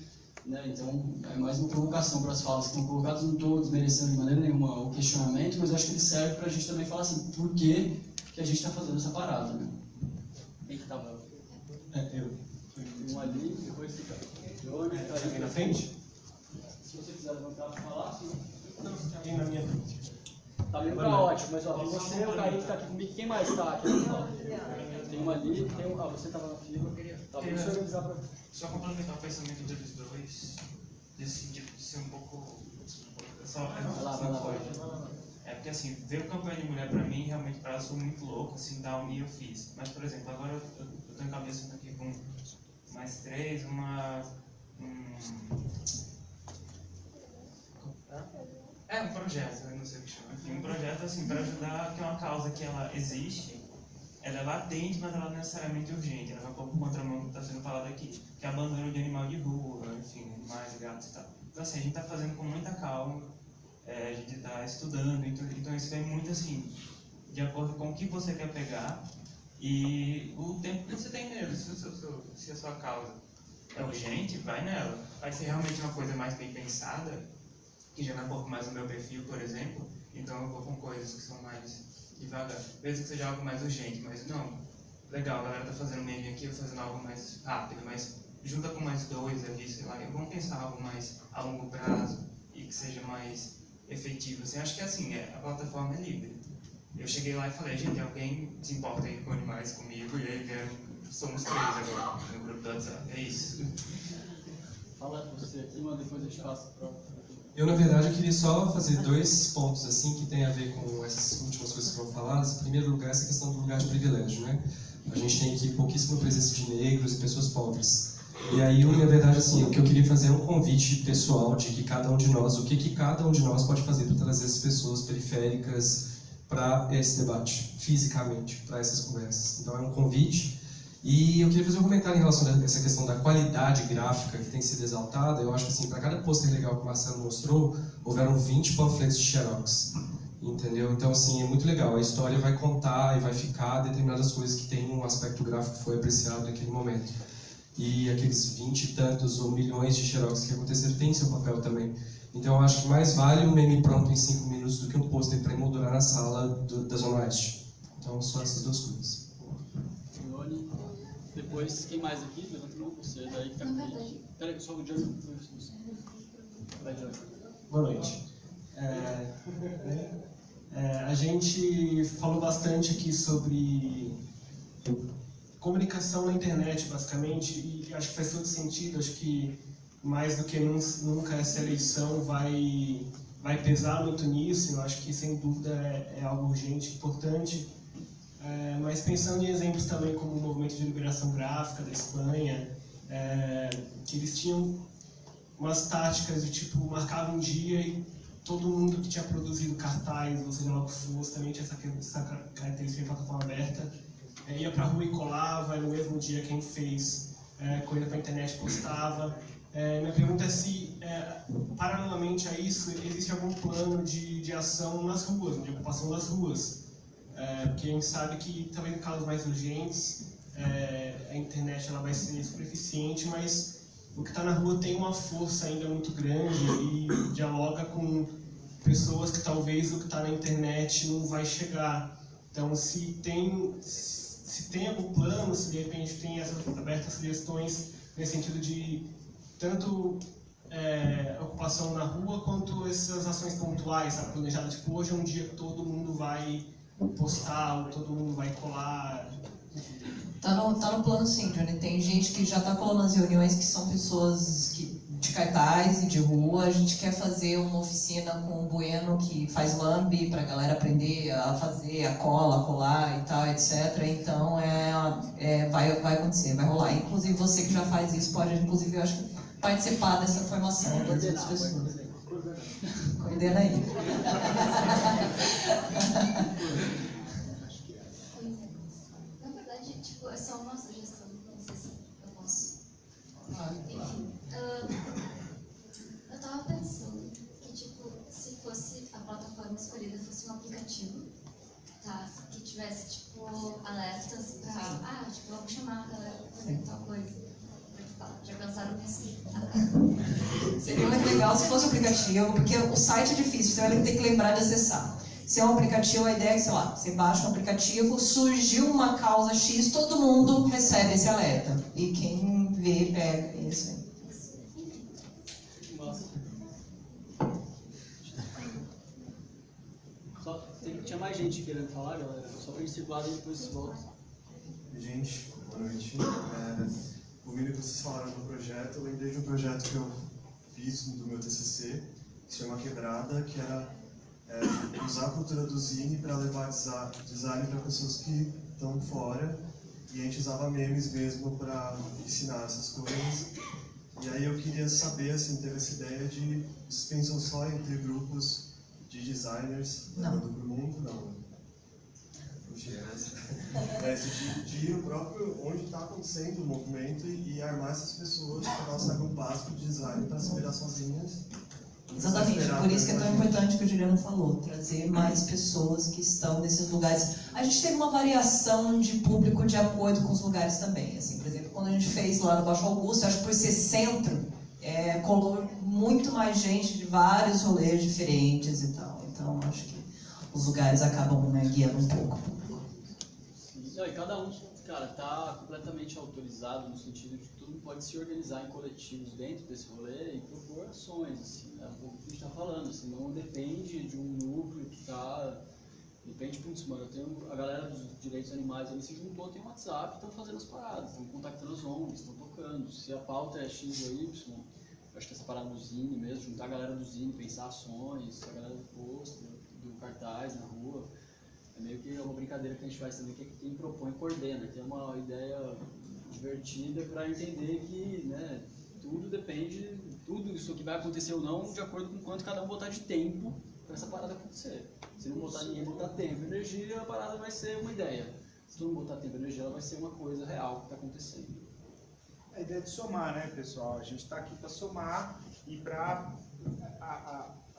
né? Então, é mais uma provocação para as falas que estão colocadas, não estou desmerecendo de maneira nenhuma o questionamento, mas acho que ele serve para a gente também falar assim, por que, que a gente está fazendo essa parada, né? Quem que tava? É, eu. Um ali, depois fica. Johnny, tá aí na frente? Se você quiser levantar para falar, sim. Não, está aí na minha frente. Tá meio caótico, mas ó, tem você, o Kaique tá aqui comigo. Quem mais tá aqui? Tem uma ali, tem um. Ah, você tava na fila. Tá, vamos se organizar pra. Só complementar o pensamento deles dois, desse tipo de ser um pouco. Só, vai lá, vai lá, vai lá. É porque assim, ver o campanha de mulher pra mim realmente parece muito louco, assim, da um e eu fiz. Mas, por exemplo, agora eu, eu, eu tô encabeçando aqui com mais três, uma. Um, é um projeto, eu não sei o que chama. Enfim, um projeto assim para ajudar, que é uma causa que ela existe, ela é latente, mas ela não é necessariamente urgente. Ela vai um pouco contramão do que está sendo falado aqui, que é abandono de animal de rua, enfim, animais, gatos e tal. Então, assim, a gente está fazendo com muita calma, é, a gente está estudando, então, então isso vem muito assim, de acordo com o que você quer pegar e o tempo que você tem nele. Se, se, se, a sua causa é urgente, vai nela. Vai ser realmente uma coisa mais bem pensada, que já vai um pouco mais no meu perfil, por exemplo, então eu vou com coisas que são mais devagar. Mesmo que seja algo mais urgente, mas não, legal, a galera tá fazendo meme aqui, fazendo algo mais rápido, mas junta com mais dois ali, sei lá, vamos pensar algo mais a longo prazo e que seja mais efetivo. Assim, acho que assim, é, a plataforma é livre. Eu cheguei lá e falei, gente, alguém se importa aí com animais comigo? E aí vieram, somos três agora no grupo do WhatsApp. É isso. Fala você aqui, mas depois eu te passo para eu, na verdade, eu queria só fazer dois pontos assim que tem a ver com essas últimas coisas que foram faladas. Em primeiro lugar, essa questão do lugar de privilégio, né? A gente tem aqui pouquíssima presença de negros e pessoas pobres. E aí, na verdade, assim, o que eu queria fazer é um convite pessoal de que cada um de nós, o que, que cada um de nós pode fazer para trazer essas pessoas periféricas para esse debate, fisicamente, para essas conversas. Então, é um convite e eu queria fazer um comentário em relação a essa questão da qualidade gráfica que tem sido exaltada. Eu acho que, assim, para cada pôster legal que o Marcelo mostrou, houveram 20 panfletos de xerox. Entendeu? Então, assim, é muito legal. A história vai contar e vai ficar determinadas coisas que tem um aspecto gráfico que foi apreciado naquele momento. E aqueles 20 e tantos ou milhões de xerox que aconteceram têm seu papel também. Então, eu acho que mais vale um meme pronto em 5 minutos do que um pôster para emoldurar na sala do, da Zona Oeste. Então, só essas duas coisas. Depois, quem mais aqui? Levanta a mão, você daí que tá com. Peraí, só o Johnny. Vai, Johnny. Boa noite. É, é, a gente falou bastante aqui sobre comunicação na internet, basicamente, e acho que faz todo sentido. Acho que mais do que nunca essa eleição vai, vai pesar muito nisso. Eu acho que, sem dúvida, é, é algo urgente, importante. É, mas pensando em exemplos também como o movimento de liberação gráfica da Espanha, é, que eles tinham umas táticas de tipo, marcava um dia e todo mundo que tinha produzido cartaz, ou seja lá o que fosse, também tinha essa, essa característica de plataforma aberta, é, ia para rua e colava, no mesmo dia quem fez é, coisa a internet postava. É, minha pergunta é se, é, paralelamente a isso, existe algum plano de, de ação nas ruas, de ocupação das ruas, é, porque a gente sabe que talvez em casos mais urgentes é, a internet ela vai ser super eficiente, mas o que está na rua tem uma força ainda muito grande e dialoga com pessoas que talvez o que está na internet não vai chegar. Então, se tem, se tem algum plano, se de repente tem essas abertas sugestões nesse sentido de tanto é, ocupação na rua quanto essas ações pontuais, sabe, planejadas. Tipo, hoje é um dia que todo mundo vai postal, todo mundo vai colar. Tá no, tá no plano sim, Johnny. Tem gente que já está colando nas reuniões que são pessoas que, de cartaz e de rua. A gente quer fazer uma oficina com o Bueno que faz lambe para a galera aprender a fazer a cola, a colar e tal, etc. Então é, é, vai, vai acontecer, vai rolar. Inclusive você que já faz isso pode, inclusive, eu acho que participar dessa formação das outras pessoas. Coordena aí. Na verdade, tipo, é só uma sugestão, não sei se eu posso. Enfim, uh, eu tava pensando que, tipo, se fosse a plataforma escolhida fosse um aplicativo, tá? Que tivesse, tipo, alertas pra, ah, tipo, vamos chamar a galera pra fazer tal coisa. Já pensaram nisso? Seria muito legal se fosse um aplicativo, porque o site é difícil, você vai ter que lembrar de acessar. Se é um aplicativo, a ideia é que, sei lá, você baixa um aplicativo, surgiu uma causa X, todo mundo recebe esse alerta. E quem vê, pega. É isso aí. Só, tem, tinha mais gente querendo falar, galera. Só pra gente circular e depois volta. Gente, boa noite. É ouvindo que vocês falaram do projeto, eu lembrei de um projeto que eu fiz do meu TCC, que se chama Quebrada, que era é, usar a cultura do Zine para levar design para pessoas que estão fora, e a gente usava memes mesmo para ensinar essas coisas. E aí eu queria saber, assim, teve essa ideia de, vocês pensam só ter grupos de designers levando para o mundo? Não. Gutierrez, é, de, de ir no próprio onde está acontecendo o movimento e, e armar essas pessoas para elas saibam o básico de design para se virar sozinhas. Exatamente, por isso que é tão importante que o Juliano falou, trazer mais pessoas que estão nesses lugares. A gente teve uma variação de público de acordo com os lugares também. Assim, por exemplo, quando a gente fez lá no Baixo Augusto, acho que por ser centro, é, colou muito mais gente de vários rolês diferentes e tal. Então, acho que os lugares acabam né, guiando um pouco. Não, e cada um, cara, tá completamente autorizado no sentido de que mundo pode se organizar em coletivos dentro desse rolê e propor ações, assim, né? Um pouco que a gente tá falando, assim, não depende de um núcleo que tá... Depende, putz, mano, eu tenho a galera dos direitos animais ali se juntou, tem um WhatsApp, estão fazendo as paradas, estão contactando as ONGs, estão tocando. Se a pauta é X ou Y, acho que essa parada do Zine mesmo, juntar a galera do Zine, pensar ações, a galera do posto, do cartaz na rua, é meio que uma brincadeira que a gente faz também, que quem propõe coordena, tem uma ideia divertida para entender que né, tudo depende, tudo isso que vai acontecer ou não, de acordo com quanto cada um botar de tempo para essa parada acontecer. Se não botar ninguém botar tempo e energia, a parada vai ser uma ideia. Se não botar tempo e energia, ela vai ser uma coisa real que está acontecendo. A ideia é de somar, né, pessoal? A gente está aqui para somar e para.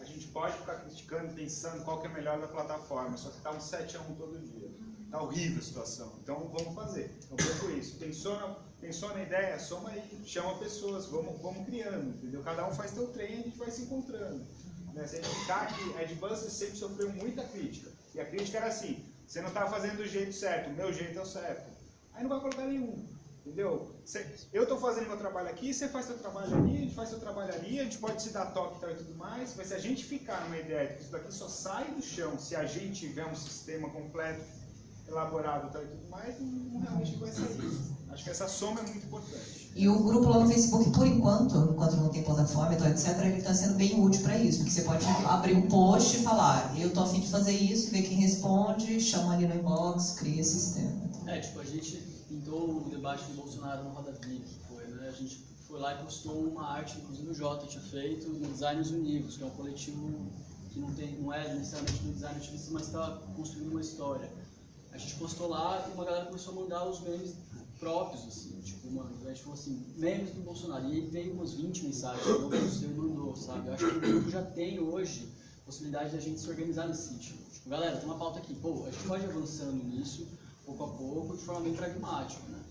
A, gente pode ficar criticando, pensando qual que é melhor da plataforma, só que está um 7 a 1 todo dia. Está horrível a situação. Então vamos fazer. É um pouco isso. Pensou na, pensou na ideia? Soma aí, chama pessoas, vamos, vamos criando, entendeu? Cada um faz seu trem e a gente vai se encontrando. Né? Se a gente ficar aqui, a Advance sempre sofreu muita crítica. E a crítica era assim: você não está fazendo do jeito certo, o meu jeito é o certo. Aí não vai colocar nenhum. Entendeu? eu estou fazendo meu trabalho aqui, você faz seu trabalho ali, a gente faz seu trabalho ali, a gente pode se dar toque e tudo mais, mas se a gente ficar numa ideia de que isso daqui só sai do chão se a gente tiver um sistema completo, elaborado e tudo mais, não realmente vai sair. Acho que essa soma é muito importante. E o grupo lá no Facebook, por enquanto, enquanto não tem plataforma, então, etc., ele está sendo bem útil para isso, porque você pode abrir um post e falar, eu estou afim de fazer isso, ver quem responde, chama ali no inbox, cria sistema. É, tipo, a gente pintou o debate do Bolsonaro no Roda Viva, que foi, né? A gente foi lá e postou uma arte, inclusive o Jota tinha feito, no Designers Unidos, que é um coletivo que não, tem, não é necessariamente do design ativista, mas está construindo uma história. A gente postou lá e uma galera começou a mandar os memes próprios, assim, tipo, uma, a gente falou assim, memes do Bolsonaro, e aí veio umas 20 mensagens, não você mandou, sabe? Eu acho que o grupo já tem hoje possibilidade de a gente se organizar nesse sentido. Tipo, galera, tem uma pauta aqui, pô, a gente pode ir avançando nisso, pouco a pouco, de forma bem pragmática, né?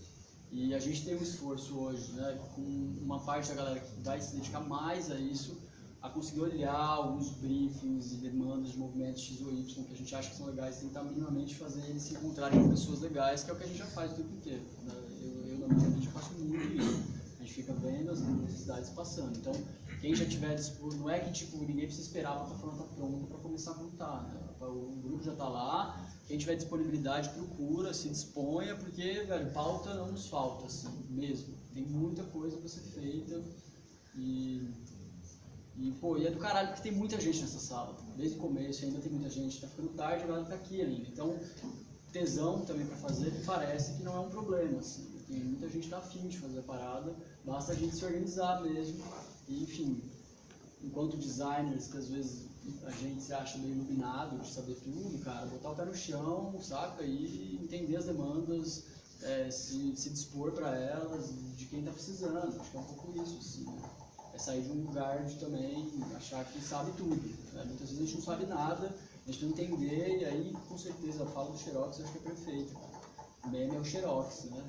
E a gente tem um esforço hoje, né, com uma parte da galera que vai se dedicar mais a isso, a conseguir olhar alguns briefings e demandas de movimentos X ou Y que a gente acha que são legais, tentar minimamente fazer eles se encontrarem com pessoas legais, que é o que a gente já faz o tempo inteiro. Né? Eu, eu, na minha vida, faço muito isso. A gente fica vendo as necessidades passando. Então, quem já tiver disposto, não é que tipo, ninguém precisa esperar a plataforma estar tá pronta para começar a montar. Né? O grupo já está lá, quem tiver disponibilidade, procura, se disponha, porque, velho, pauta não nos falta, assim, mesmo. Tem muita coisa para ser feita e, e, pô, e é do caralho porque tem muita gente nessa sala. Desde o começo ainda tem muita gente. Tá ficando tarde, a tá aqui ainda. Então, tesão também para fazer, parece que não é um problema, assim. Tem muita gente tá afim de fazer a parada, basta a gente se organizar mesmo. E, enfim, enquanto designers, que às vezes a gente se acha meio iluminado de saber tudo, cara, botar o pé no chão, saca? E entender as demandas, é, se, se dispor para elas, de quem está precisando. Acho que é um pouco isso, assim, né? É sair de um lugar de também achar que sabe tudo. Né? Muitas vezes a gente não sabe nada, a gente não entender, e aí, com certeza, a fala do Xerox eu acho que é perfeita. O meme é o Xerox, né?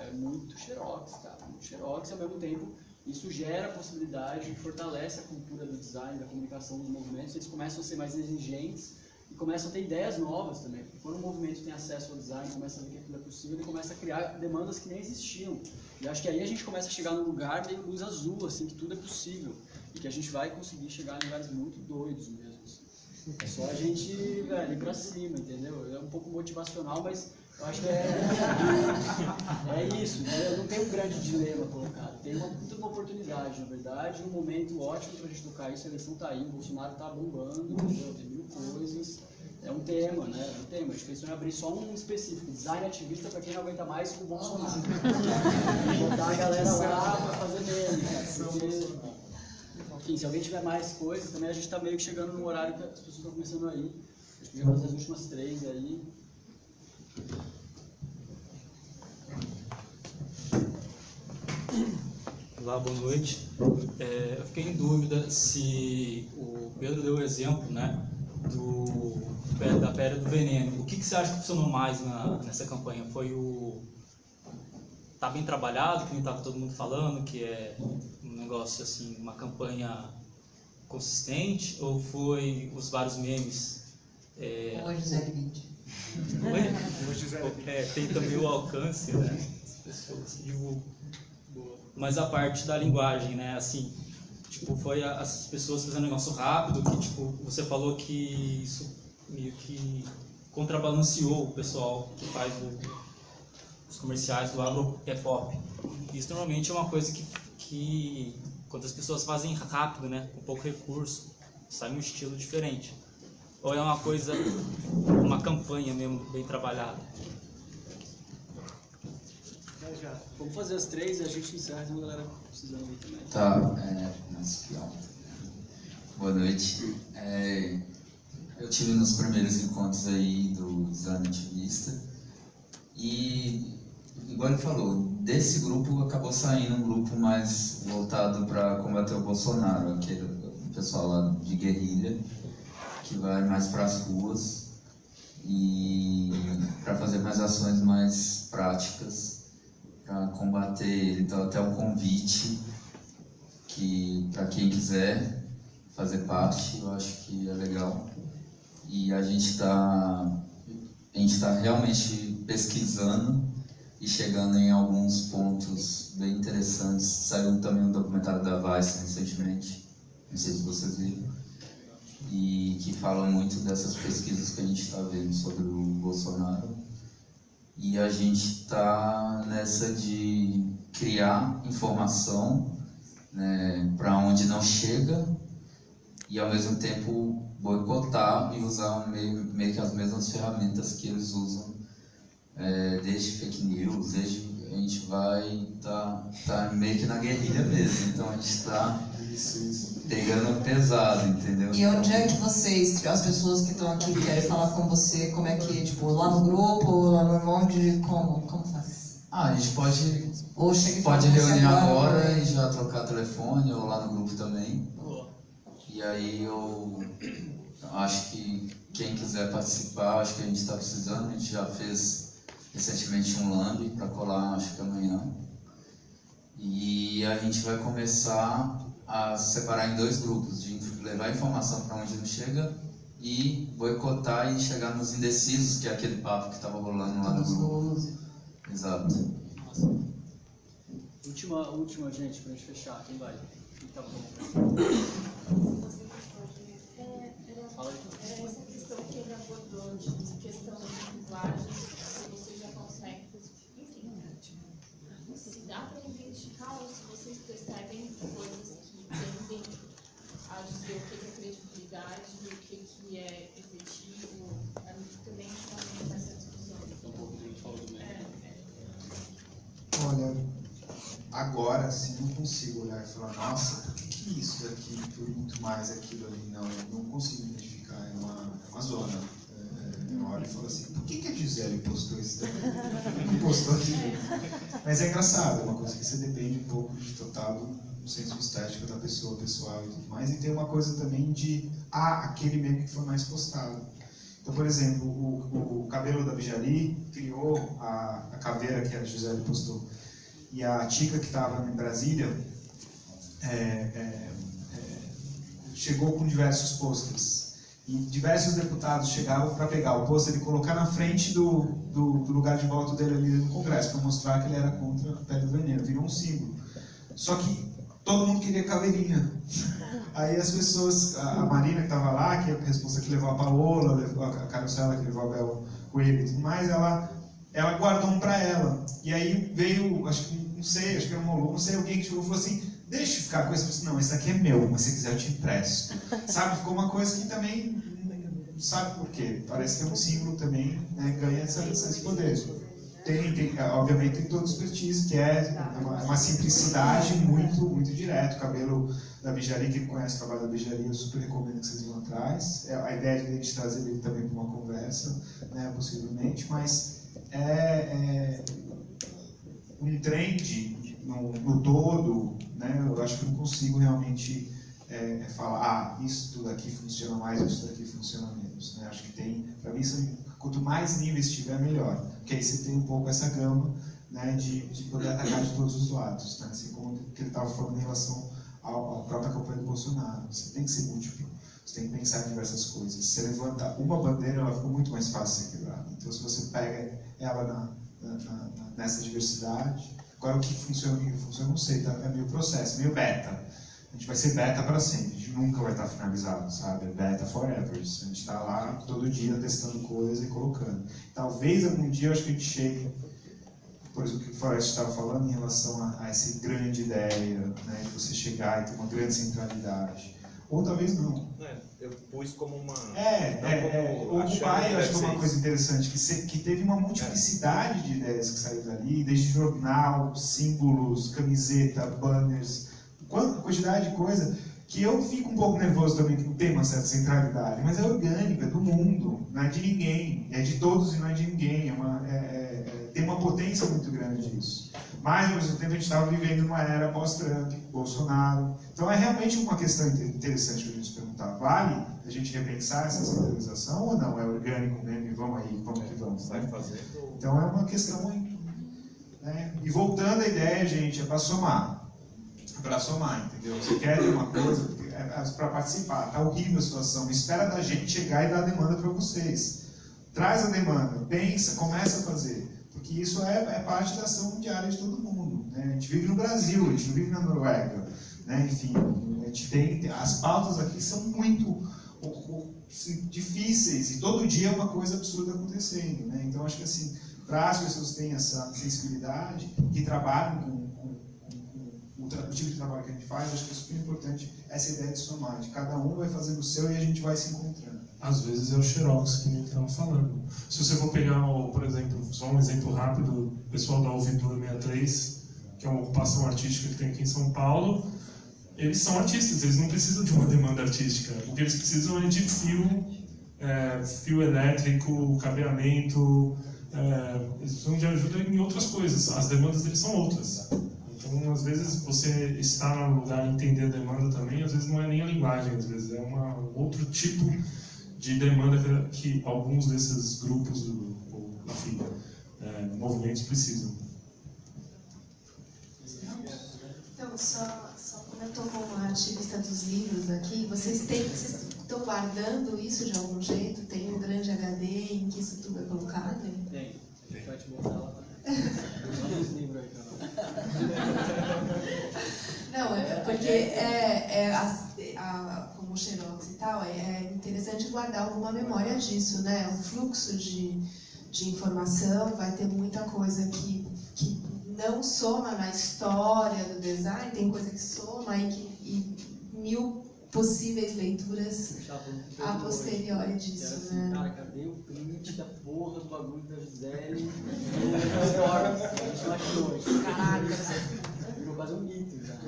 É muito Xerox, cara. Muito Xerox, ao mesmo tempo isso gera a possibilidade, fortalece a cultura do design, da comunicação dos movimentos, eles começam a ser mais exigentes começam a ter ideias novas também. Quando o movimento tem acesso ao design, começa a ver que aquilo é possível, ele começa a criar demandas que nem existiam. E acho que aí a gente começa a chegar num lugar meio luz azul, assim, que tudo é possível. E que a gente vai conseguir chegar em lugares muito doidos mesmo. Assim. É só a gente, velho, ir pra cima, entendeu? É um pouco motivacional, mas eu acho que é, é isso, né? não tem um grande dilema colocado, tem uma uma oportunidade, na verdade, um momento ótimo pra gente tocar isso, a eleição tá aí, o Bolsonaro tá bombando, entendeu? tem mil coisas, é um tema, né? É um tema. A gente pensou em abrir só um específico, design ativista para quem não aguenta mais o Bolsonaro. Botar a galera lá para fazer meme, porque... Enfim, se alguém tiver mais coisas, também a gente está meio que chegando no horário que as pessoas estão começando aí. A gente podia fazer as últimas três aí. Olá, boa noite. É, eu fiquei em dúvida se o Pedro deu o exemplo, né, do da pedra do veneno. O que, que você acha que funcionou mais na, nessa campanha? Foi o tá bem trabalhado, que nem estava todo mundo falando, que é um negócio assim, uma campanha consistente, ou foi os vários memes? É... Ou a Gisele Bündchen. É, tem também o alcance, né? As pessoas. E o, mas a parte da linguagem, né? Assim, tipo, foi as pessoas fazendo negócio rápido, que tipo, você falou que isso meio que contrabalanceou o pessoal que faz o, os comerciais do agro é pop. Isso normalmente é uma coisa que, que quando as pessoas fazem rápido, né, com pouco recurso, sai um estilo diferente. Ou é uma coisa, uma campanha mesmo bem trabalhada. Vamos fazer as três e a gente encerra, tem uma galera precisando aí também. Tá, é, nossa, Boa noite. É, eu tive nos primeiros encontros aí do design ativista e, igual ele falou, desse grupo acabou saindo um grupo mais voltado para combater o Bolsonaro, aquele pessoal lá de guerrilha, que vai mais para as ruas e para fazer mais ações mais práticas para combater ele. Então, até o convite que para quem quiser fazer parte, eu acho que é legal. E a gente está a gente está realmente pesquisando e chegando em alguns pontos bem interessantes. Saiu também um documentário da Vice recentemente, não sei se vocês viram, e que fala muito dessas pesquisas que a gente está vendo sobre o Bolsonaro e a gente está nessa de criar informação né, para onde não chega e ao mesmo tempo boicotar e usar meio, meio que as mesmas ferramentas que eles usam, é, desde fake news, desde a gente vai tá, tá meio que na guerrilha mesmo, então a gente está pegando pesado, entendeu? E onde é que vocês, as pessoas que estão aqui querem falar com você, como é que, tipo, lá no grupo, lá no monte, como, como faz? Ah, a gente pode, ou chega pode reunir agora, agora e já trocar telefone, ou lá no grupo também. E aí eu acho que quem quiser participar, acho que a gente está precisando, a gente já fez recentemente um LAMB para colar, acho que amanhã. E a gente vai começar a se separar em dois grupos, de levar informação para onde não chega e boicotar e chegar nos indecisos, que é aquele papo que estava rolando lá no grupo. Exato. Última, última, gente, pra gente fechar. Quem vai? Quem tá bom? Fala aí. Era essa questão que ele abordou de questão de linguagem, se você já consegue, enfim, se dá para identificar ou se vocês percebem coisas que tendem a dizer o que é credibilidade e o que é efetivo, a gente também está nessa discussão. Olha, agora sim não consigo olhar e falar, nossa, por que, isso daqui foi muito mais aquilo ali? Não, eu não consigo identificar, é uma, é uma zona. É, eu olho e falo assim, por que, que a Gisele postou isso daqui? Não postou aquilo. Mas é engraçado, é uma coisa que você depende um pouco de total do senso estético da pessoa, pessoal e tudo mais. E tem uma coisa também de, ah, aquele meme que foi mais postado. Então, por exemplo, o, o cabelo da Bijari criou a, a caveira que a Gisele postou. E a Tica, que estava em Brasília, é, é, é, chegou com diversos pôsteres. E diversos deputados chegavam para pegar o pôster e colocar na frente do, do, do, lugar de voto dele ali no Congresso, para mostrar que ele era contra a pele do veneno. Virou um símbolo. Só que todo mundo queria caveirinha. Aí as pessoas, a Marina que estava lá, que é a responsável que levou a Paola, levou a Carosella que levou a Bel Coelho e tudo mais, ela, ela guardou um para ela. E aí veio, acho que, não sei, acho que era um Molu, não sei, alguém que chegou e falou assim, deixa eu ficar com falei assim, não, esse aqui é meu, mas se quiser eu te empresto. Sabe, ficou uma coisa que também, não sabe por quê. Parece que é um símbolo também, né, ganha essa, esse poder. Tem, tem, obviamente tem todo o expertise, que é uma, uma, simplicidade muito, muito direto. O cabelo da Bijari, quem conhece o trabalho da Bijari, eu super recomendo que vocês vão atrás. É, a ideia de a gente trazer ele também para uma conversa, né, possivelmente, mas é, é um trend no, no, todo, né? eu acho que eu não consigo realmente é, é falar, ah, isso daqui funciona mais, isso daqui funciona menos. Né? Acho que tem, para mim, quanto mais níveis tiver, melhor. Porque aí você tem um pouco essa gama né, de, de poder atacar de todos os lados. Né? Assim como que ele estava falando em relação à própria campanha do Bolsonaro. Você tem que ser múltiplo. Você tem que pensar em diversas coisas. Se você levanta uma bandeira, ela fica muito mais fácil de ser quebrada. Então, se você pega ela na, na, na, nessa diversidade, agora o que funciona, o que não funciona, não sei, tá? é meio processo, meio beta. A gente vai ser beta para sempre, a gente nunca vai estar finalizado, sabe? É beta forever. A gente está lá todo dia testando coisa e colocando. Talvez algum dia eu acho que a gente chegue, por exemplo, o que o Forrest estava falando em relação a, a essa grande ideia, né? De você chegar e ter uma grande centralidade ou talvez não. É, eu pus como uma. É, é, é. O pai, eu acho que é uma coisa interessante, que, se, que teve uma multiplicidade de ideias que saíram dali, desde jornal, símbolos, camiseta, banners, quantidade de coisa, que eu fico um pouco nervoso também, que não tem uma certa centralidade, mas é orgânica, é do mundo, não é de ninguém, é de todos e não é de ninguém, é uma, é, é, é tem uma potência muito grande isso. Mas, ao mesmo tempo, a gente estava vivendo uma era pós-Trump, Bolsonaro. Então, é realmente uma questão interessante para a gente perguntar. Vale a gente repensar essa centralização ou não? É orgânico mesmo e vamos aí, vamos que vamos. Vai fazer. Então, é uma questão muito... Né? E voltando à ideia, gente, é para somar. Para somar, entendeu? Você quer uma coisa é, é para participar. Está horrível a situação. Espera da gente chegar e dar a demanda para vocês. Traz a demanda, pensa, começa a fazer que isso é, é, parte da ação diária de todo mundo. Né? A gente vive no Brasil, a gente não vive na Noruega. Né? Enfim, a gente tem, as pautas aqui são muito difíceis e todo dia é uma coisa absurda acontecendo. Né? Então, acho que assim, para as pessoas que têm essa sensibilidade, que trabalham com, o, tipo de trabalho que a gente faz, acho que é super importante essa ideia de somar, de cada um vai fazendo o seu e a gente vai se encontrando às vezes é o Xerox que nem estava falando. Se você for pegar, por exemplo, só um exemplo rápido, o pessoal da Ouvidura 63, que é uma ocupação artística que tem aqui em São Paulo, eles são artistas, eles não precisam de uma demanda artística. O que eles precisam é de fio, é, fio elétrico, cabeamento, é, eles precisam de ajuda em outras coisas. As demandas deles são outras. Então, às vezes, você estar no lugar e entender a demanda também, às vezes não é nem a linguagem, às vezes é uma, outro tipo de demanda que, que alguns desses grupos, ou, enfim, é, movimentos precisam. Então, só, só como eu estou como ativista dos livros aqui, vocês, têm, vocês estão guardando isso de algum jeito? Tem um grande HD em que isso tudo é colocado? Tem. A gente vai te mostrar lá. livros aí, Não, é porque é, é a, a, como Xerox e tal, é, é, interessante guardar alguma memória disso, né? O fluxo de, de informação vai ter muita coisa que, que não soma na história do design, tem coisa que soma e, que, e mil possíveis leituras a posteriori disso, era assim, né? Cara, cadê o print da porra do bagulho da Gisele? a gente achou. Caraca, virou quase um mito já. É,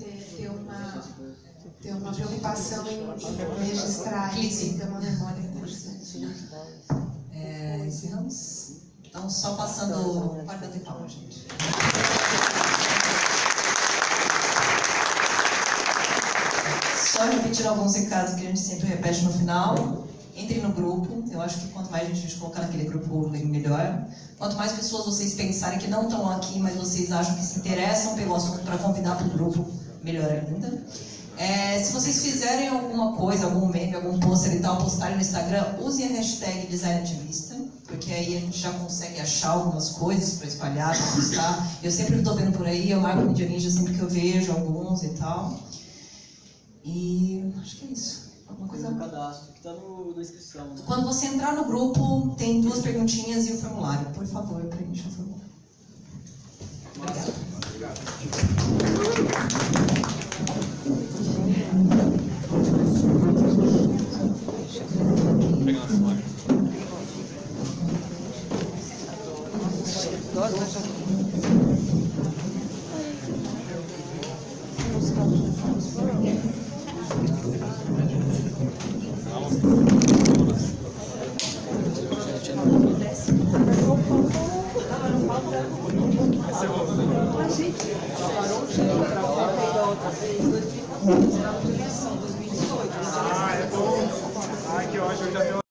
ter, ter, uma, ter uma preocupação em, em registrar isso e ter uma memória interessante. É, encerramos? Então, só passando. Pode bater palma, gente. Só repetir alguns recados que a gente sempre repete no final. Entre no grupo. Eu acho que quanto mais a gente colocar naquele grupo, melhor. Quanto mais pessoas vocês pensarem que não estão aqui, mas vocês acham que se interessam pelo assunto para convidar para o grupo, melhor ainda. É, se vocês fizerem alguma coisa, algum meme, algum pôster e tal, postarem no Instagram, usem a hashtag designativista, porque aí a gente já consegue achar algumas coisas para espalhar, para postar. Eu sempre estou vendo por aí, eu marco no Dia Ninja sempre que eu vejo alguns e tal. E acho que é isso. Alguma coisa? Cadastro, que está na inscrição. Né? Quando você entrar no grupo, tem duas perguntinhas e o formulário. Por favor, preencha o formulário. Obrigada. Vou pegar uma smart. Vamos.